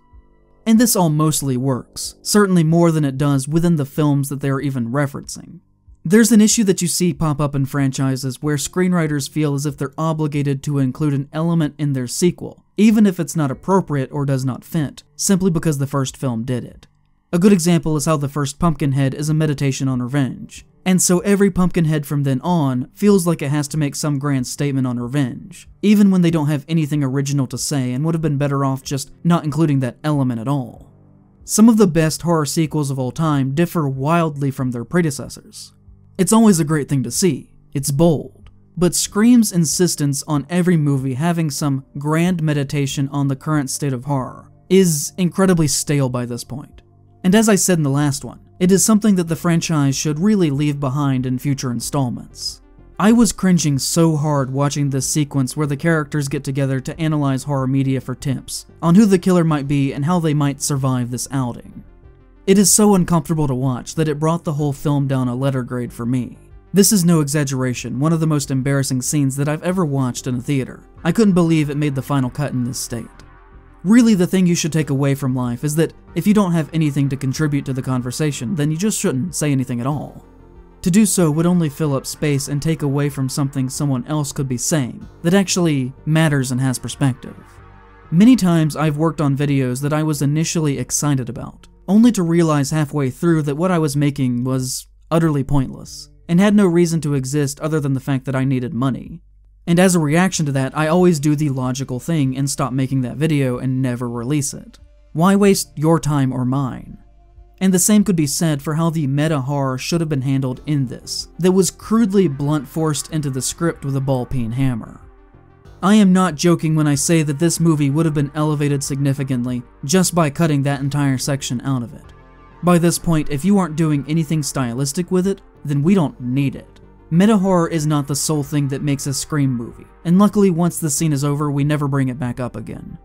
And this all mostly works, certainly more than it does within the films that they are even referencing. There's an issue that you see pop up in franchises where screenwriters feel as if they're obligated to include an element in their sequel, even if it's not appropriate or does not fit, simply because the first film did it. A good example is how the first Pumpkinhead is a meditation on revenge, and so every Pumpkinhead from then on feels like it has to make some grand statement on revenge, even when they don't have anything original to say and would have been better off just not including that element at all. Some of the best horror sequels of all time differ wildly from their predecessors. It's always a great thing to see, it's bold, but Scream's insistence on every movie having some grand meditation on the current state of horror is incredibly stale by this point. And as I said in the last one, it is something that the franchise should really leave behind in future installments. I was cringing so hard watching this sequence where the characters get together to analyze horror media for tips on who the killer might be and how they might survive this outing. It is so uncomfortable to watch that it brought the whole film down a letter grade for me. This is no exaggeration, one of the most embarrassing scenes that I've ever watched in a theater. I couldn't believe it made the final cut in this state. Really, the thing you should take away from life is that if you don't have anything to contribute to the conversation, then you just shouldn't say anything at all. To do so would only fill up space and take away from something someone else could be saying that actually matters and has perspective. Many times I've worked on videos that I was initially excited about, only to realize halfway through that what I was making was utterly pointless, and had no reason to exist other than the fact that I needed money. And as a reaction to that, I always do the logical thing and stop making that video and never release it. Why waste your time or mine? And the same could be said for how the meta horror should have been handled in this, that was crudely blunt forced into the script with a ball peen hammer. I am not joking when I say that this movie would have been elevated significantly just by cutting that entire section out of it. By this point, if you aren't doing anything stylistic with it, then we don't need it. Meta horror is not the sole thing that makes a Scream movie, and luckily once the scene is over, we never bring it back up again.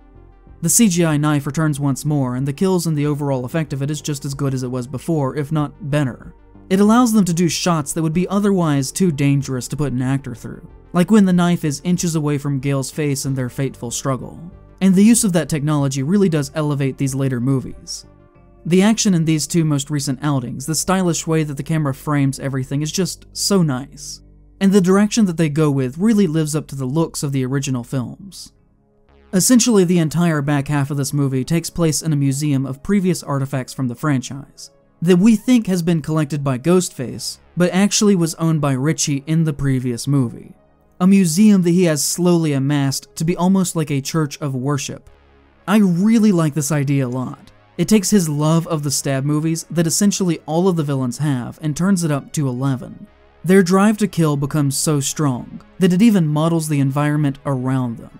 The CGI knife returns once more, and the kills and the overall effect of it is just as good as it was before, if not better. It allows them to do shots that would be otherwise too dangerous to put an actor through, like when the knife is inches away from Gale's face in their fateful struggle. And the use of that technology really does elevate these later movies. The action in these two most recent outings, the stylish way that the camera frames everything is just so nice. and the direction that they go with really lives up to the looks of the original films. Essentially, the entire back half of this movie takes place in a museum of previous artifacts from the franchise that we think has been collected by Ghostface, but actually was owned by Richie in the previous movie. A museum that he has slowly amassed to be almost like a church of worship. I really like this idea a lot. It takes his love of the stab movies that essentially all of the villains have and turns it up to 11. Their drive to kill becomes so strong that it even models the environment around them.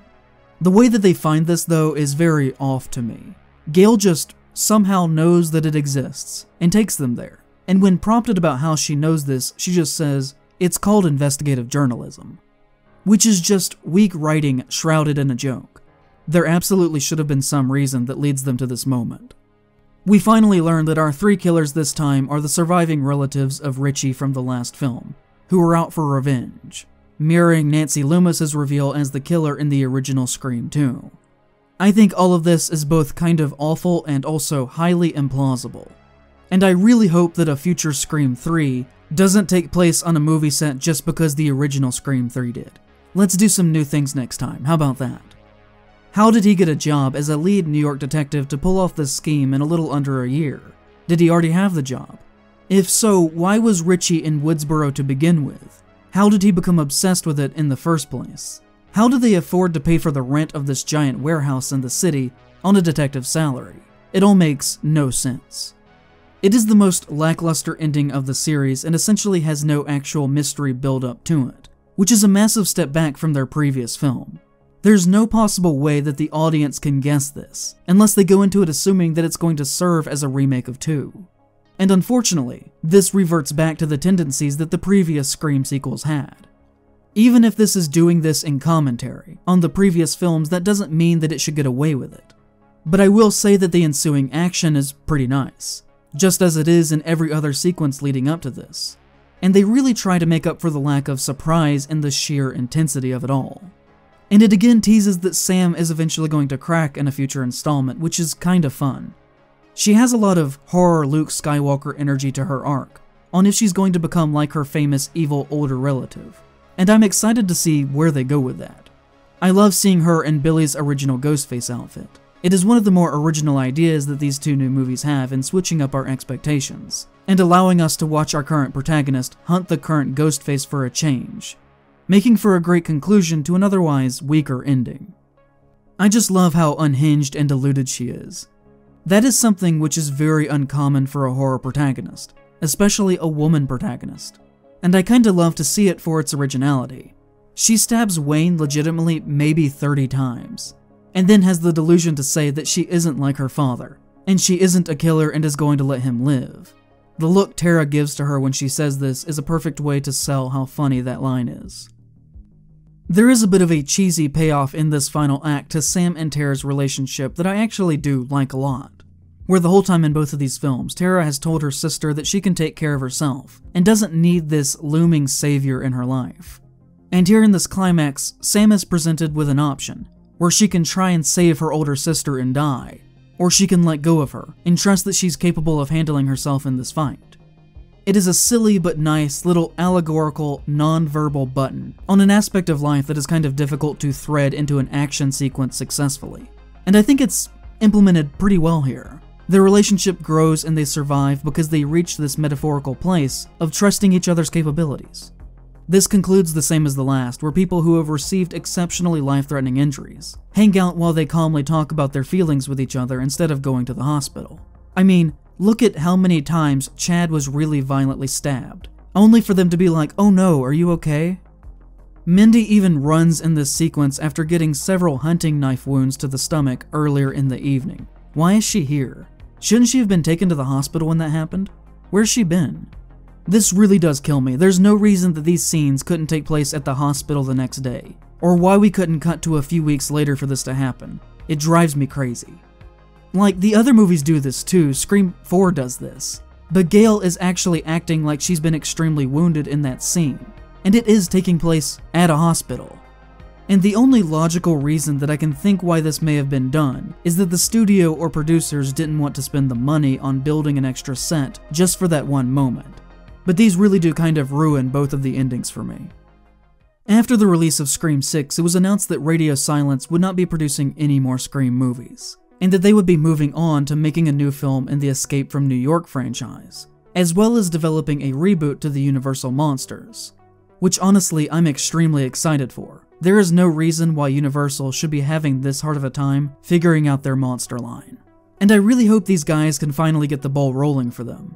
The way that they find this, though, is very off to me. Gale just somehow knows that it exists and takes them there. And when prompted about how she knows this, she just says, It's called investigative journalism. Which is just weak writing shrouded in a joke. There absolutely should have been some reason that leads them to this moment. We finally learn that our three killers this time are the surviving relatives of Richie from the last film, who are out for revenge, mirroring Nancy Loomis's reveal as the killer in the original Scream 2. I think all of this is both kind of awful and also highly implausible. And I really hope that a future Scream 3 doesn't take place on a movie set just because the original Scream 3 did. Let's do some new things next time, how about that? How did he get a job as a lead New York detective to pull off this scheme in a little under a year? Did he already have the job? If so, why was Richie in Woodsboro to begin with? How did he become obsessed with it in the first place? How did they afford to pay for the rent of this giant warehouse in the city on a detective's salary? It all makes no sense. It is the most lackluster ending of the series and essentially has no actual mystery build up to it, which is a massive step back from their previous film. There's no possible way that the audience can guess this, unless they go into it assuming that it's going to serve as a remake of 2. And unfortunately, this reverts back to the tendencies that the previous Scream sequels had. Even if this is doing this in commentary on the previous films, that doesn't mean that it should get away with it. But I will say that the ensuing action is pretty nice, just as it is in every other sequence leading up to this. And they really try to make up for the lack of surprise and the sheer intensity of it all. And it again teases that Sam is eventually going to crack in a future installment, which is kinda fun. She has a lot of horror Luke Skywalker energy to her arc, on if she's going to become like her famous evil older relative, and I'm excited to see where they go with that. I love seeing her in Billy's original Ghostface outfit. It is one of the more original ideas that these two new movies have in switching up our expectations, and allowing us to watch our current protagonist hunt the current Ghostface for a change, making for a great conclusion to an otherwise weaker ending. I just love how unhinged and deluded she is, that is something which is very uncommon for a horror protagonist, especially a woman protagonist. And I kinda love to see it for its originality. She stabs Wayne legitimately maybe 30 times, and then has the delusion to say that she isn't like her father, and she isn't a killer and is going to let him live. The look Tara gives to her when she says this is a perfect way to sell how funny that line is. There is a bit of a cheesy payoff in this final act to Sam and Tara's relationship that I actually do like a lot where the whole time in both of these films, Tara has told her sister that she can take care of herself and doesn't need this looming savior in her life. And here in this climax, Sam is presented with an option where she can try and save her older sister and die, or she can let go of her and trust that she's capable of handling herself in this fight. It is a silly but nice little allegorical, non-verbal button on an aspect of life that is kind of difficult to thread into an action sequence successfully. And I think it's implemented pretty well here. Their relationship grows and they survive because they reach this metaphorical place of trusting each other's capabilities. This concludes the same as the last, where people who have received exceptionally life threatening injuries hang out while they calmly talk about their feelings with each other instead of going to the hospital. I mean, look at how many times Chad was really violently stabbed, only for them to be like, oh no, are you okay? Mindy even runs in this sequence after getting several hunting knife wounds to the stomach earlier in the evening. Why is she here? Shouldn't she have been taken to the hospital when that happened? Where's she been? This really does kill me. There's no reason that these scenes couldn't take place at the hospital the next day, or why we couldn't cut to a few weeks later for this to happen. It drives me crazy. Like, the other movies do this too, Scream 4 does this. But Gale is actually acting like she's been extremely wounded in that scene, and it is taking place at a hospital. And the only logical reason that I can think why this may have been done is that the studio or producers didn't want to spend the money on building an extra set just for that one moment. But these really do kind of ruin both of the endings for me. After the release of Scream 6, it was announced that Radio Silence would not be producing any more Scream movies, and that they would be moving on to making a new film in the Escape from New York franchise, as well as developing a reboot to the Universal Monsters, which honestly I'm extremely excited for. There is no reason why Universal should be having this hard of a time figuring out their monster line. And I really hope these guys can finally get the ball rolling for them.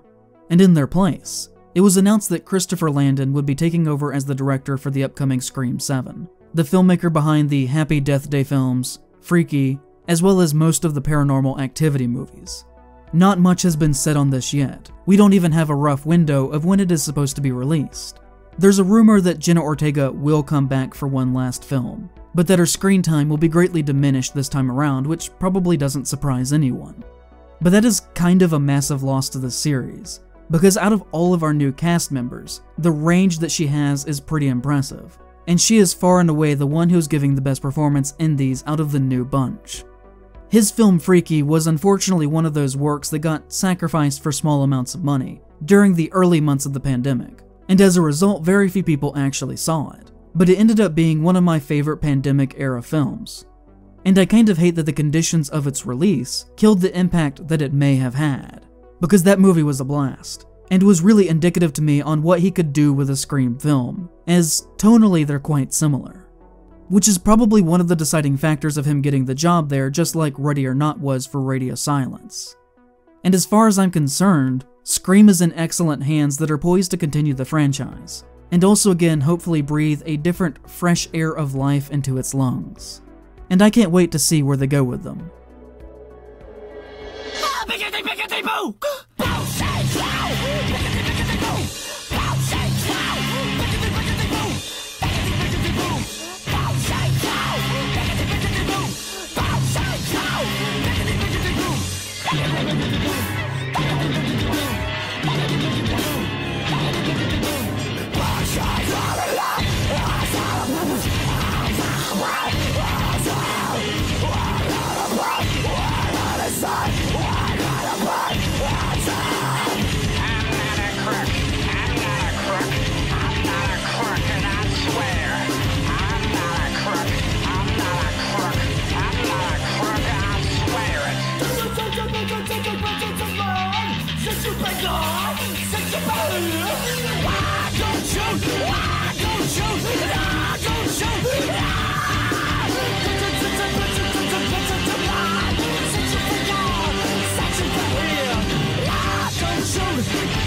And in their place, it was announced that Christopher Landon would be taking over as the director for the upcoming Scream 7, the filmmaker behind the Happy Death Day films, Freaky, as well as most of the paranormal activity movies. Not much has been said on this yet. We don't even have a rough window of when it is supposed to be released. There's a rumor that Jenna Ortega will come back for one last film, but that her screen time will be greatly diminished this time around, which probably doesn't surprise anyone. But that is kind of a massive loss to the series, because out of all of our new cast members, the range that she has is pretty impressive, and she is far and away the one who's giving the best performance in these out of the new bunch. His film Freaky was unfortunately one of those works that got sacrificed for small amounts of money during the early months of the pandemic, and as a result, very few people actually saw it. But it ended up being one of my favorite pandemic era films. And I kind of hate that the conditions of its release killed the impact that it may have had because that movie was a blast, and was really indicative to me on what he could do with a Scream film, as tonally they're quite similar. Which is probably one of the deciding factors of him getting the job there, just like Ready or Not was for Radio Silence. And as far as I'm concerned, Scream is in excellent hands that are poised to continue the franchise, and also again hopefully breathe a different, fresh air of life into its lungs. And I can't wait to see where they go with them. Pickety, pickety, boo! Bounce and flow! Biggity, biggity, boo! Bounce and flow! Biggity, biggity, boo! Biggity, biggity, boo! Bounce and flow! Biggity, biggity, boo! Bounce and flow! Biggity, biggity, boo! Biggity, biggity, boo! Biggity, biggity, boo! Let's